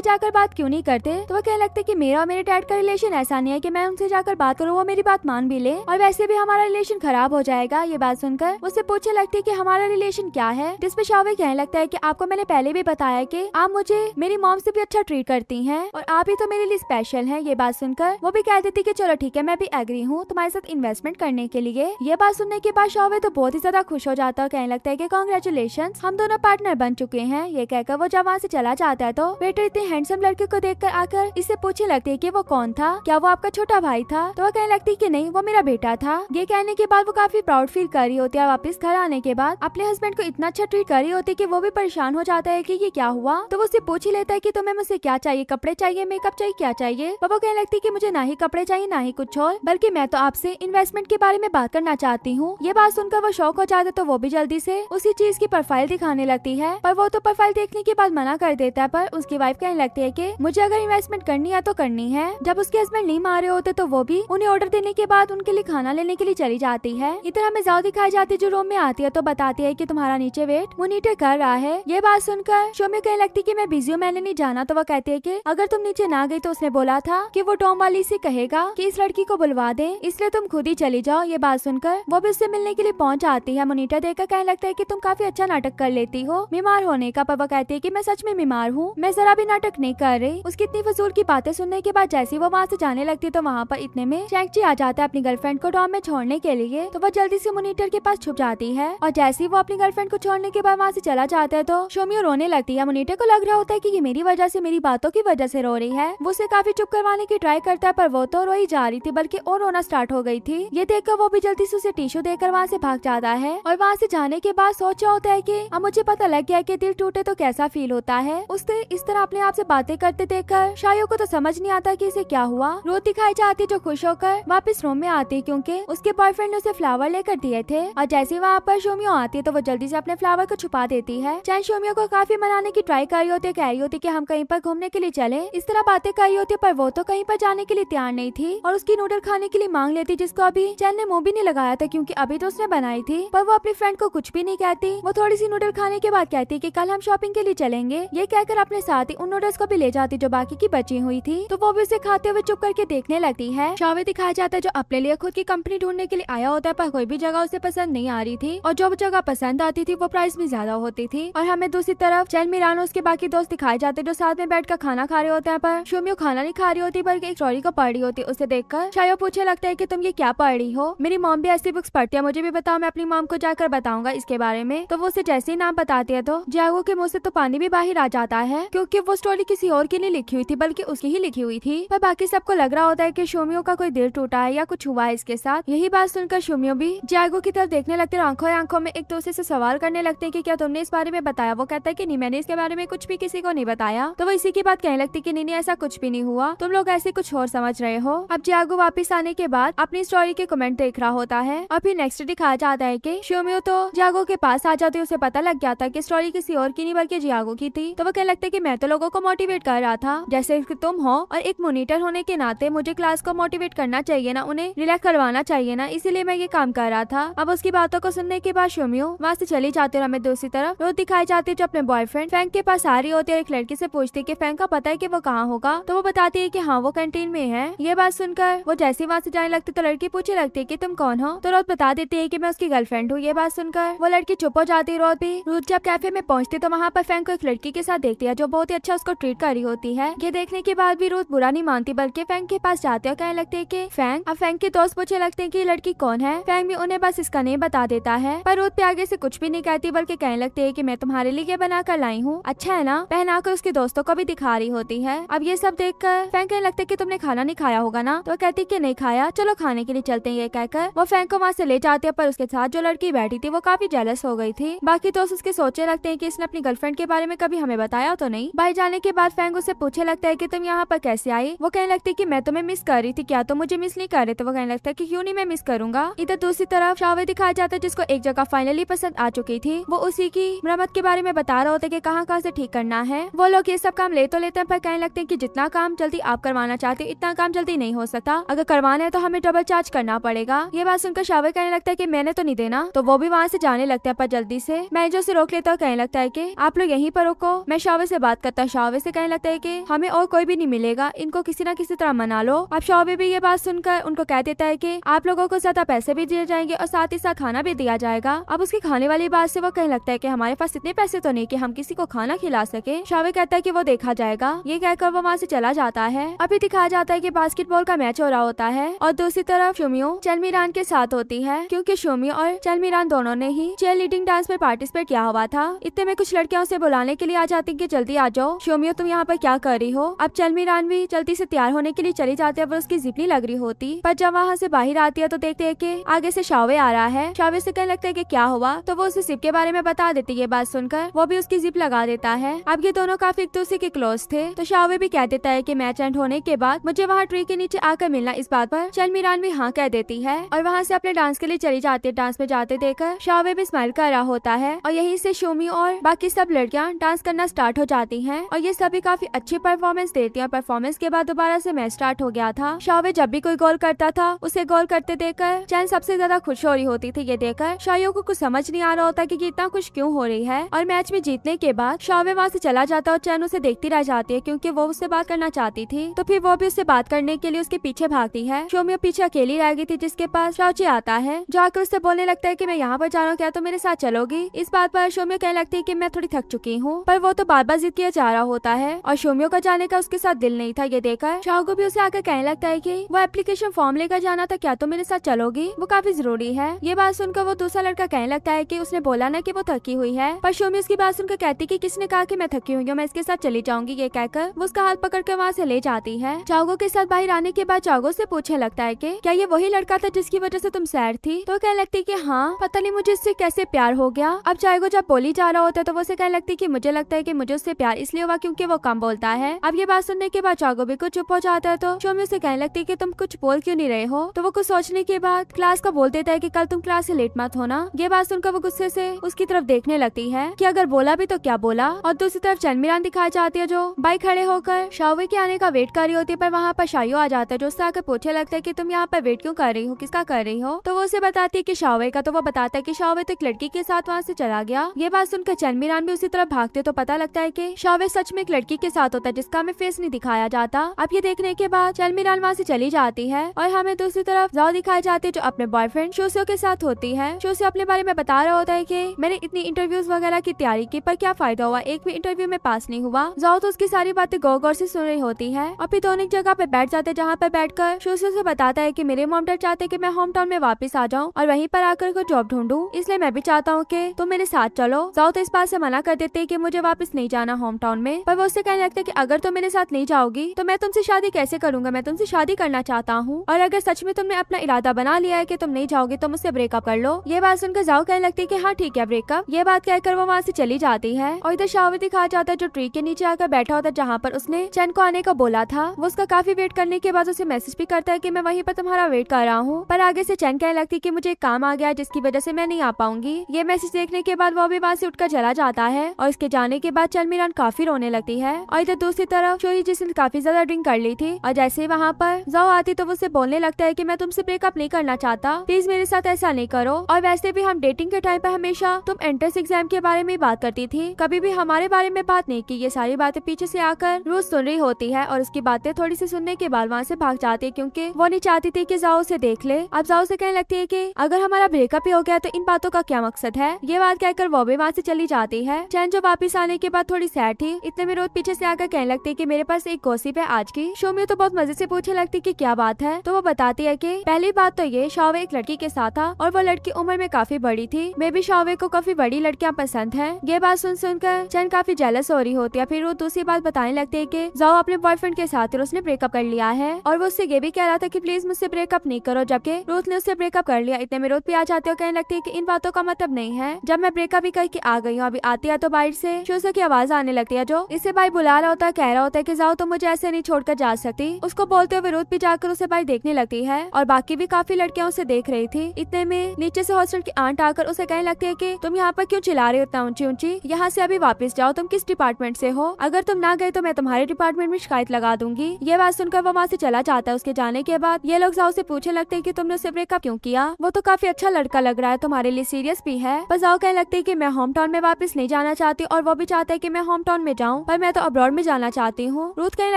जाकर बात क्यों नहीं करते? तो वो कहने लगते की मेरा और मेरे डैड का रिलेशन ऐसा नहीं है की मैं उनसे जाकर बात करूँ, वो मेरी बात मान भी ले। और वैसे भी हमारा रिलेशन खराब हो जाएगा, ये बात सुनकर उससे पूछने लगती है की हमारा रिलेशन क्या है? जिसपे शावे कहने लगता है की आपको मैंने पहले भी बताया की आप मुझे, मेरी मॉम से भी अच्छा ट्रीट करती हैं और आप ही तो मेरे लिए स्पेशल है, ये बात सुनकर। वो भी कह देती की चलो ठीक है, मैं भी एग्री हूँ तुम्हारे साथ इन्वेस्टमेंट करने के लिए। ये बात सुनने के बाद शौवे तो बहुत ही ज़्यादा खुश हो जाता है कहने लगता है की कॉन्ग्रेचुलेशन हम दोनों पार्टनर बन चुके हैं। ये कहकर वो जब वहाँ से चला जाता है तो वेटर इतने हैंडसम लड़के को देख आकर इससे पूछने लगती है की वो कौन था? क्या वो आपका छोटा भाई था? तो वो कहने लगती है की नहीं, वो मेरा बेटा था। ये कहने के बाद वो काफ़ी प्राउड फील कर रही होती है वापस घर आने के बाद अपने हस्बैंड को इतना अच्छा ट्रीट कर रही होती है की वो भी परेशान हो जाता है की ये क्या हुआ। तो वो उससे पूछ ही लेता है की तुम्हें मुझसे क्या चाहिए? कपड़े चाहिए मेकअप चाहिए क्या चाहिए? पापा कहने लगती की मुझे ना ही कपड़े चाहिए, ना ही कुछ और। बल्कि मैं तो आपसे इन्वेस्टमेंट के बारे में बात करना चाहती हूँ। ये बात सुनकर वो शौक हो जाता तो वो भी जल्दी से उसी चीज़ की प्रोफ़ाइल दिखाने लगती है। पर वो तो प्रोफ़ाइल देखने के बाद मना कर देता है, पर उसकी वाइफ कहने लगती है की मुझे अगर इन्वेस्टमेंट करनी है तो करनी है। जब उसके हस्बैंड नहीं मारे होते तो वो भी उन्हें ऑर्डर देने के बाद उनके लिए खाना लेने के लिए चली जाती है। इधर हमें ज़्यादा दिखाई जाती है जो रूम में आती है तो बताती है की तुम्हारा नीचे वेट मोनीटर कर रहा है। ये बात सुनकर शोमी कहने लगती की मैं बिज़ी हूँ, मैंने नहीं जाना। तो वो कहती है की अगर तुम नीचे ना गई तो उसने बोला था कि वो टॉम वाली से कहेगा कि इस लड़की को बुलवा दे। इसलिए तुम खुद ही चली जाओ, ये बात सुनकर। वो भी उससे मिलने के लिए पहुँच आती है। मोनीटर देखकर कहने लगता है कि तुम काफ़ी अच्छा नाटक कर लेती हो। बीमार होने का पापा कहती है कि मैं सच में बीमार हूँ। मैं जरा भी नाटक नहीं कर रही। उसकी इतनी फजूल की बातें सुनने के बाद जैसे वो वहाँ से जाने लगती तो वहाँ पर इतने में चैंकची आ जाता है अपनी गर्लफ्रेंड को टॉम में छोड़ने के लिए। तो वो जल्दी से मोनीटर के पास छुप जाती है। और जैसे वो अपनी गर्लफ्रेंड को छोड़ने के बाद वहाँ से चला जाता है तो शोमियो रोने लगती है। मोनीटर को लग रहा होता है की मेरी वजह से मेरी बातों की वजह से रो रही है। वो उसे काफ़ी चुप करवाने की ट्राई करता है, पर वो तो रो ही जा रही थी, बल्कि और रोना स्टार्ट हो गई थी। ये देखकर वो भी जल्दी से उसे टिश्यू देकर वहाँ से भाग जाता है, और वहाँ से जाने के बाद सोचा होता है कि, अब मुझे पता लग गया कि दिल टूटे तो कैसा फील होता है। उससे इस तरह अपने आप से बातें करते देखकर शायो को तो समझ नहीं आता कि इसे क्या हुआ। रोज दिखाई जाती जो खुश होकर वापस रूम में आती, क्योंकि उसके बॉयफ्रेंड ने उसे फ्लावर लेकर दिए थे, और जैसे वहाँ पर शोमियो आती है तो वो जल्दी से अपने फ्लावर को छुपा देती है। चैन शोमियो को काफ़ी मनाने की ट्राई कर रही होती है, कह रही होती की हम कहीं पर घूमने के लिए चले। इस तरह बातें रही होती पर वो तो कहीं पर जाने के लिए तैयार नहीं थी और उसकी नूडल खाने के लिए मांग लेती, जिसको अभी चैन ने मुँह भी नहीं लगाया था, क्योंकि अभी तो उसने बनाई थी। पर वो अपनी फ्रेंड को कुछ भी नहीं कहती। वो थोड़ी सी नूडल खाने के बाद कहती की कल हम शॉपिंग के लिए चलेंगे। ये कहकर अपने साथ ही उन नूडल्स को भी ले जाती, जो बाकी की बची हुई थी। तो वो भी उसे खाते हुए चुप करके देखने लगती है। शावे दिखाया जाता है, जो अपने लिए खुद की कंपनी ढूँढने के लिए आया होता है, पर कोई भी जगह उसे पसंद नहीं आ रही थी। और जो जगह पसंद आती थी, वो प्राइस भी ज़्यादा होती थी। और हमें दूसरी तरफ़ चैन मिरानो उसके बाकी दोस्त दिखाए जाते, जो साथ में बैठ कर खाना खा रहे होते हैं, पर शोमियो खाना नहीं खा रही होती, बल्कि एक स्टोरी को पढ़ रही होती, उसे देखकर शायो पूछे लगता है कि तुम ये क्या पढ़ रही हो? मेरी मॉम भी ऐसी बुक्स पढ़ती है, मुझे भी बताओ, मैं अपनी मॉम को जाकर बताऊँगा इसके बारे में। तो वो उसे जैसे ही नाम बताती है तो जागो के मुँह से तो पानी भी बाहर आ जाता है, क्योंकि वो स्टोरी किसी और के लिए लिखी हुई थी, बल्कि उसकी ही लिखी हुई थी। पर बाकी सबको लग रहा होता है की शोमियो का कोई दिल टूटा है या कुछ हुआ है इसके साथ। यही बात सुनकर शोमियो भी जागो की तरफ़ देखने लगते हैं आँखों आँखों में एक दूसरे से सवाल करने लगते हैं कि क्या तुमने इस बारे में बताया? वो कहता है कि नहीं, मैंने इसके बारे में कुछ भी किसी को नहीं बताया। तो वो इसी की बात कहने लगती कि नहीं नहीं, ऐसा कुछ भी नहीं हुआ। तुम लोग ऐसे कुछ और समझ रहे हो? अब जागो वापिस आने के बाद अपनी स्टोरी के कमेंट देख रहा होता है। और फिर नेक्स्ट दिखाया जाता है की शोमियो तो जागो के पास आ जाते उसे पता लग गया था कि स्टोरी किसी और की नहीं, बल्कि जियागो की थी। तो वो कहने लगता है कि मैं तो लोगों को मोटिवेट कर रहा था। जैसे तुम हो और एक मोनिटर होने के नाते मुझे क्लास को मोटिवेट करना चाहिए ना, उन्हें रिलैक्स करवाना चाहिए ना, इसीलिए मैं ये काम कर रहा था। अब उसकी बातों को सुनने के बाद शोमियो वहाँ से चली जाती और हमें दूसरी तरफ़। रोज दिखाई जाती है जो अपने बॉयफ्रेंड फैंक के पास आ रही होती है एक लड़की से पूछती की फैंक का पता है की वो कहाँ होगा? तो वो बताती है की हाँ वो कैंटीन में है। ये बात सुनकर वो जैसे वहाँ से जाने लगती तो लड़की पूछे लगती है की तुम कौन हो? तो रोज बता देती है की मैं उसकी गर्लफ्रेंड हूँ। ये बात सुनकर वो लड़की चुप हो जाती है रोज भी। रोज जब कैफ़े में पहुँचती तो वहाँ पर फैंक को एक लड़की के साथ देखती है जो बहुत ही अच्छा उसको ट्रीट कर रही होती है। ये देखने के बाद भी रोज बुरा नहीं मानती बल्कि फैंक के पास जाते और कहने लगते है की फैंक अब फैंक के दोस्त पूछे लगते हैं की लड़की कौन है? फैंक भी उन्हें बस इसका नहीं बता देता है। पर रोज पे आगे से कुछ भी नहीं कहती बल्कि कहने लगते है की मैं तुम्हारे लिए बना कर लाई हूँ। अच्छा है ना? पहना कर उसके दोस्तों को भी दिखा रही होती है। अब ये सब देख कर फैंक कहने लगते की तुमने खाना नहीं खाया होगा ना? तो कहती की नहीं खाया। चलो खाने के लिए चलते हैं, ये कहकर वो फैंक को वहाँ से ले जाते है, पर उसके साथ जो लड़की बैठी थी, वो काफ़ी जेलस हो गई थी। बाकी दोस्त उसके सोचे लगते हैं कि इसने अपनी गर्लफ्रेंड के बारे में कभी हमें बताया तो नहीं। भाई जाने के बाद फैंक उससे पूछे लगता है कि तुम यहाँ पर कैसे आई? वो कहने लगती कि मैं तुम्हें मिस कर रही थी, क्या तुम मुझे मिस नहीं कर रहे? थे वो कहने लगता है कि क्यों नहीं मैं मिस करूँगा? इधर दूसरी तरफ़ शावे दिखाया जाता है, जिसको एक जगह फाइनली पसंद आ चुकी थी। वो उसी की मरम्मत के बारे में बता रहा होता है कि कहाँ कहाँ से ठीक करना है। वो लोग ये सब काम ले तो लेते हैं, पर कहने लगते हैं कि जितना जितना काम जल्दी आप करवाना चाहते, इतना काम जल्दी नहीं हो सकता। अगर करवाना है तो हमें डबल चार्ज करना पड़ेगा। ये बात सुनकर शावर कहने लगता है की मैंने तो नहीं देना तो वो भी वहाँ से जाने लगता है पर जल्दी से। मैनेजर से रोक लेता हूँ, कहने लगता है की आप लोग यहीं पर रोको। मैं शावर से बात करता हूँ। शावर से कहने लगता है की हमें और कोई भी नहीं मिलेगा। इनको किसी न किसी तरह मना लो। अब शावे भी ये बात सुनकर उनको कह देता है की आप लोगों को ज़्यादा पैसे भी दिए जाएँगे और साथ ही साथ खाना भी दिया जाएगा। अब उसके खाने वाली बात से वो कहने लगता है की हमारे पास इतने पैसे तो नहीं की हम किसी को खाना खिला सके। शावे कहता है की वो देखा जाएगा। ये कहकर वो वहाँ से चला जाता है। अभी दिखाया जाता है की बास्केटबॉल का मैच हो रहा होता है और दूसरी तरफ़ शोमियो चलमीरान के साथ होती है, क्योंकि शोमियो और चलमीरान दोनों ने ही चेयर लीडिंग डांस में पार्टिसिपेट किया हुआ था। इतने में कुछ लड़कियाँ उसे बुलाने के लिए आ जाती की जल्दी आ जाओ। शोमियो, तुम यहाँ पर क्या कर रही हो? अब चलमीरान भी जल्दी से तैयार होने के लिए चली जाती है उसकी जिप नहीं लग रही होती। पर जब वहाँ से बाहर आती है तो देखते है की आगे से शावे आ रहा है। शावे से कहने लगता है की क्या हुआ? तो वो उसे जिप के बारे में बता देती है बात सुनकर। वो भी उसकी जिप लगा देता है। अब ये दोनों काफ़ी एक दूसरे के क्लोज थे तो शावे भी कह देता है की मैच एंड होने के बाद मुझे वहाँ ट्री के नीचे आकर मिलना इस बात पर चलमीरान भी हाँ कह देती है और वहाँ से अपने डांस के लिए चली जाती है। डांस में जाते देखकर शावे भी स्माइल कर रहा होता है और यही से शोमी और बाकी सब लड़कियाँ डांस करना स्टार्ट हो जाती है और ये सभी काफ़ी अच्छी परफॉर्मेंस देती हैं। परफॉर्मेंस के बाद दोबारा से मैच स्टार्ट हो गया था। शावे जब भी कोई गोल करता था, उसे गोल करते देखकर चैन सबसे ज़्यादा खुश हो रही होती थी। ये देखकर शाइयों को कुछ समझ नहीं आ रहा होता की इतना खुश क्यूँ हो रही है। और मैच में जीतने के बाद शावे वहाँ से चला जाता और चैन उसे देखती रह जाती है क्योंकि वो उससे बात करना चाहती थी तो फिर वो भी उससे बात करने के लिए उसके पीछे भागती है। शोमियो पीछे अकेली रह गई थी, जिसके पास शाओची आता है। जाकर उससे बोलने लगता है की मैं यहाँ पर जा रहा हूँ, क्या तो मेरे साथ चलोगी? इस बात पर शोमियो कहने लगती है की मैं थोड़ी थक चुकी हूँ, पर वो तो बार बार जिद किया जा रहा होता है, और शोमियो का जाने का उसके साथ दिल नहीं था ये देखकर। शाह को भी उसे आकर कहने लगता है की, वो एप्लीकेशन फॉर्म लेकर जाना था, क्या तो मेरे साथ चलोगी? वो काफ़ी ज़रूरी है। ये बात सुनकर वो दूसरा लड़का कहने लगता है की उसने बोला ना की वो थकी हुई है, पर शोमी उसकी बात सुनकर कहती की किसने कहा की मैं थकी हुई हूँ, मैं इसके साथ चली जाऊँगी, ये कहकर वो उसका हाथ पकड़ कर वहाँ से ले जाती है। चागो के साथ बाहर आने के बाद चागो से पूछने लगता है कि, क्या ये वही लड़का था जिसकी वजह से तुम सैड थी? तो कहने लगती कि हाँ पता नहीं मुझे इससे कैसे प्यार हो गया। अब चागो जब बोली जा रहा होता है तो वो उसे कहने लगती की, मुझे लगता है कि मुझे उससे प्यार इसलिए हुआ क्योंकि वो कम बोलता है। अब ये बात सुनने के बाद चागो भी कुछ चुप हो जाता है तो शोमी उसे कहने लगती कि, तुम कुछ बोल क्यों नहीं रहे हो? तो वो कुछ सोचने के बाद क्लास का बोल देता है कि, कल तुम क्लास से लेट मत होना। ये बात सुनकर वो गुस्से से उसकी तरफ़ देखने लगती है कि, अगर बोला भी तो क्या बोला? और दूसरी तरफ़ चंदमिरान दिखाई जाती है जो बाइक खड़े होकर शावे के आने का वेट कर रही होती है, पर वहाँ पर शाइयो आ जाता है। जो उससे आकर पूछने लगता है कि तुम यहाँ पर वेट क्यों कर रही हो? किसका कर रही हो? तो वो उसे बताती है कि शावे का तो वो बताता है कि शावे तो एक लड़की के साथ वहाँ से चला गया। ये बात सुनकर चनमीरान भी उसी तरफ़ भागते तो पता लगता है की शावे सच में एक लड़की के साथ होता है, जिसका हमें फेस नहीं दिखाया जाता। अब ये देखने के बाद चलमीरान वहाँ से चली जाती है और हमें दूसरी तरफ़ जाओ दिखाई जाती है, जो अपने बॉयफ्रेंड शोसियो के साथ होती है। शोसियो अपने बारे में बता रहा होता है की मैंने इतनी इंटरव्यूज़ वगैरह की तैयारी की, पर क्या फ़ायदा हुआ? एक भी इंटरव्यू में पास नहीं हुआ। जाओ तो उसकी सारी बातें गौर गौर से सुन रही होती है। और फिर दोनों जगह पे बैठ जाते जहाँ पे बैठकर शोसियो से बताता है कि मेरे मोम डैड चाहते कि मैं होम टाउन में वापस आ जाऊँ और वहीं पर आकर कोई जॉब ढूंढूं। इसलिए मैं भी चाहता हूँ की तुम मेरे साथ चलो। जाओ तो इस बात से मना कर देते कि मुझे वापस नहीं जाना होम टाउन में, पर वो उससे कहने लगता कि अगर तुम मेरे साथ नहीं जाओगी तो मैं तुमसे शादी कैसे करूँगा? मैं तुमसे शादी करना चाहता हूँ। और अगर सच में तुमने अपना इरादा बना लिया है कि तुम नहीं जाओगे तो मुझसे ब्रेकअप कर लो। ये बात सुनकर जाओ कहने लगती है कि हाँ ठीक है ब्रेकअप ये बात कहकर वो वहाँ से चली जाती है और इधर शावे दिखा जाता है, जो ट्री के नीचे आकर बैठा होता है, जहाँ पर उसने चैन को आने का बोला था। वो उसका काफ़ी वेट करने के बाद उसे मैसेज भी करता है कि मैं वहीं पर तुम्हारा वेट कर रहा हूँ। पर आगे से चैन कहने लगती कि मुझे एक काम आ गया जिसकी वजह से मैं नहीं आ पाऊँगी। ये मैसेज देखने के बाद वो भी वहाँ से उठकर चला जाता है और इसके जाने के बाद चलमीरान काफ़ी रोने लगती है। और इधर दूसरी तरफ़ शोरी जिसने काफ़ी ज़्यादा ड्रिंक कर ली थी और जैसे ही वहाँ पर जाओ आती तो वो उसे बोलने लगता है की मैं तुमसे ब्रेकअप नहीं करना चाहता। प्लीज़ मेरे साथ ऐसा नहीं करो। और वैसे भी हम डेटिंग के टाइम पर हमेशा तुम एंट्रेंस एग्ज़ाम के बारे में बात करती थी। कभी भी हमारे बारे में बात नहीं की। ये सारी बातें पीछे से आकर रोज सुन रही होती है और उसकी बातें थोड़ी सी सुनने के बाद वहाँ से भाग जाती है क्योंकि वो नहीं चाहती थी कि जाओ उसे देख ले। अब जाओ से कहने लगती है कि अगर हमारा ब्रेकअप ही हो गया तो इन बातों का क्या मकसद है? ये बात कहकर वो भी वहाँ से चली जाती है। चैन जो वापिस आने के बाद थोड़ी सैड थी, इतने में रोज पीछे से आकर कहने लगती है की मेरे पास एक गोसिप है आज की। शोमी तो बहुत मज़े से पूछने लगती की क्या बात है? तो वो बताती है की पहली बात तो ये शावे एक लड़की के साथ था और वो लड़की उम्र में काफ़ी बड़ी थी। मे भी शावे को काफ़ी बड़ी लड़कियाँ पसंद है। ये बात सुन सुनकर चैन काफ़ी जेलस हो रही होती है। फिर वो दूसरी बात बताने लगती है की जाओ अपने बॉयफ्रेंड के साथ और उसने ब्रेकअप कर लिया है। और वो उससे ये भी कह रहा था कि प्लीज़ मुझसे ब्रेकअप नहीं करो, जबकि रोज ने उससे ब्रेकअप कर लिया। इतने में रोज भी आ जाते हो कहने लगती है कि इन बातों का मतलब नहीं है। जब मैं ब्रेकअप ही करके आ गई हूँ, अभी आती है तो बाइट से शोजा की आवाज़ आने लगती है, जो इसे भाई बुला रहा होता है, कह रहा होता है की जाओ तो मुझे ऐसे नहीं छोड़कर जा सकती। उसको बोलते हुए रोज भी जाकर उसे भाई देखने लगती है। और बाकी भी काफ़ी लड़कियाँ उसे देख रही थी। इतने में नीचे से हॉस्टल की आंट आकर उसे कहने लगती है कि तुम यहाँ पर क्यों चिल्ला रहे हो इतना ऊँची ऊँची यहाँ से अभी वापस जाओ, तुम किस डिपार्टमेंट से हो? अगर तुम ना गए तो मैं तुम्हारे डिपार्टमेंट डिपार्टमेंट में शिकायत लगा दूँगी। ये बात सुनकर वो वहाँ से चला जाता है। उसके जाने के बाद ये लोग जाओ से पूछे लगते हैं कि तुमने उससे ब्रेकअप क्यों किया? वो तो काफ़ी अच्छा लड़का लग रहा है। तुम्हारे लिए सीरियस भी है। पर जाओ कहने लगते है की मैं होम टाउन में वापस नहीं जाना चाहती और वो भी चाहता है की मैं होम टाउन में जाऊँ। पर मैं तो अब्रॉड में जाना चाहती हूँ। रूथ कहने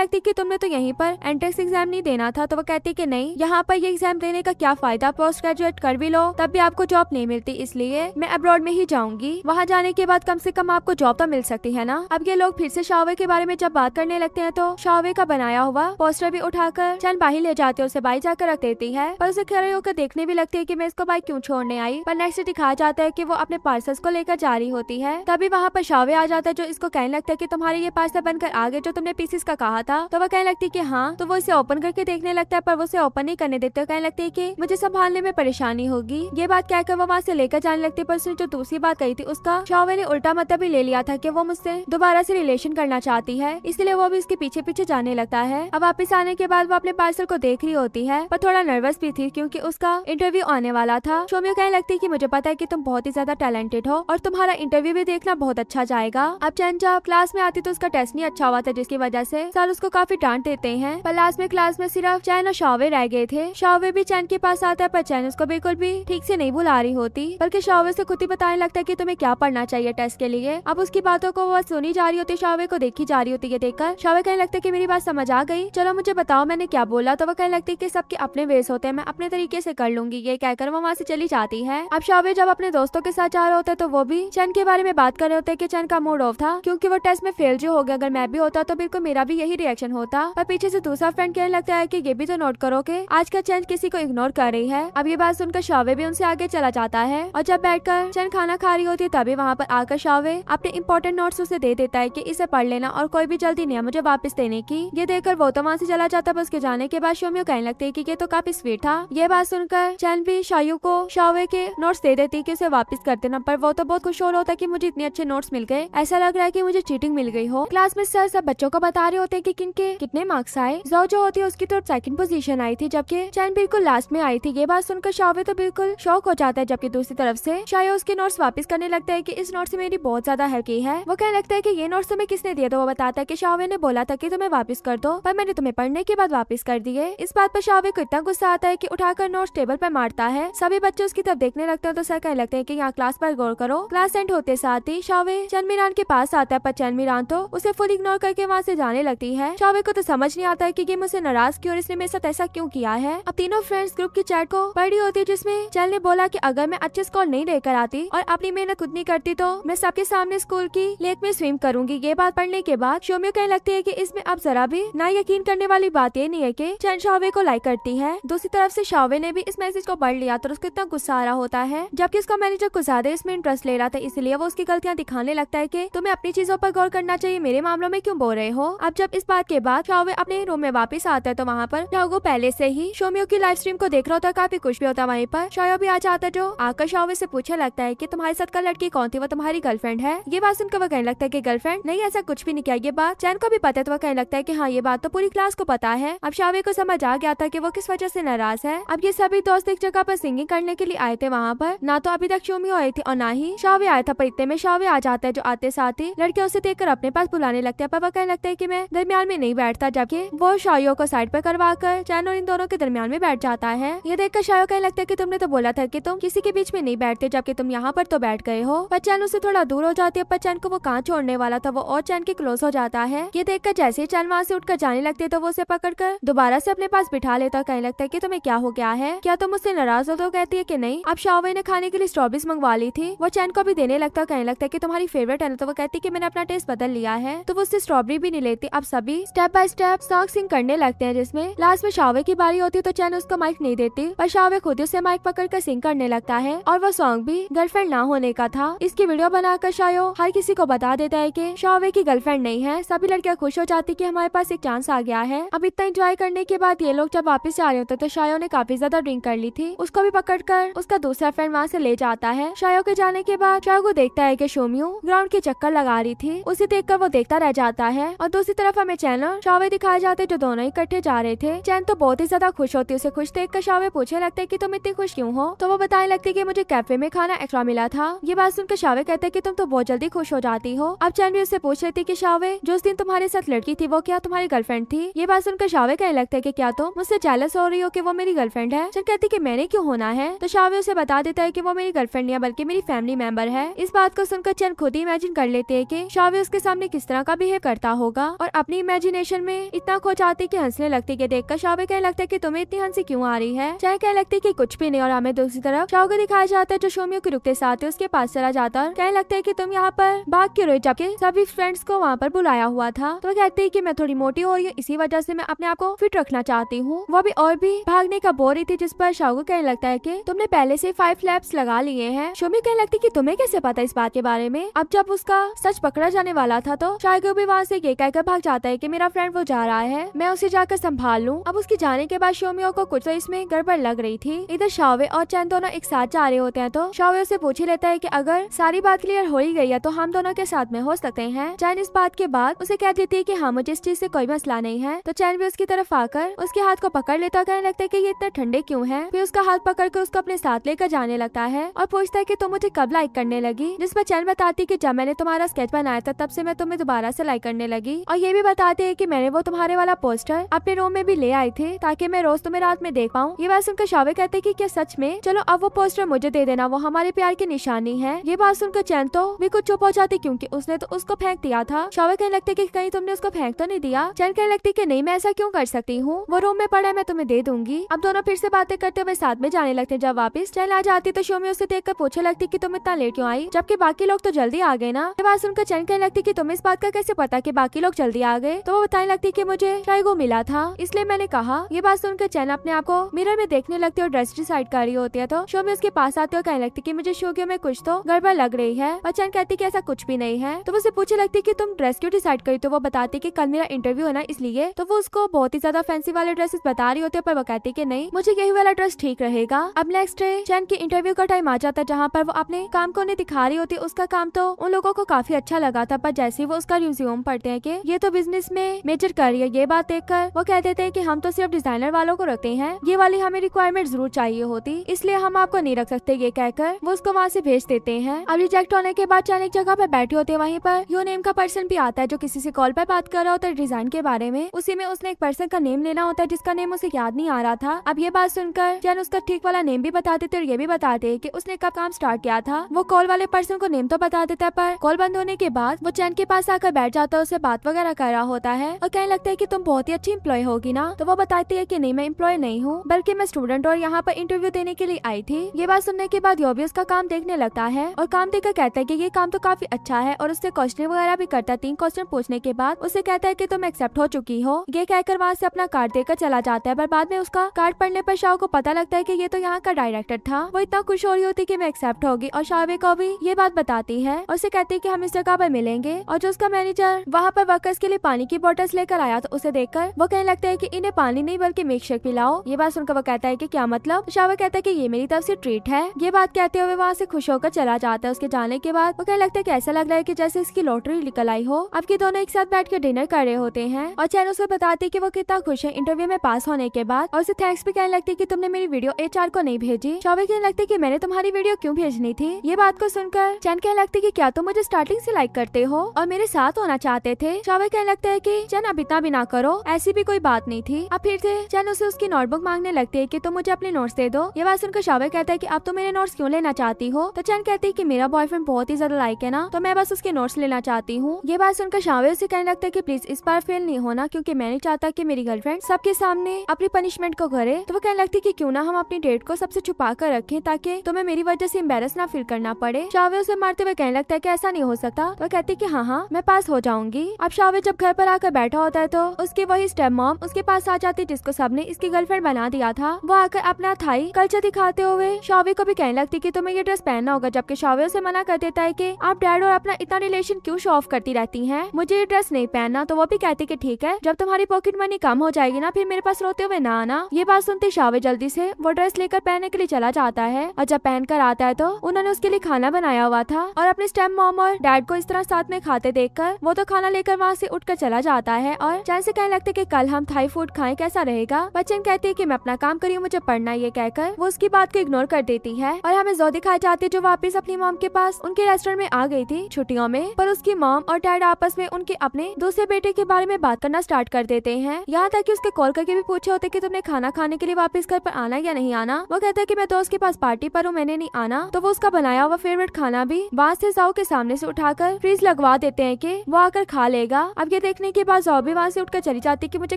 लगती की तुमने तो यहीं पर एंट्रेंस एग्ज़ाम नहीं देना था। तो वो कहती की नहीं, यहाँ पर ये एग्ज़ाम देने का क्या फ़ायदा? पोस्ट ग्रेजुएट कर भी लो, तब भी आपको जॉब नहीं मिलती। इसलिए मैं अब्रॉड में ही जाऊँगी। वहाँ जाने के बाद कम से कम आपको जॉब तो मिल सकती है ना? अब ये लोग फिर से शावे के बारे में जब बात करने लगते हैं तो शावे का बनाया हुआ पोस्टर भी उठाकर चंद बाही ले जाते उसे बाई जाकर रख देती है। पर उसे खड़े होकर देखने भी लगती है की मैं इसको बाइक क्यूँ छोड़ने आई? पर नेक्स्ट दिखा जाता है की वो अपने पार्सल को लेकर जा रही होती है। तभी वहाँ पर शावे आ जाता है, जो इसको कहने लगता है की तुम्हारे ये पार्सल बनकर आगे जो तुमने पीसीस का कहा था। तो वो कहने लगती की हाँ तो वो इसे ओपन करके देखने लगता है, पर वो उसे ओपन नहीं करने देते। कहने लगती है की मुझे संभालने में परेशानी होगी। ये बात कहकर वो वहाँ से लेकर जाने लगती पर उसने जो दूसरी बात कही थी, उसका शावे ने उल्टा मतलब ही ले लिया था कि वो मुझसे दोबारा से रिलेशन करना चाहती है। इसलिए वो भी इसके पीछे पीछे जाने लगता है। अब वापिस आने के बाद वो अपने पार्सल को देख रही होती है, पर थोड़ा नर्वस भी थी क्योंकि उसका इंटरव्यू आने वाला था। शोमियो कहने लगती की मुझे पता है की तुम बहुत ही ज़्यादा टैलेंटेड हो और तुम्हारा इंटरव्यू भी देखना बहुत अच्छा जाएगा। अब चैन जब क्लास में आती तो उसका टेस्ट नहीं अच्छा हुआ था, जिसकी वजह से सर उसको काफ़ी डांट देते हैं। पर लास्ट में क्लास में सिर्फ़ चैन और शावे रह गए थे। शावे भी चैन के पास आता है, पर चैन उसको बिल्कुल भी ठीक से नहीं बुला रही होती, बल्कि शावे से खुद ही बताने लगता है की तुम्हें क्या पढ़ना चाहिए टेस्ट के लिए। अब उसकी बातों को वह सुनी जा रही होती, शावे को देखी जा रही होती है देखकर शावे कहने लगता है कि मेरी बात समझ आ गई। चलो मुझे बताओ, मैंने क्या बोला? तो वो कहने लगती है कि सबके अपने वेस होते हैं, मैं अपने तरीके से कर लूँगी। ये कहकर वो वहाँ से चली जाती है। अब शावे जब अपने दोस्तों के साथ जा रहे होते तो वो भी चैन के बारे में बात कर रहे होते की चैन का मूड ऑफ़ था, क्योंकि वो टेस्ट में फेल जो हो गया। अगर मैं भी होता तो बिल्कुल मेरा भी यही रिएक्शन होता। पर पीछे से दूसरा फ्रेंड कहने लगता है की ये भी तो नोट करो की आज का चैन किसी को इग्नोर कर रही है। अब ये बात सुनकर शावे भी उनसे आगे चला जाता है। और जब बैठकर चैन खाना खा रही होती है, तभी वहाँ पर आकर शावे अपने इंपॉर्टेंट नोट्स उसे दे देता है कि इसे पढ़ लेना और कोई भी जल्दी नहीं है मुझे वापस देने की? ये देखकर वो तो वहाँ से चला जाता है उसके जाने के बाद शोमियो कहने लगते है की ये तो काफ़ी स्वीट था। ये बात सुनकर चैन भी शायू को शावे के नोट्स दे देती है की उसे वापस कर देना, पर वो तो बहुत खुश हो रहा होता की मुझे इतने अच्छे नोट्स मिल गए। ऐसा लग रहा है की मुझे चीटिंग मिल गई हो। क्लास में सर सब बच्चों को बता रहे होते कि किनके कितने मार्क्स आए। जो जो होती है, उसकी तो सेकंड पोजीशन आई थी, जबकि चैन बिल्कुल लास्ट में आई थी। ये बात सुनकर शावे तो बिल्कुल शौक हो जाता है, जबकि दूसरी तरफ़ से शायद उसके नोट्स वापस करने लगता है कि इस नोट से मेरी बहुत ज़्यादा हेल्प की है। वो कहने लगता है कि ये नोट्स तुम्हें किसने दिया तो वो बताता है कि शावे ने बोला था कि तुम्हें वापस कर दो, पर मैंने तुम्हें पढ़ने के बाद वापस कर दिए इस बात पर शावे को इतना गुस्सा आता है कि उठाकर नोट्स टेबल पर मारता है। सभी बच्चे उसकी तरफ़ देखने लगते हैं तो सर कहने लगते हैं कि यहाँ क्लास पर गौर करो। क्लास एंड होते साथ ही शावे चंदमीरान के पास आता है, पर चंदमीरान तो उसे फुल इग्नोर करके वहाँ से जाने लगती है। शावे को तो समझ नहीं आता है की ये मुझसे नाराज़ क्यों और इसने मेरे साथ ऐसा क्यों किया है। अब तीनों फ्रेंड्स ग्रुप की चैट को पढ़ी होती है, जिसमें चल ने बोला कि अगर मैं अच्छे स्कोर नहीं लेकर आती और अपनी मेहनत खुद नहीं करती तो मैं सबके सामने स्कूल की लेक में स्विम करूँगी। ये बात पढ़ने के बाद शोमियो कहने लगती है कि इसमें अब जरा भी ना यकीन करने वाली बात ये नहीं है कि चैन शावे को लाइक करती है। दूसरी तरफ़ से शावे ने भी इस मैसेज को पढ़ लिया तो उसको इतना गुस्सा आ रहा होता है। जबकि उसका मैनेजर कुछ ज़्यादा इसमें इंटरेस्ट ले रहा था, इसलिए वो उसकी गलतियाँ दिखाने लगता है की तुम्हें अपनी चीज़ों पर गौर करना चाहिए, मेरे मामलों में क्यों बोल रहे हो? अब जब इस बात के बाद शावे अपने रूम में वापस आता है तो वहाँ पर शाओगो पहले से ही शोमियो की लाइव स्ट्रीम को देख रहा होता है, काफ़ी कुछ भी होता वहीं पर। शायो भी आ जाता जो आकर शावे से पूछने लगता है कि तुम्हारे साथ का लड़की कौन थी, वो तुम्हारी गर्लफ्रेंड है। ये बात सुनकर वो कहने लगता है कि गर्लफ्रेंड नहीं, ऐसा कुछ भी नहीं किया। ये बात चैन को भी पता है तो वह कहने लगता है कि हाँ ये बात तो पूरी क्लास को पता है। अब शावे को समझ आ गया था कि वो किस वजह से नाराज़ है। अब ये सभी दोस्त एक जगह पर सिंगिंग करने के लिए आए थे वहाँ पर। ना तो अभी तक शोमियो आई थी और ना ही शावे आया था, पर इतने में शावे आ जाता है जो आते साथ ही लड़के उसे देखकर अपने पास बुलाने लगते हैं। पर वह कहने लगता है की मैं दरमियान में नहीं बैठता, जबकि वो शाइयों को साइड पर करवा कर चैन और इन दोनों के दरमियान में बैठ जाता है। ये देखकर शायो कहने लगता है कि तुमने तो बोला था कि तुम किसी के बीच में नहीं बैठते, जबकि तुम यहाँ पर तो बैठ गए हो। पर चैन उससे थोड़ा दूर हो जाती है, पर चैन को वो कहाँ छोड़ने वाला था, वो और चैन के क्लोज हो जाता है। ये देखकर जैसे ही चैन वहाँ से उठकर जाने लगते तो वो उसे पकड़कर दोबारा से अपने पास बिठा लेता और कहने लगता है की तुम्हें क्या हो गया है? क्या तुम मुझसे नाराज़ हो तो कहती है की नहीं? अब शावे ने खाने के लिए स्ट्रॉबेरीज मंगवा ली थी। वो चैन को भी देने लगता कहने लगता है की तुम्हारी फेवरेट है तो वो कहती की मैंने अपना टेस्ट बदल लिया है। तो वो उससे स्ट्रॉबेरी भी नहीं लेती। अब सभी step by step song sing करने लगते हैं जिसमें लास्ट में शावे की बारी होती है तो चैन उसको माइक नहीं देती, पर शावे खुद उसे माइक पकड़ कर सिंग करने लगता है और वो सॉन्ग भी गर्लफ्रेंड ना होने का था। इसकी वीडियो बनाकर शायो हर किसी को बता देता है कि शावे की गर्लफ्रेंड नहीं है। सभी लड़कियाँ खुश हो जाती कि हमारे पास एक चांस आ गया है। अब इतना एंजॉय करने के बाद ये लोग जब वापस जा रहे होते तो शायो ने काफ़ी ज़्यादा ड्रिंक कर ली थी। उसको भी पकड़ कर उसका दूसरा फ्रेंड वहाँ से ले जाता है। शायो के जाने के बाद शायो को देखता है की शोमियो ग्राउंड के चक्कर लगा रही थी। उसे देखकर वो देखता रह जाता है। और दूसरी तरफ़ हमें चैनल शावे दिखाए जाते जो दोनों इकट्ठे जा रहे थे। चैन तो बहुत ही ज़्यादा खुश होती उसे खुश देख कर शावे पूछने लगते की तुम इतनी खुश क्यूँ हो? तो वो बताने लगती की मुझे कैफ़े में खाना एक्स्ट्रा मिला था। ये बात सुनकर शावे कहते कि तुम तो बहुत जल्दी खुश हो जाती हो। अब चैन भी उससे पूछ रही थी की शावे, जो उस दिन तुम्हारे साथ साथ लड़की थी, वो क्या तुम्हारी गर्लफ्रेंड थी? ये बात सुनकर शावे कहने लगता है की क्या तुम मुझसे जेलस हो रही हो की वो मेरी गर्लफ्रेंड है? चल कहती की मैंने क्यों होना है तो शावे उसे बता देता है की वो मेरी गर्लफ्रेंड नहीं है, बल्कि मेरी फैमिली मेंबर है। इस बात को सुनकर चंद खुद ही इमेजिन कर लेते है की शावे उसके सामने किस तरह का बिहेव करता होगा। और अपनी इमेजिनेशन में इतना खो जाती की हंसने लगती की देखकर शावे कहने लगता है की तुम्हें इतनी हँसी क्यूँ आ रही है? चाहे कहने लगती की कुछ भी नहीं और हमें दूसरी तरफ़ शाव को दिखाया जाता है, जो शोमियो के रुकते साथ है उसके पास चला जाता है। कहने लगता है की तुम यहाँ पर भाग क्यों रहे, जबकि सभी फ्रेंड्स को वहाँ पर बुलाया हुआ था। तो वो कहती है की मैं थोड़ी मोटी हो रही हूँ, इसी वजह से मैं अपने आप को फिट रखना चाहती हूँ। वो भी और भी भागने का बोल रही थी, जिस पर को कहने लगता है की तुमने पहले से फाइव लैब्स लगा लिए हैं। शोमी कहने लगती की तुम्हें कैसे पता इस बात के बारे में? अब जब उसका सच पकड़ा जाने वाला था तो शायगो भी वहाँ से ये कहकर भाग जाता है की मेरा फ्रेंड वो जा रहा है, मैं उसे जाकर संभाल लूँ। अब उसके जाने के बाद शोमियो को कुछ तो इसमें गड़बड़ लग रही थी। इधर शावे और चैन दोनों एक साथ जा रहे होते हैं तो शावे उसे पूछ ही लेता है कि अगर सारी बात क्लियर हो ही गई है तो हम दोनों के साथ में हो सकते हैं। चैन इस बात के बाद उसे कह देती है कि हाँ मुझे इस चीज़ से कोई मसला नहीं है। तो चैन भी उसकी तरफ़ आकर उसके हाथ को पकड़ लेता कहने लगता है की ये इतने ठंडे क्यूँ है? फिर उसका हाथ पकड़ कर उसको अपने साथ लेकर जाने लगता है और पूछता है की तुम मुझे कब लाइक करने लगी? जिस पर चैन बताती की जब मैंने तुम्हारा स्केच बनाया था, तब से मैं तुम्हें दोबारा से लाइक करने लगी। और ये भी बताते है की मैंने वो तुम्हारे वाला पोस्टर अपने रूम में भी ले आई थी, ताकि मैं रोज तुम्हें रात में देख पाऊँ। ये बात सुनकर शावे कहते कि क्या सच में? चलो, अब वो पोस्टर मुझे दे देना, वो हमारे प्यार की निशानी है। ये बात सुनकर चैन तो भी कुछ चुप हो जाती, क्योंकि उसने तो उसको फेंक दिया था। शावे कहने लगते कि कहीं तुमने उसको फेंक तो नहीं दिया। चैन कहने लगती की नहीं, मैं ऐसा क्यों कर सकती हूँ? वो रूम में पड़ा है मैं तुम्हें दे दूँगी। अब दोनों फिर से बातें करते हुए साथ में जाने लगते जब वापस चैन आ जाती तो शोमी उसे देख कर पूछे लगती की तुम इतना लेट क्यों आई? जबकि बाकी लोग तो जल्दी आ गए ना। बात सुनकर चैन कहने लगती की तुम्हें इस बात का कैसे पता की बाकी लोग जल्दी आ गए? तो वो बताने लगती की मुझे शायगो मिला था। इसलिए मैंने कहा, ये बात सुनकर चैन अपने आप को मिरर में देखने लगती है और ड्रेस डिसाइड कर रही होती है। तो शोमी उसके पास आती है कहने लगती की मुझे शोगियों में कुछ तो गड़बड़ लग रही है और चैन कहती की ऐसा कुछ भी नहीं है। तो उसे पूछे लगती की तुम ड्रेस क्यों डिसाइड करी? तो वो बताती की कल मेरा इंटरव्यू है ना इसलिए तो वो उसको बहुत ही ज़्यादा फैंसी वाले ड्रेसेस बता रही होती है, पर वो कहती की नहीं, मुझे यही वाला ड्रेस ठीक रहेगा। अब नेक्स्ट डे चैन की इंटरव्यू का टाइम आ जाता है जहाँ पर वो अपने काम को उन्हें दिखा रही होती, उसका काम तो उन लोगों को काफ़ी अच्छा लगा था, पर जैसे ही वो उसका रिज्यूम पढ़ते हैं कि ये तो बिज़नेस में मेजर कर रही है, ये बात देखकर वो कह देते कि हम तो सिर्फ़ डिज़ाइनर वालों को रखते हैं, ये वाली हमें रिक्वायरमेंट ज़रूर चाहिए होती, इसलिए हम आपको नहीं रख सकते, ये कहकर वो उसको वहाँ से भेज देते हैं। अब रिजेक्ट होने के बाद चैन एक जगह पर बैठे होते हैं, वहीं पर यू नेम का पर्सन भी आता है जो किसी से कॉल पर बात कर रहा होता है डिज़ाइन के बारे में, उसी में उसने एक पर्सन का नेम लेना होता है जिसका नेम उसे याद नहीं आ रहा था। अब ये बात सुनकर चैन उसका ठीक वाला नेम भी बता देते और ये भी बताते कि उसने कब काम स्टार्ट किया था। वो कॉल वाले पर्सन को नेम तो बता देता है, पर कॉल बंद होने के बाद वो चैन के पास आकर बैठ जाता है, उसे बात वगैरह कर रहा होता है। और कहने लगता है की तुम बहुत ही अच्छी इम्प्लॉय होगी ना? तो वो बताती है की नहीं, मैं एम्प्लॉय नहीं हूँ, बल्कि मैं स्टूडेंट और यहाँ पर इंटरव्यू देने के लिए आई थी। ये बात सुनने के बाद यो भी उसका काम देखने लगता है और काम देखकर कहता है की ये काम तो काफ़ी अच्छा है और उससे क्वेश्चन वगैरह भी करता तीन क्वेश्चन पूछने के बाद उसे कहता है कि तुम एक्सेप्ट हो चुकी हो। ये कहकर वहाँ से अपना कार्ड देकर चला जाता है, पर बाद में उसका कार्ड पढ़ने पर शाह को पता लगता है कि ये तो यहाँ का डायरेक्टर था। वो इतना खुश हो रही होती कि मैं एक्सेप्ट होगी और शाहवे को भी ये बात बताती है। और उसे कहती है कि हम इस जगह पर मिलेंगे और जो उसका मैनेजर वहाँ पर वर्कर्स के लिए पानी की बोटल्स लेकर आया तो उसे देखकर वो कहने लगता है कि इन्हें पानी नहीं, बल्कि मिल्क शेक पिलाओ। ये बात सुनकर वो कहता है कि क्या मतलब? शाहवे कहता है कि ये मेरी तरफ़ से ट्रीट है। ये बात कहते हुए वहाँ से खुश होकर चला जाता है। उसके जाने के बाद वो कहने लगता है की ऐसा लग रहा है की जैसे इसकी लॉटरी निकल आई हो। अब दोनों एक साथ बैठ कर डिनर कर रहे होते हैं और चैन उसे बताती कि वो कितना खुश है। इंटरव्यू में पास होने के बाद और उसे थैंक्स भी कहने लगती कि तुमने मेरी वीडियो एचआर को नहीं भेजी। शौवे कहने लगती कि मैंने तुम्हारी वीडियो क्यों भेजनी थी? ये बात को सुनकर चैन कहने लगती कि क्या तुम मुझे स्टार्टिंग से लाइक करते हो और मेरे साथ होना चाहते थे? शौवे कहने लगता है कि चैन अब इतना भी ना करो, ऐसी भी कोई बात नहीं थी। अब फिर थे चैन उसे उसकी नोटबुक मांगने लगती है कि तुम मुझे अपने नोट्स दे दो। ये बात सुनकर शौवे कहता है कि अब तुम मेरे नोट्स क्यों लेना चाहती हो? तो चैन कहती है कि मेरा बॉयफ्रेंड बहुत ही ज़्यादा लाइक है ना तो मैं बस उसके नोट्स लेना चाहती हूँ। ये बात सुनकर शावे उसे कहने लगता है कि प्लीज़ इस बार फेल नहीं होना, क्योंकि मैं नहीं चाहता कि मेरी गर्लफ्रेंड सबके सामने अपनी पनिशमेंट को करे। तो वो कहने लगती कि क्यों ना हम अपनी डेट को सबसे छुपा कर रखें, ताकि तुम्हें मेरी वजह से एम्बेरस ना फील करना पड़े। शावे उसे मारते हुए कहने लगता है कि ऐसा नहीं हो सकता। वो कहती कि हाँ हाँ मैं पास हो जाऊँगी। अब शावे जब घर पर आकर बैठा होता है तो उसकी वही स्टेप मॉम उसके पास आ जाती जिसको सबने इसकी गर्लफ्रेंड बना दिया था। वो आकर अपना थाई कल्चर दिखाते हुए शावे को भी कहने लगती की तुम्हें ये ड्रेस पहनना होगा, जबकि शावे उसे मना कर देता है की आप डैड और अपना इतना रिलेशन क्यूँ शो ऑफ़ करती रहती है? मुझे ये ड्रेस नहीं पहनना तो वो भी कहती कि ठीक है, जब तुम्हारी पॉकेट मनी कम हो जाएगी ना, फिर मेरे पास रोते हुए ना आना। ये बात सुनते शावे जल्दी से, वो ड्रेस लेकर पहनने के लिए चला जाता है, और जब पहन कर आता है तो उन्होंने उसके लिए खाना बनाया हुआ था, और अपने स्टेप मॉम और डैड को इस तरह साथ में खाते देखकर, वो तो खाना लेकर वहाँ से उठकर चला जाता है, और चैन से कहने लगते कि कल हम थाई फ़ूड खाएँ, कैसा रहेगा? बच्चन कहती है कि मैं अपना काम करी मुझे पढ़ना ये कहकर, वो उसकी बात को इग्नोर कर देती है, और हमें जो दिखाई जाती है जो वापस अपनी मॉम के पास उनके रेस्टोरेंट में आ गई थी छुट्टियों में, पर उसकी मॉम और डैड आपस में उनके अपने दूसरे बेटे के बारे में बात करना स्टार्ट कर देते हैं। यहाँ तक कि उसके कॉल करके भी पूछे होते कि तुमने खाना खाने के लिए वापस घर पर आना या नहीं आना। वो कहता है कि मैं दोस्त के पास पार्टी पर हूँ, मैंने नहीं आना। तो वो उसका बनाया हुआ फेवरेट खाना भी वहाँ से जाओ के सामने से उठाकर फ्रीज लगवा देते हैं कि वो आकर खा लेगा। अब ये देखने के बाद जाओ भी वहाँ से उठकर चली जाती कि मुझे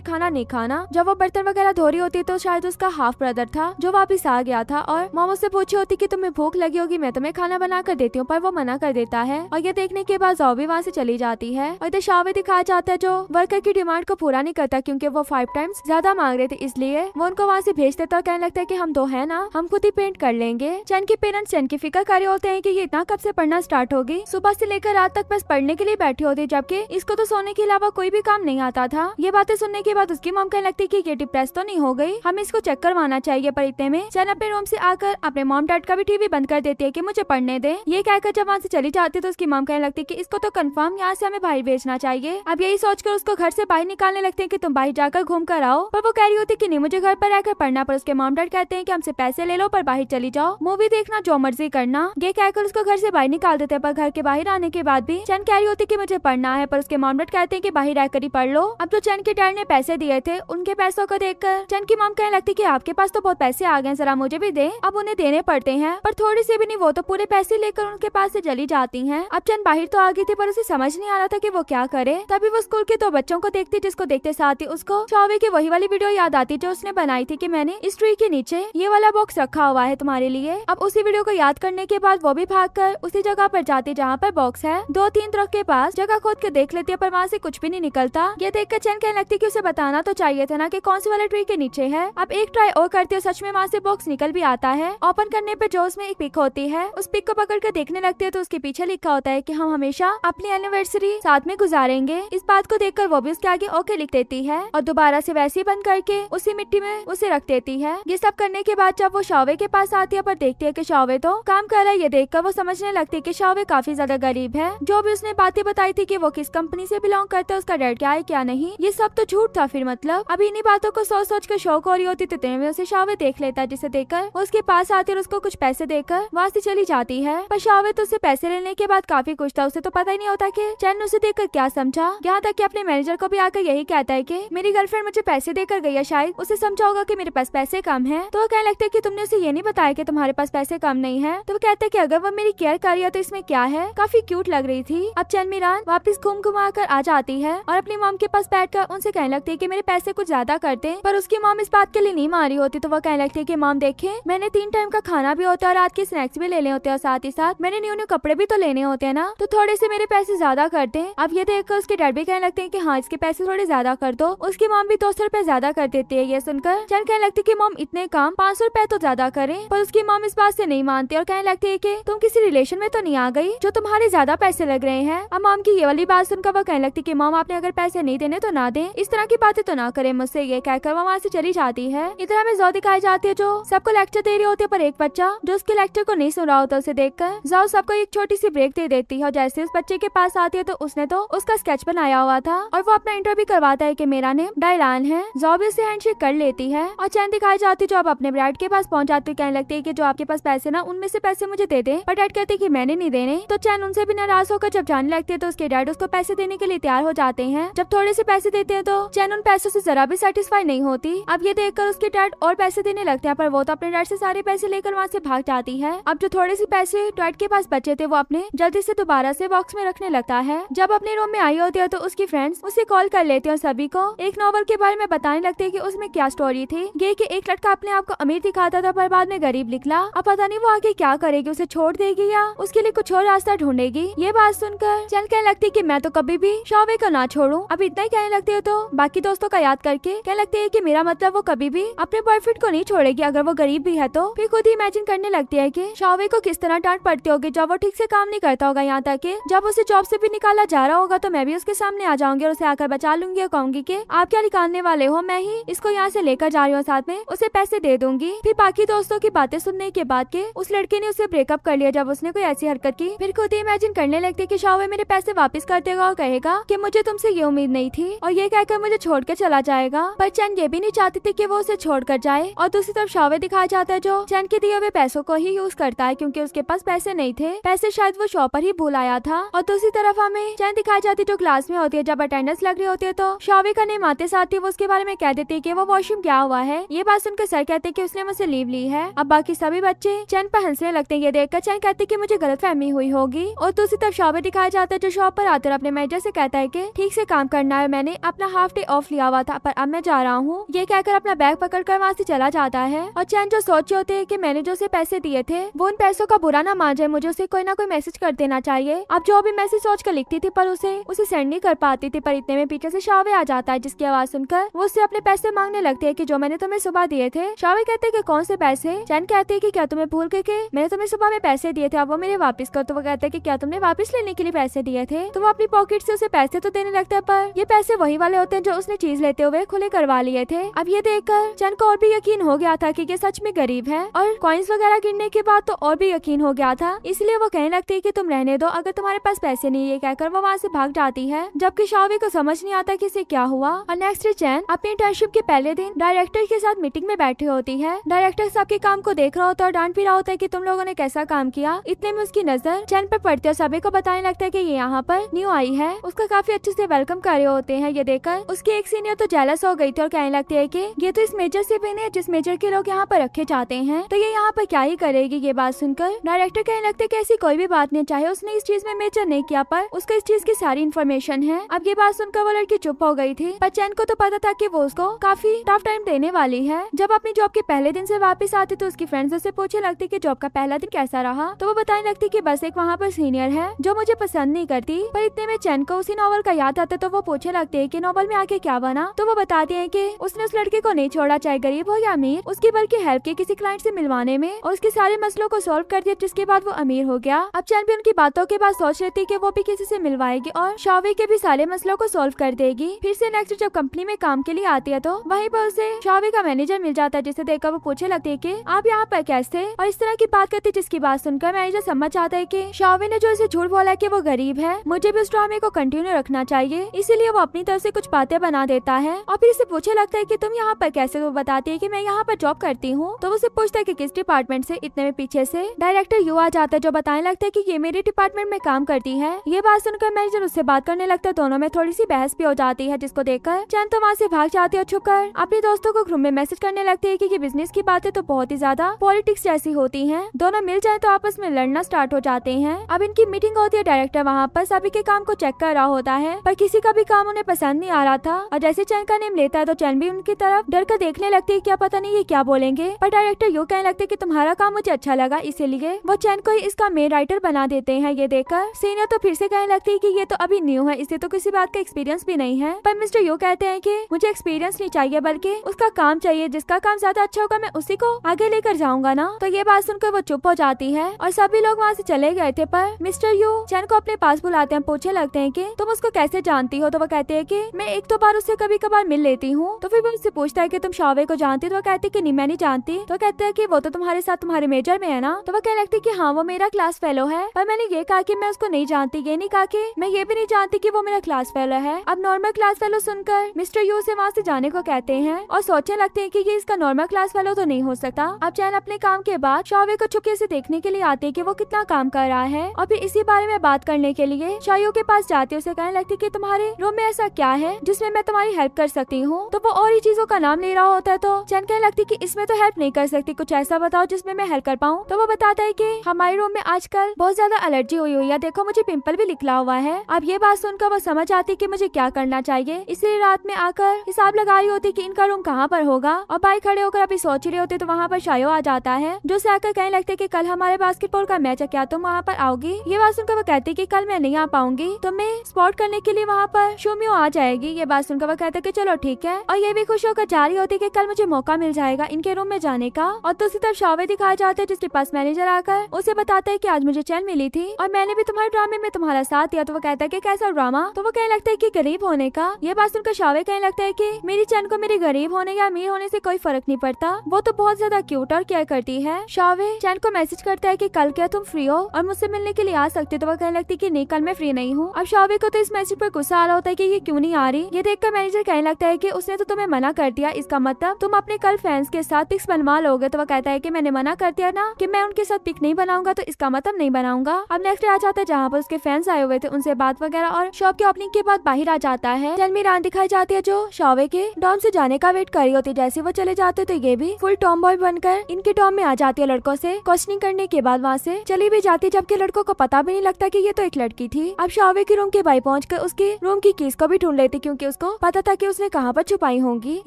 खाना नहीं खाना। जब वो बर्तन वगैरह धो रही होती तो शायद उसका हाफ़ ब्रदर था, जो वापिस आ गया था और मोमो से पूछी होती की तुम्हें भूख लगी होगी, मैं तुम्हें खाना बना कर देती हूँ, पर वो मना कर देता है। और ये देखने के बाद जाओ भी वहाँ से चली जाती है। और इधर शावे दिखाया जाता है जो वर्कर की डिमांड को पूरा नहीं करता क्योंकि वो फाइव टाइम्स ज़्यादा मांग रहे थे, इसलिए वो उनको वहाँ से भेज देता और कहने लगता है कि हम दो है ना, हम खुद ही पेंट कर लेंगे। चैन के पेरेंट्स चैन की फ़िक्र कर होते हैं कि ये इतना कब से पढ़ना स्टार्ट होगी सुबह से लेकर रात तक बस पढ़ने के लिए बैठी होती, जबकि इसको तो सोने के अलावा कोई भी काम नहीं आता था। ये बातें सुनने के बाद उसकी मॉम कहने लगती की ये डिप्रेस तो नहीं हो गई। हमें इसको चेक करवाना चाहिए, पर इतने में चैन अपने रूम से आकर अपने मॉम डैड का भी टीवी बंद कर देती है की मुझे पढ़ने दे। ये कहकर जब वहाँ से चली जाती है तो उसकी मॉम कहने लगती है की इसको तो कन्फर्म यहाँ से हमें बाहर भेजना चाहिए। अब यही सोचकर उसको घर से बाहर निकालने लगते हैं कि तुम बाहर जाकर घूम कर आओ। पर वो कह रही होती कि नहीं, मुझे घर पर रहकर पढ़ना, पर उसके मॉम डैड कहते हैं कि हमसे पैसे ले लो, पर बाहर चली जाओ। मूवी देखना, जो मर्ज़ी करना। ये कहकर उसको घर से बाहर निकाल देते हैं, पर घर के बाहर आने के बाद भी चैन कह रही होती की मुझे पढ़ना है, पर उसके मॉम डैड कहते हैं की बाहर रहकर ही पढ़ लो। अब तो चैन के डैड ने पैसे दिए थे, उनके पैसों को देखकर चैन की मॉम कहने लगती की आपके पास तो बहुत पैसे आ गए जरा मुझे भी दे। अब उन्हें देने पड़ते हैं, पर थोड़ी सी भी नहीं, वो तो पूरे पैसे लेकर उनके पास से चली जाती है। अब चैन बाहर तो आ गई थी, पर उसे समझ नहीं आ रहा था की वो क्या करे। तभी वो स्कूल के दो बच्चों को देखती जिसको देखते साथ ही उसको चौबे की वही वाली वीडियो याद आती जो उसने बनाई थी की मैंने इस ट्री के नीचे ये वाला बॉक्स रखा हुआ है तुम्हारे लिए। अब उसी वीडियो को याद करने के बाद वो भी भागकर उसी जगह पर जाती जहाँ पर बॉक्स है। दो तीन तरफ़ के पास जगह खोद के देख लेती है, पर वहाँ से कुछ भी नहीं निकलता। ये देख कर चैन कहने लगती की उसे बताना तो चाहिए था ना की कौन सी वाले ट्री के नीचे है। अब एक ट्राई और करती है, सच में वहाँ से बॉक्स निकल भी आता है। ओपन करने पर जो उसमें एक पिक होती है, उस पिक को पकड़ कर देखने लगती है तो उसके पीछे लिखा होता है की हम हमेशा अपनी एनिवर्सरी साथ में गुजारेंगे। इस बात को देखकर वो भी उसके आगे ओके लिख देती है और दोबारा से वैसे ही बंद करके उसी मिट्टी में उसे रख देती है। ये सब करने के बाद जब वो शावे के पास आती है, पर देखती है कि शावे तो काम कर रहा है, ये देखकर वो समझने लगती है कि शावे काफ़ी ज़्यादा गरीब है। जो भी उसने बातें बताई थी कि वो किस कंपनी से बिलोंग करता है, उसका डैड क्या है, क्या नहीं, ये सब तो झूठ था फिर मतलब। अभी इन्हीं बातों को सोच सोच कर शौक हो रही होती तो में उसे शावे देख लेता, जिसे देखकर उसके पास आती और उसको कुछ पैसे देकर वहाँ से चली जाती है। पर शावे तो उसे पैसे लेने के बाद काफ़ी कुछ था, उसे तो पता ही नहीं होता की चैन उसे देखकर क्या समझा यहाँ तक की अपने मैनेजर को भी आकर यही कहता है की, मेरी गर्लफ्रेंड मुझे पैसे देकर गई है शायद, उसे समझा होगा की मेरे पास पैसे कम है। तो वो कहने लगता है की तुमने उसे ये नहीं बताया की तुम्हारे पास पैसे कम नहीं है। तो वो कहते हैं कि अगर वो मेरी केयर कर रही है तो इसमें क्या है? काफ़ी क्यूट लग रही थी। अब चैन मीरान वापस घूम घुमा कर आ जाती है और अपनी मॉम के पास बैठ कर उनसे कहने लगती है की, मेरे पैसे कुछ ज़्यादा करते पर उसकी मॉम इस बात के लिए नहीं मारी होती। तो वो कहने लगती है की मॉम देखे, मैंने तीन टाइम का खाना भी होता है और रात के स्नैक्स भी लेने होते हैं और साथ ही साथ मैंने न्यू न्यू कपड़े भी तो लेने होते हैं ना? तो थोड़े से मेरे पैसे ज़्यादा करते हैं अब ये देखकर उसके डैड भी कहने लगते हैं कि हाँ इसके पैसे थोड़े ज़्यादा कर दो। उसकी मॉम भी दो सौ रूपए ज़्यादा कर देती है ये सुनकर चैन कहने लगती है की मॉम, इतने काम पाँच सौ रूपए तो ज़्यादा करे। पर उसकी मॉम इस बात से नहीं मानती और कहने लगती है कि तुम किसी रिलेशन में तो नहीं आ गई, जो तुम्हारे ज़्यादा पैसे लग रहे हैं। अब मॉम की ये वाली बात सुनकर वो कहने लगती की मॉम, आपने अगर पैसे नहीं देने तो ना दे। इस तरह की बातें तो ना करे मुझसे ये कहकर वो वहाँ से चली जाती है। इधर हमें जो दिखाई जाती है, जो सबको लेक्चर दे रही होती है पर एक बच्चा, जो उसके लेक्चर को नहीं सुन रहा होता, उसे देखकर जाओ सबको एक छोटी सी ब्रेक दे देती है। और जैसे उस बच्चे के पास आती है तो उसने तो उसका स्केच बनाया हुआ था और वो अपना इंटरव्यू करवाता है की मेरा नेम डायलान है। जॉबी से हैंडशेक कर लेती है और चैन दिखाई जाती है जो अब अपने ब्राइड के पास पहुँच जाती कहने लगती है की जो आपके पास पैसे ना, उनमें से पैसे मुझे दे दे। पर डैड कहते कि मैंने नहीं देने। तो चैन उनसे भी नाराज़ होकर जब जाने लगती है तो उसके डैड उसको पैसे देने के लिए तैयार हो जाते हैं। जब थोड़े से पैसे देते हैं तो चैन उन पैसों से जरा भी सेटिस्फाई नहीं होती। अब ये देखकर उसके डैड और पैसे देने लगते हैं, पर वो तो अपने डैड से सारे पैसे लेकर वहाँ से भाग जाती है। अब जो थोड़े से पैसे डैड के पास बचे थे, वो अपने जल्दी से दोबारा से बॉक्स में रखने लगता है। जब अपने रूम में आई होती है तो उसकी फ्रेंड्स उसे कॉल कर लेते हैं सभी को। एक नॉवल के बारे में बताने लगते हैं कि उसमें क्या स्टोरी थी। ये कि एक लड़का अपने आप को अमीर दिखाता था पर बाद में गरीब निकला। अब पता नहीं वो आगे क्या करेगी, उसे छोड़ देगी या उसके लिए कुछ और रास्ता ढूंढेगी। ये बात सुनकर चल कहने लगती कि मैं तो कभी भी शौवे को ना छोड़ू। अब इतना ही कहने लगती है तो बाकी दोस्तों का याद करके कहने लगती है कि मेरा मतलब वो कभी भी अपने बॉयफ्रेंड को नहीं छोड़ेगी। अगर वो गरीब भी है तो फिर खुद ही इमेजिन करने लगती है कि शौवे को किस तरह डांट पड़ती होगी जब वो ठीक से काम नहीं करता होगा। यहाँ तक जब उसे जॉब से भी निकाला जा रहा होगा तो मैं भी उसके सामने आ जाऊँगी और उसे आकर बचा लूँगी और कहूँगी की आप क्या निकालने वाले हो? मैं ही इसको यहाँ से लेकर जा रही हूँ साथ में उसे पैसे दे दूँगी। फिर बाकी दोस्तों की बातें सुनने के बाद के उस लड़के ने उसे ब्रेकअप कर लिया। जब उसने कोई ऐसी हरकत की, फिर खुद ही इमेजिन करने लगती की शावे मेरे पैसे वापस कर देगा और कहेगा की मुझे तुमसे ये उम्मीद नहीं थी और ये कहकर मुझे छोड़ चला जाएगा। पर चैन ये भी नहीं चाहती थी की वो उसे छोड़ कर जाए। और दूसरी तरफ़ शावे दिखाया जाता है जो चैन के दिए हुए पैसों को ही यूज़ करता है क्योंकि उसके पास पैसे नहीं थे। पैसे शायद वो शॉप पर ही भूल आया था। और दूसरी तरफ़ हमें चैन दिखाई जाती जो क्लास में होती है, जब अटेंडेंस लग रही होती है तो शावे का नेम आते साथ ही वो उसके बारे में कह देती है की वो वॉशरूम क्या हुआ है। ये बात सुनकर सर कहते की उसने मुझसे लीव ली है। अब बाकी सभी बच्चे चैन पर हंसने लगते हैं। ये देखकर चैन कहते की मुझे गलत फहमी हुई होगी। और दूसरी तरफ़ शावे दिखाया जाता है, जो शॉप पर आकर अपने मैनेजर से कहता है की ठीक से काम करना है, मैंने अपना हाफ़ डे ऑफ़ लिया हुआ था, पर अब मैं जा रहा हूँ। ये कहकर अपना बैग पकड़ कर वहाँ से चला जाता है। और चैन जो सोचे होते है की मैंने जो उसे पैसे दिए थे, वो उन पैसों का बुरा ना मान जाए मुझे उसे कोई ना कोई मैसेज कर देना चाहिए। अब जो भी मैसेज सोच कर लिखती थी, पर उसे उसे सेंड नहीं कर पाती थी, पर इतने में पीछे से शावे आ जाता है, जिसकी आवाज़ सुनकर वो उससे अपने पैसे मांगने लगते है की जो मैंने तुम्हें सुबह दिए थे। शावे कहते हैं कि कौन से पैसे? चैन कहते हैं कि क्या तुम्हें भूल गए मैंने तुम्हें सुबह में पैसे दिए थे, अब वो मेरे वापस कर तो वो कहते हैं कि क्या तुमने वापस लेने के लिए पैसे दिए थे? तो वो अपनी पॉकेट से उसे पैसे तो देने लगता है, पर ये पैसे वही वाले होते हैं जो उसने चीज़ लेते हुए खुले करवा लिए थे। अब ये देखकर चैन को और भी यकीन हो गया था की ये सच में गरीब है, और कॉइन्स वगैरह गिरने के बाद तो और भी यकीन हो गया था। इसलिए वो कहने लगती है कि तुम रहने दो, अगर तुम्हारे पास पैसे नहीं है कहकर वो वहाँ से भाग जाती है। जबकि शावी को समझ नहीं आता कि इसे क्या हुआ। और नेक्स्ट डे चैन अपनी इंटर्नशिप के पहले दिन डायरेक्टर के साथ मीटिंग में बैठी होती है। डायरेक्टर सबके काम को देख रहा होता है और डांट भी रहा होता है की तुम लोगों ने कैसा काम किया। इतने में उसकी नज़र चैन पर पड़ती है सभी को बताने लगता है की ये यहाँ पर न्यू आई है। उसका काफ़ी अच्छे से वेलकम कर रहे होते हैं। ये देखकर उसकी एक सीनियर तो जेलस हो गई थी और कहने लगती है की ये तो इस मेजर से भी नहीं, जिस मेजर के लोग यहाँ पर रखे जाते हैं तो ये यहाँ पर क्या ही करेगी? ये बात सुनकर डायरेक्टर कहने लगते कि ऐसी कोई भी बात नहीं, चाहे उसने इस चीज़ में मेजर नहीं किया पर उसको इस चीज़ की सारी इन्फॉर्मेशन है। अब ये बात सुनकर वो लड़की चुप हो गई थी। पर चैन को तो पता था कि वो उसको काफ़ी टफ टाइम देने वाली है। जब अपनी जॉब के पहले दिन से वापस आती तो उसकी फ्रेंड्स उससे पूछे लगती कि जॉब का पहला दिन कैसा रहा। तो वो बताने लगती कि बस एक वहाँ पर सीनियर है, जो मुझे पसंद नहीं करती। पर इतने में चैन को उसी नॉवल का याद आता तो वो पूछे लगते है की नॉवल में आके क्या बना। तो वो बताते हैं की उसने उस लड़के को नहीं छोड़ा, चाहे गरीब हो या अमीर। उसकी बल्कि हेल्प के किसी क्लाइंट से मिलवाने में और उसके सारे मसलों को सॉल्व कर दिया, जिसके बाद वो अमीर हो गया। अब चैन भी उनकी बातों के बाद सोच रही थी कि वो भी किसी से मिलवाएगी और शावे के भी सारे मसलों को सोल्व कर देगी। फिर से नेक्स्ट जब कंपनी में काम के लिए आती है तो वहीं पर उसे शावे का मैनेजर मिल जाता है, जिसे देखकर वो पूछे लगती है की, आप यहाँ पर कैसे? और इस तरह की बात करती जिसकी बात सुनकर मैनेजर समझ आता है की शावे ने जो इसे झूठ बोला की वो गरीब है, मुझे भी उस ड्रामे को कंटिन्यू रखना चाहिए। इसीलिए वो अपनी तरफ़ से कुछ बातें बना देता है और फिर इसे पूछे लगता है की, तुम यहाँ पर कैसे? वो बताती है की, मैं यहाँ पर जॉब करती हूँ। तो उसे पूछता है की, किस डिपार्टमेंट से? इतने में पीछे से डायरेक्टर यू आ जाता है, जो बताने लगता है की, ये मेरे डिपार्टमेंट में काम करती है। ये बात सुनकर मैनेजर उससे बात करने लगता है दोनों में थोड़ी सी बहस भी हो जाती है, जिसको देखकर चैन तो वहाँ से भाग जाती है छुप कर अपने दोस्तों को ग्रुप में मैसेज करने लगती है की बिज़नेस की बातें तो बहुत ही ज़्यादा पॉलिटिक्स जैसी होती है। दोनों मिल जाए तो आपस में लड़ना स्टार्ट हो जाते हैं। अब इनकी मीटिंग होती है डायरेक्टर वहाँ पर सभी के काम को चेक कर रहा होता है, पर किसी का भी काम उन्हें पसंद नहीं आ रहा था। और जैसे चैन का नेम लेता है तो चैन भी उनकी तरफ़ डर कर देखने लगती है क्या पता नहीं ये क्या बोलेंगे। पर डायरेक्टर यू कहने लगते की तुम्हारा काम मुझे अच्छा लगा, इसीलिए वो चैन को इसका मेन राइटर बना देते हैं। ये देखकर सीनियर तो फिर से कहने लगती है की ये तो अभी न्यू है इसे तो किसी बात का एक्सपीरियंस भी नहीं है। पर मिस्टर यू कहते हैं कि मुझे एक्सपीरियंस नहीं चाहिए, बल्कि उसका काम चाहिए, जिसका काम ज़्यादा अच्छा होगा, मैं उसी को आगे लेकर जाऊँगा ना? तो ये बात सुनकर वो चुप हो जाती है, और सभी लोग वहाँ से चले गए थे, पर मिस्टर यू चैन को अपने पास बुलाते हैं पूछे लगते हैं कि तुम उसको कैसे जानती हो? तो वो कहते हैं कि मैं एक तो बार उससे कभी कभार मिल लेती हूँ तो फिर वो उससे पूछता है कि तुम शावे को जानती तो वो कहते कि नहीं, मैं नहीं जानती। तो कहते हैं कि वो तो तुम्हारे साथ तुम्हारे मेजर में है ना? तो वो कहने लगती की हाँ वो मेरा क्लास फेलो है, पर मैंने ये कहा की मैं उसको नहीं जानती, ये नहीं कहा कि मैं ये भी नहीं जानती कि वो मेरा क्लास फेलो है। अब नॉर्मल क्लास फेलो सुनकर मिस्टर यू से वहाँ से जाने को कहते हैं और सोचने लगते हैं कि ये इसका नॉर्मल क्लास फेलो तो नहीं हो सकता। अब चैन अपने काम के बाद शावे को छुपके से देखने के लिए आते कि वो कितना काम कर रहा है और फिर इसी बारे में बात करने के लिए शायू के पास जाते उसे कहने लगती की तुम्हारे रूम में ऐसा क्या है जिसमें मैं तुम्हारी हेल्प कर सकती हूँ? तो वो और ही चीज़ों का नाम ले रहा होता है तो चैन कहने लगती की इसमें तो हेल्प नहीं कर सकती। कुछ ऐसा बताओ जिसमें मैं हेल्प कर पाऊँ। तो वो बताता है की हमारे रूम में आजकल बहुत ज़्यादा एलर्जी हुई हुई है। देखो मुझे पिंपल भी निकला हुआ है। अब ये बात सुनकर वो समझ आती कि मुझे क्या करना चाहिए। इसलिए रात में आकर हिसाब लगा रही होती कि इनका रूम कहाँ पर होगा। और बाइक खड़े होकर अभी सोच रहे होते तो वहाँ पर शायो आ जाता है, जो से आकर कहने लगते कि कल हमारे बास्केटबॉल का मैच है, क्या तुम वहाँ पर आओगी? ये बात सुनकर वो कहती कि कल मैं नहीं आ पाऊँगी। तो मैं स्पॉट करने के लिए वहाँ पर शोमियो आ जाएगी। ये बात सुनकर वो कहते की चलो ठीक है। और ये भी खुश होकर जा रही होती की कल मुझे मौका मिल जाएगा इनके रूम में जाने का। और दूसरी तरफ़ शावे दिखाए जाते हैं, जिसके पास मैनेजर आकर उसे बताता है की आज मुझे चैन मिली थी। और मैंने भी तुम्हारे ड्रामे में तुम्हारा साथ दिया। तो वो कहता है कि कैसा ड्रामा तो वो कहने लगता है कि गरीब होने का। ये बात सुनकर शावे कहने लगता है कि, मेरी चैन को मेरे गरीब होने या अमीर होने से कोई फ़र्क नहीं पड़ता। वो तो बहुत ज़्यादा क्यूट और केयर करती है। शावे, चैन को मैसेज करता है कि कल क्या तुम फ्री हो? और मुझसे मिलने के लिए आ सकते तो वो कहने लगती कि नहीं, कल मैं फ्री नहीं हूँ। अब शावे को तो इस मैसेज पर गुस्सा आ रहा होता है की ये क्यों नहीं आ रही? ये देखकर मैनेजर कहने लगता है की, उसने तो तुम्हें मना कर दिया। इसका मतलब तुम अपने कल फैंस के साथ पिक्स बनवा लोगे तो वो कहता है की मैंने मना कर दिया ना, की मैं उनके साथ पिक नहीं बनाऊँगा तो इसका मतलब नहीं बनाऊँगा। अब नेक्स्ट डे आ जाता है जहाँ पर उसके फैंस आए हुए थे, उनसे बात वगैरह वगैरह और शॉप की ओपनिंग के बाद बाहर आ जाता है। चनमीरान दिखाई जाती है जो शॉवे के डॉम से जाने का वेट कर रही होती है। जैसे वो चले जाते तो ये भी फुल टॉम बॉय बनकर इनके टॉम में आ जाती है लड़कों से क्वेश्चनिंग करने के बाद वहाँ से चली भी जाती जबकि लड़कों को पता भी नहीं लगता की ये तो एक लड़की थी। अब शॉवे के रूम के बाई पहुँच उसके रूम की कीज को भी ढूंढ लेती क्यूँकी उसको पता था की उसने कहाँ पर छुपाई होंगी।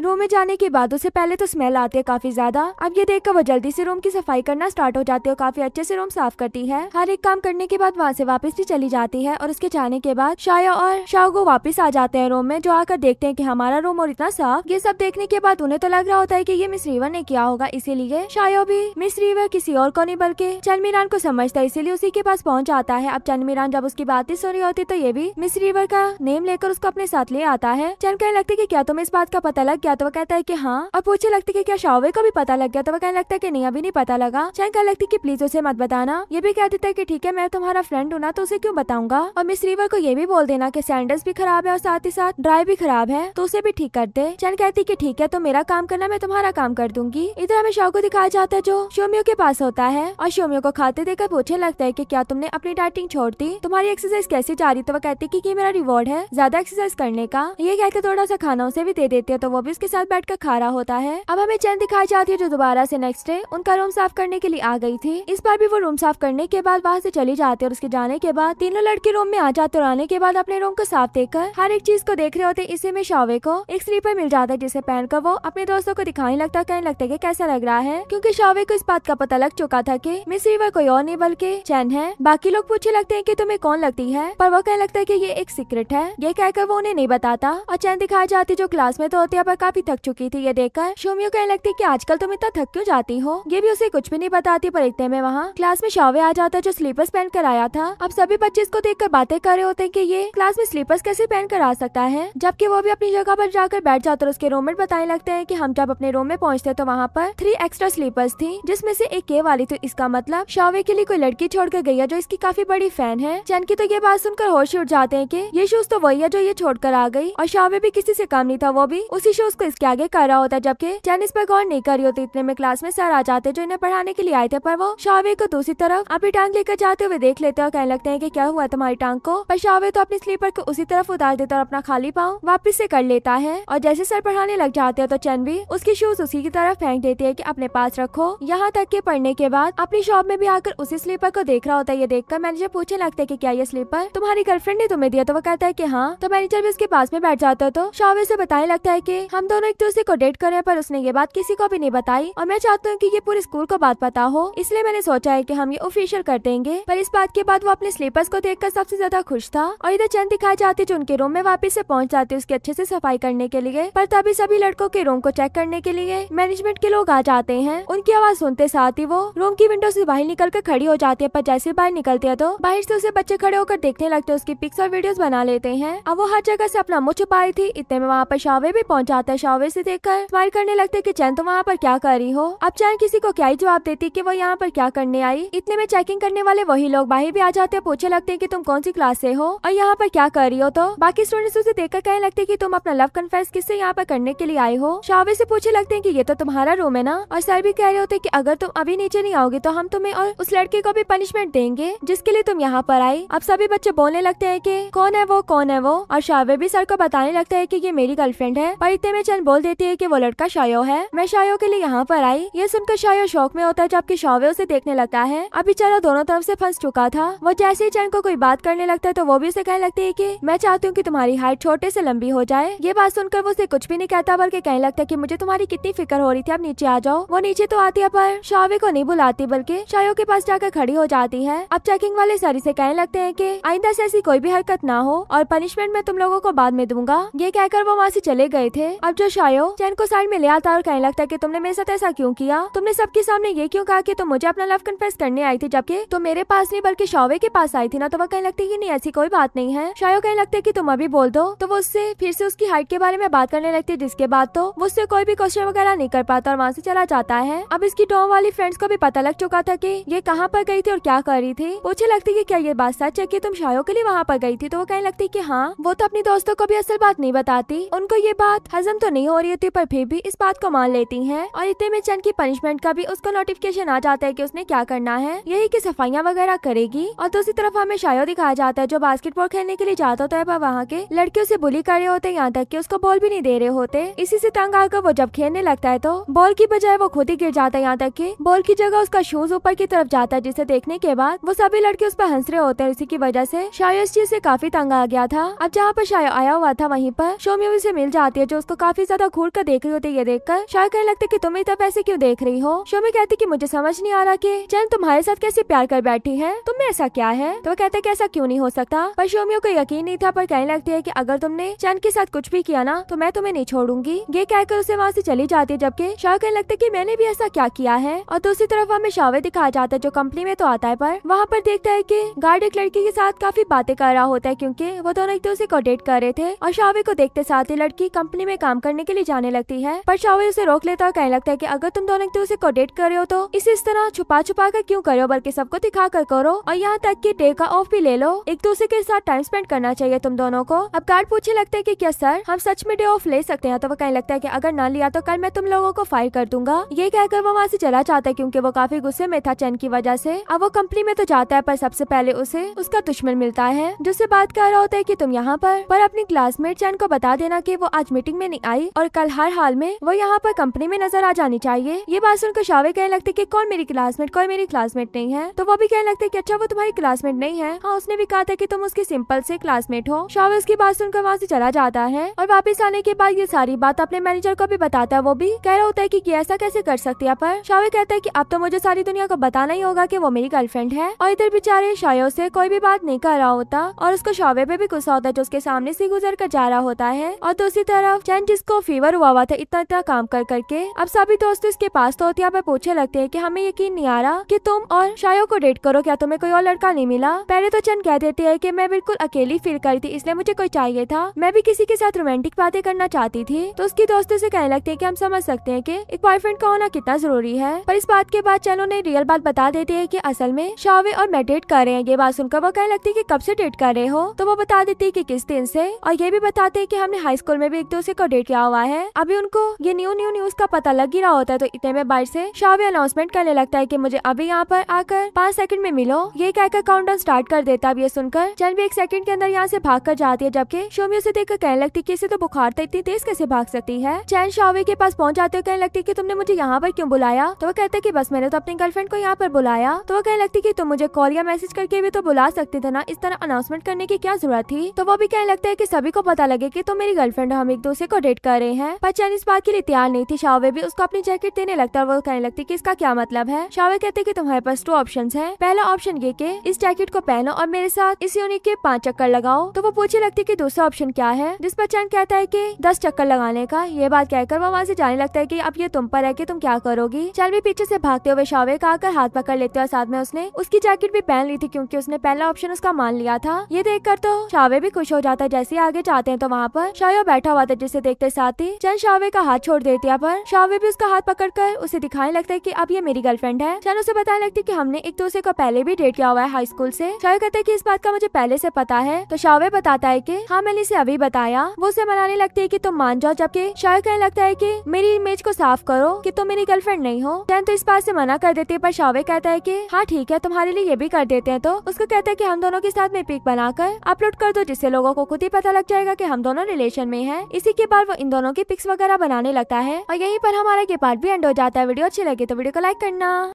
रूम में जाने के बाद उसे पहले तो स्मेल आती है काफ़ी ज़्यादा। अब ये देखकर वो जल्दी से रूम की सफ़ाई करना स्टार्ट हो जाती है और काफ़ी अच्छे से रूम साफ़ करती है। हर एक काम करने के बाद वहाँ से वापस भी चली जाती है और उसके जाने के बाद शाया और शाह वापस आ जाते हैं रूम में, जो आकर देखते हैं कि हमारा रूम और इतना साफ़। ये सब देखने के बाद उन्हें तो लग रहा होता है कि ये मिस रीवर ने किया होगा, इसीलिए शायो भी मिस रीवर किसी और को नहीं, बल्कि चंदमीरान को समझता है, इसीलिए उसी के पास पहुँच आता है। अब चंदमीरान जब उसकी बात सुन रही होती तो ये भी मिस रीवर का नेम लेकर उसको अपने साथ ले आता है। चंद कहने लगती की क्या तुम्हें इस बात का पता लग गया? तो वो कहता है की हाँ। और पूछे लगती की क्या शावे को भी पता लग गया? तो वो कहने लगता है की नहीं, अभी नहीं पता लगा। चंद कहने लगती की प्लीज़ उसे मत बताना। ये भी कह देता है की ठीक है, मैं तुम्हारा फ्रेंड हूँ ना तो उसे क्यों बताऊँगा? और मिस रीवर को ये भी बोल देना की सैंडल्स भी खराब है और साथ ही साथ ड्राइव भी खराब है तो उसे भी ठीक कर दे चैन कहती कि ठीक है तो मेरा काम करना, मैं तुम्हारा काम कर दूँगी। इधर हमें शाह को दिखाया जाता है जो शोमियो के पास होता है और शोमियो को खाते देकर पूछने लगता है की क्या तुमने अपनी डाइटिंग छोड़ दी? तुम्हारी एक्सरसाइज कैसे जा रही? तो वो कहती की मेरा रिवॉर्ड है, ज़्यादा एक्सरसाइज करने का। ये कहकर थोड़ा सा खाना उसे भी दे देती है तो वो भी उसके साथ बैठ कर खा रहा होता है। अब हमें चैन दिखाई जाती है जो दोबारा से नेक्स्ट डे उनका रूम साफ़ करने के लिए आ गई थी। इस बार भी वो रूम साफ़ करने के बाद वहाँ से चली जाती है और उसके जाने के बाद तीनों लड़के रूम में आ जाते और आने के बाद अपने रूम को साफ़ देखकर हर एक चीज़ को देख रहे होते, इसी में शावे को एक स्लीपर मिल जाता है जिसे पहनकर वो अपने दोस्तों को दिखाने लगता कहने लगता है कैसा लग रहा है। क्यूँकी शावे को इस बात का पता लग चुका था की मिस रिवर कोई और नहीं, बल्कि चैन है। बाकी लोग पूछे लगते है की तुम्हें कौन लगती है, पर वो कहने लगता है की ये एक सीक्रेट है। ये कहकर वो उन्हें नहीं बताता, और चैन दिखाई जाती जो क्लास में तो होती है, पर काफ़ी थक चुकी थी। ये देखकर शोमियो कहने लगती की आजकल तुम इतना थक क्यों जाती हो? ये भी उसे कुछ भी नहीं बताती, पर इतने में वहाँ क्लास में शावे आ जाता जो स्लीपर्स पहन कर आया था। अब सभी बच्चे इसको देख बातें कर रहे होते हैं ये क्लास में स्लीपर्स कैसे पहन कर आ सकता है? जबकि वो भी अपनी जगह पर जाकर बैठ जाते और उसके रूममेट बताने लगते हैं कि हम जब अपने रूम में पहुँचते तो वहाँ पर थ्री एक्स्ट्रा स्लीपर्स थी, जिसमें से एक के वाली थी इसका मतलब शावे के लिए कोई लड़की छोड़ कर गई है जो इसकी काफ़ी बड़ी फ़ैन है। चैन की तो ये बात सुनकर होश उठ जाते हैं की ये शूज़ तो वही है जो ये छोड़कर आ गई। और शावे भी किसी से काम नहीं था, वो भी उसी शूज़ को इसके आगे कर रहा होता जबकि चैन इस पर गौर नहीं कर रही होती, इतने में क्लास में सर आ जाते जो इन्हें पढ़ाने के लिए आए थे, पर वो शावे को दूसरी तरफ़ अपनी टांग लेकर जाते हुए देख लेते और कहने लगते हैं कि क्या हुआ तुम्हारी टांग को? पर शावे तो अपने स्लीपर को उसी तरफ़ उतार देता और अपना खाली पाँव वापिस से कर लेता है। और जैसे सर पढ़ाने लग जाते हैं तो चैन भी उसकी शूज़ उसी की तरफ़ फेंक देती है की अपने पास रखो। यहाँ तक के पढ़ने के बाद अपनी शॉप में भी आकर उसी स्लीपर को देख रहा होता है। ये देखकर मैनेजर पूछने लगता है कि क्या ये स्लीपर तुम्हारी गर्लफ्रेंड ने तुम्हें दिया? तो वो कहता है की हाँ। तो मैनेजर भी उसके पास में बैठ जाता है तो शावे से बताने लगता है की हम दोनों एक दूसरे को डेट करें पर उसने ये बात किसी को भी नहीं बताई। और मैं चाहता हूँ की ये पूरे स्कूल को बात पता हो। इसलिए मैंने सोचा है की हम ये ऑफिशियल कर देंगे। पर इस बात के बाद वो अपने स्लीपर्स को देखकर सबसे ज़्यादा खुश था। और इधर चंद दिखाई जाती जो उनके रूम में वापिस से पहुँच जाती उसके अच्छे से सफ़ाई करने के लिए। पर तभी सभी लड़कों के रूम को चेक करने के लिए। मैनेजमेंट के लोग आ जाते हैं। उनकी आवाज़ सुनते साथ ही वो रूम की विंडो से बाहर निकल कर खड़ी हो जाती है। पर जैसे बाहर निकलते हैं तो बाहर से उसे बच्चे खड़े होकर देखने लगते उसकी पिक्स और वीडियोस बना लेते हैं। अब वो हर जगह से अपना मुँह छुपा रही थी। इतने में वहाँ पर शावे भी पहुँच जाता है। शावे से देखकर स्माइल करने लगते की चैन तुम वहाँ पर क्या कर रही हो? अब चैन किसी को क्या ही जवाब देती की वो यहाँ पर क्या करने आई। इतने में चेकिंग करने वाले वही लोग बाहर भी आ जाते हैं पूछे लगते हैं कि, तुम कौन सी क्लास से हो? यहाँ पर क्या कर रही हो तो? बाकी स्टूडेंट्स उसे देखकर कहने लगते कि तुम अपना लव कन्फेस किससे यहाँ पर करने के लिए आए हो? शावे से पूछे लगते हैं कि ये तो तुम्हारा रूम है ना? और सर भी कह रहे होते कि अगर तुम अभी नीचे नहीं आओगे तो हम तुम्हें और उस लड़के को भी पनिशमेंट देंगे, जिसके लिए तुम यहाँ पर आई अब सभी बच्चे बोलने लगते है की, कौन है वो? कौन है वो? और शावे भी सर को बताने लगता है की ये मेरी गर्लफ्रेंड है। पर इतने में चंद बोल देती है की वो लड़का शायो है। मैं शायो के लिए यहाँ पर आई। ये सुनकर शायो शौक में होता है, जबकि शावे उसे देखने लगता है। अभी बेचारा दोनों तरफ़ से फंस चुका था। वो जैसे ही चंद को कोई बात करने लगता है तो वो भी उसे कहने लगती है कि मैं चाहती हूँ कि तुम्हारी हाइट छोटे से लंबी हो जाए। ये बात सुनकर वो उसे कुछ भी नहीं कहता, बल्कि कहने लगता है कि मुझे तुम्हारी कितनी फ़िक्र हो रही थी, अब नीचे आ जाओ। वो नीचे तो आती है, पर शावे को नहीं बुलाती, बल्कि शायो के पास जाकर खड़ी हो जाती है। अब चेकिंग वाले सरी से कहने लगते हैं कि आइंदा से ऐसी कोई भी हरकत ना हो, और पनिशमेंट मैं तुम लोगों को बाद में दूँगा। ये कहकर वो वहाँ से चले गए थे। अब जो शायो चैन को साइड में ले आता और कहने लगता है की तुमने मेरे साथ ऐसा क्यूँ किया? तुमने सबके सामने ये क्यों कहा की तुम मुझे अपना लव कन्फेस करने आई थी, जबकि तुम मेरे पास नहीं, बल्कि शावे के पास आई थी ना? तो वह कहने लगती की नहीं, ऐसी कोई बात नहीं है। शायो कहने लगते है कि तुम अभी बोल दो। तो वो उससे, फिर से उसकी हाइट के बारे में बात करने लगती है, जिसके बाद तो वो उससे कोई भी क्वेश्चन वगैरह नहीं कर पाता और वहाँ से चला जाता है। अब इसकी टॉम वाली फ्रेंड्स को भी पता लग चुका था की ये कहाँ पर गई थी और क्या कर रही थी। पूछे लगती की क्या ये बात सच है की तुम शायो के लिए वहाँ पर गई थी? तो वो कहने लगती की हाँ वो तो अपनी दोस्तों को भी असल बात नहीं बताती। उनको ये बात हजम तो नहीं हो रही थी पर फिर भी इस बात को मान लेती है। और इतने में चंद की पनिशमेंट का भी उसको नोटिफिकेशन आ जाता है की उसने क्या करना है। यही की सफाइया वगैरह करेगी। और दूसरी तरफ़ हमें शायो दिखाया जाता है, जो बास्केट बास्केटबॉल खेलने के लिए जाता होता है, पर वहाँ के लड़के उसे बुली कर रहे होते हैं, यहाँ तक कि उसको बॉल भी नहीं दे रहे होते। इसी से तंग आकर वो जब खेलने लगता है तो बॉल की बजाय वो खुद ही गिर जाता है, यहाँ तक कि बॉल की जगह उसका शूज़ ऊपर की तरफ़ जाता है, जिसे देखने के बाद वो सभी लड़के उस पर हंस रहे होते हैं इसी की वजह से शायो इस चीज़ से काफ़ी तंग आ गया था। अब जहाँ पर शायो आया हुआ था, वहीं पर शोमियो उसे मिल जाती है, जो उसको काफ़ी ज़्यादा घूर कर देख रही होती है, ये देखकर शायो कहने लगता है की तुम इतना पैसे क्यों देख रही हो? शोमी कहती की मुझे समझ नहीं आ रहा की चैन तुम्हारे साथ कैसे प्यार कर बैठी है? तुम्हें ऐसा क्या है? तो कहते कि ऐसा क्यों नहीं हो सकता? पर शोमियो को यकीन नहीं था, पर कहने लगती है कि अगर तुमने चैन के साथ कुछ भी किया ना तो मैं तुम्हें नहीं छोड़ूँगी। ये कहकर उसे वहाँ से चली जाती है, जबकि शाह कहने लगता है कि मैंने भी ऐसा क्या किया है? और दूसरी तरफ़ हमें शावे दिखाया जाता है, जो कंपनी में तो आता है, पर वहाँ पर देखता है की गार्ड एक लड़की के साथ काफ़ी बातें कर रहा होता है, क्यूँकी वो दोनों एक दूसरे को डेट कर रहे थे, और शावे को देखते साथ ही लड़की कंपनी में काम करने के लिए जाने लगती है। पर शावे उसे रोक लेता और कहने लगता है की अगर तुम दोनों एक दूसरे को डेट कर रहे हो तो इस इस तरह छुपा छुपा कर क्यूँ करो? बल्कि सबको दिखा कर करो और यहाँ तक की डे का ऑफ़ भी ले लो। एक दूसरे के साथ टाइम स्पेंड करना चाहिए तुम दोनों को। अब गार्ड पूछे लगता है की क्या, सर, हम सच में डे ऑफ़ ले सकते हैं? तो वो कहने लगता है की, अगर ना लिया तो कल मैं तुम लोगों को फायर कर दूँगा। ये कहकर वो वहाँ से चला जाता है क्योंकि वो काफ़ी गुस्से में था चैन की वजह से। अब वो कंपनी में तो जाता है, पर सबसे पहले उसे, उसका दुश्मन मिलता है। जिससे बात कर रहा होता है कि, तुम यहाँ पर? पर अपनी क्लासमेट चैन को बता देना कि वो आज मीटिंग में नहीं आई और कल हर हाल में वो यहाँ पर कंपनी में नज़र आ जानी चाहिए। ये बात सुनकर शावे कहने लगते कि, कौन मेरी क्लासमेट कोई मेरी क्लासमेट नहीं है? तो वो भी कहने लगते कि अच्छा वो तुम्हारी क्लासमेट नहीं है? हाँ उसने भी कहा था कि, तुम उसकी सिंपल से क्लासमेट हो। शावे उसकी बात सुनकर वहाँ से चला जाता है और वापिस आने के बाद ये सारी बात अपने मैनेजर को भी बताता है वो भी। कह रहा होता है की ऐसा कैसे कर सकती है पर शावे कहता है की अब तो मुझे सारी दुनिया को बताना ही होगा की वो मेरी गर्लफ्रेंड है। और इधर बेचारे शायो से कोई भी बात नहीं कर रहा होता और उसको शावे पे भी गुस्सा होता है जो उसके सामने से गुजर कर जा रहा होता है। और दूसरी तरफ़ चैन जिसको फीवर हुआ हुआ था इतना इतना काम कर करके, अब सभी दोस्त इसके पास तो होती है पूछे लगते हैं कि हमें यकीन नहीं आ रहा कि तुम और शायो को डेट करो, क्या तुम्हें कोई और लड़का नहीं मिला? पहले तो चंद कह देती है कि मैं बिल्कुल अकेली फील करी थी, इसलिए मुझे कोई चाहिए था। मैं भी किसी के साथ रोमांटिक बातें करना चाहती थी तो उसकी दोस्तों से कहने लगते हैं कि हम समझ सकते हैं कि एक बॉयफ्रेंड का होना कितना ज़रूरी है। पर इस बात के बाद चलो ने रियल बात बता देती है कि असल में शावे और मैं डेट कर रहे हैं। ये बात सुनकर वो कहने लगती है कि कब से डेट कर रहे हो? तो वो बता देती है कि किस दिन से। और ये भी बताते हैं कि हमने हाई स्कूल में भी एक दूसरे को डेट किया हुआ है। अभी उनको ये न्यू न्यू न्यूज़ का पता लग ही रहा होता है तो इतने में बाहर से शावे अनाउंसमेंट करने लगता है की मुझे अभी यहाँ पर आकर पाँच सेकंड में मिलो। ये कहकर काउंटडाउन स्टार्ट कर देता अब ये सुनकर चल भी एक सेकंड के अंदर यहाँ से भाग कर जाती है, जबकि शोमी उसे देखकर कहने लगती कि इसे तो बुखार था इतनी तेज कैसे भाग सकती है? चैन शावे के पास पहुँच जाते हो कहने लगती कि तुमने मुझे यहाँ पर क्यों बुलाया? तो वो कहते कि बस मैंने तो अपनी गर्लफ्रेंड को यहाँ पर बुलाया। तो वो कहने लगती की तुम मुझे कॉल या मैसेज करके भी तो बुला सकते थे ना? इस तरह अनाउंसमेंट करने की क्या ज़रूरत थी? तो वो भी कहने लगता है की सभी को पता लगे की तुम मेरी गर्लफ्रेंड हम एक दूसरे को डेट कर रहे हैं। पर चैन इस बात के लिए तैयार नहीं थी। शावे भी उसको अपनी जैकेट देने लगता है वो कहने लगती की इसका क्या मतलब है? शावे कहते की तुम्हारे पास टू ऑप्शन है। पहला ऑप्शन ये के इस जैकेट को पहनो और मेरे साथ इस यूनिक पाँच चक्कर लगाओ तो वो पूछे लगती है कि दूसरा ऑप्शन क्या है? जिस पर चैन कहता है कि दस चक्कर लगाने का, ये बात कहकर वो वहाँ से जाने लगता है कि अब ये तुम पर है कि तुम क्या करोगी? चल भी पीछे से भागते हुए शावे का आकर हाथ पकड़ लेते और साथ में उसने उसकी जैकेट भी पहन ली थी क्योंकि उसने पहला ऑप्शन उसका मान लिया था। ये देख कर तो शावे भी खुश हो जाता है, जैसे आगे जाते हैं तो वहाँ पर शायो बैठा हुआ था जिसे देखते साथ ही चंद शावे का हाथ छोड़ देती है पर शावे भी उसका हाथ पकड़ कर उसे दिखाने लगता है की अब ये मेरी गर्लफ्रेंड है। चंद उसे बताने लगती है की हमने एक दूसरे को पहले भी डेट किया हुआ है हाई स्कूल से। शावे कहते हैं कि इस बात का मुझे पहले से पता है? तो शावे बताता है कि हाँ मैंने इसे अभी बताया। वो उसे मनाने लगती है कि तुम मान जाओ, जबकि शावे कहने लगता है कि, मेरी इमेज को साफ़ करो कि तुम मेरी गर्लफ्रेंड नहीं हो। चैन तो इस बात से मना कर देती है, पर शावे कहता है कि हाँ ठीक है, तुम्हारे लिए ये भी कर देते हैं। तो उसको कहता है कि, हम दोनों के साथ में पिक बनाकर अपलोड कर दो, जिससे लोगों को खुद ही पता लग जाएगा कि हम दोनों रिलेशन में हैं। इसी के बाद वो इन दोनों की पिक्स वगैरह बनाने लगता है। और यहीं पर हमारा ये पार्ट भी एंड हो जाता है। वीडियो अच्छी लगे तो वीडियो को लाइक करना।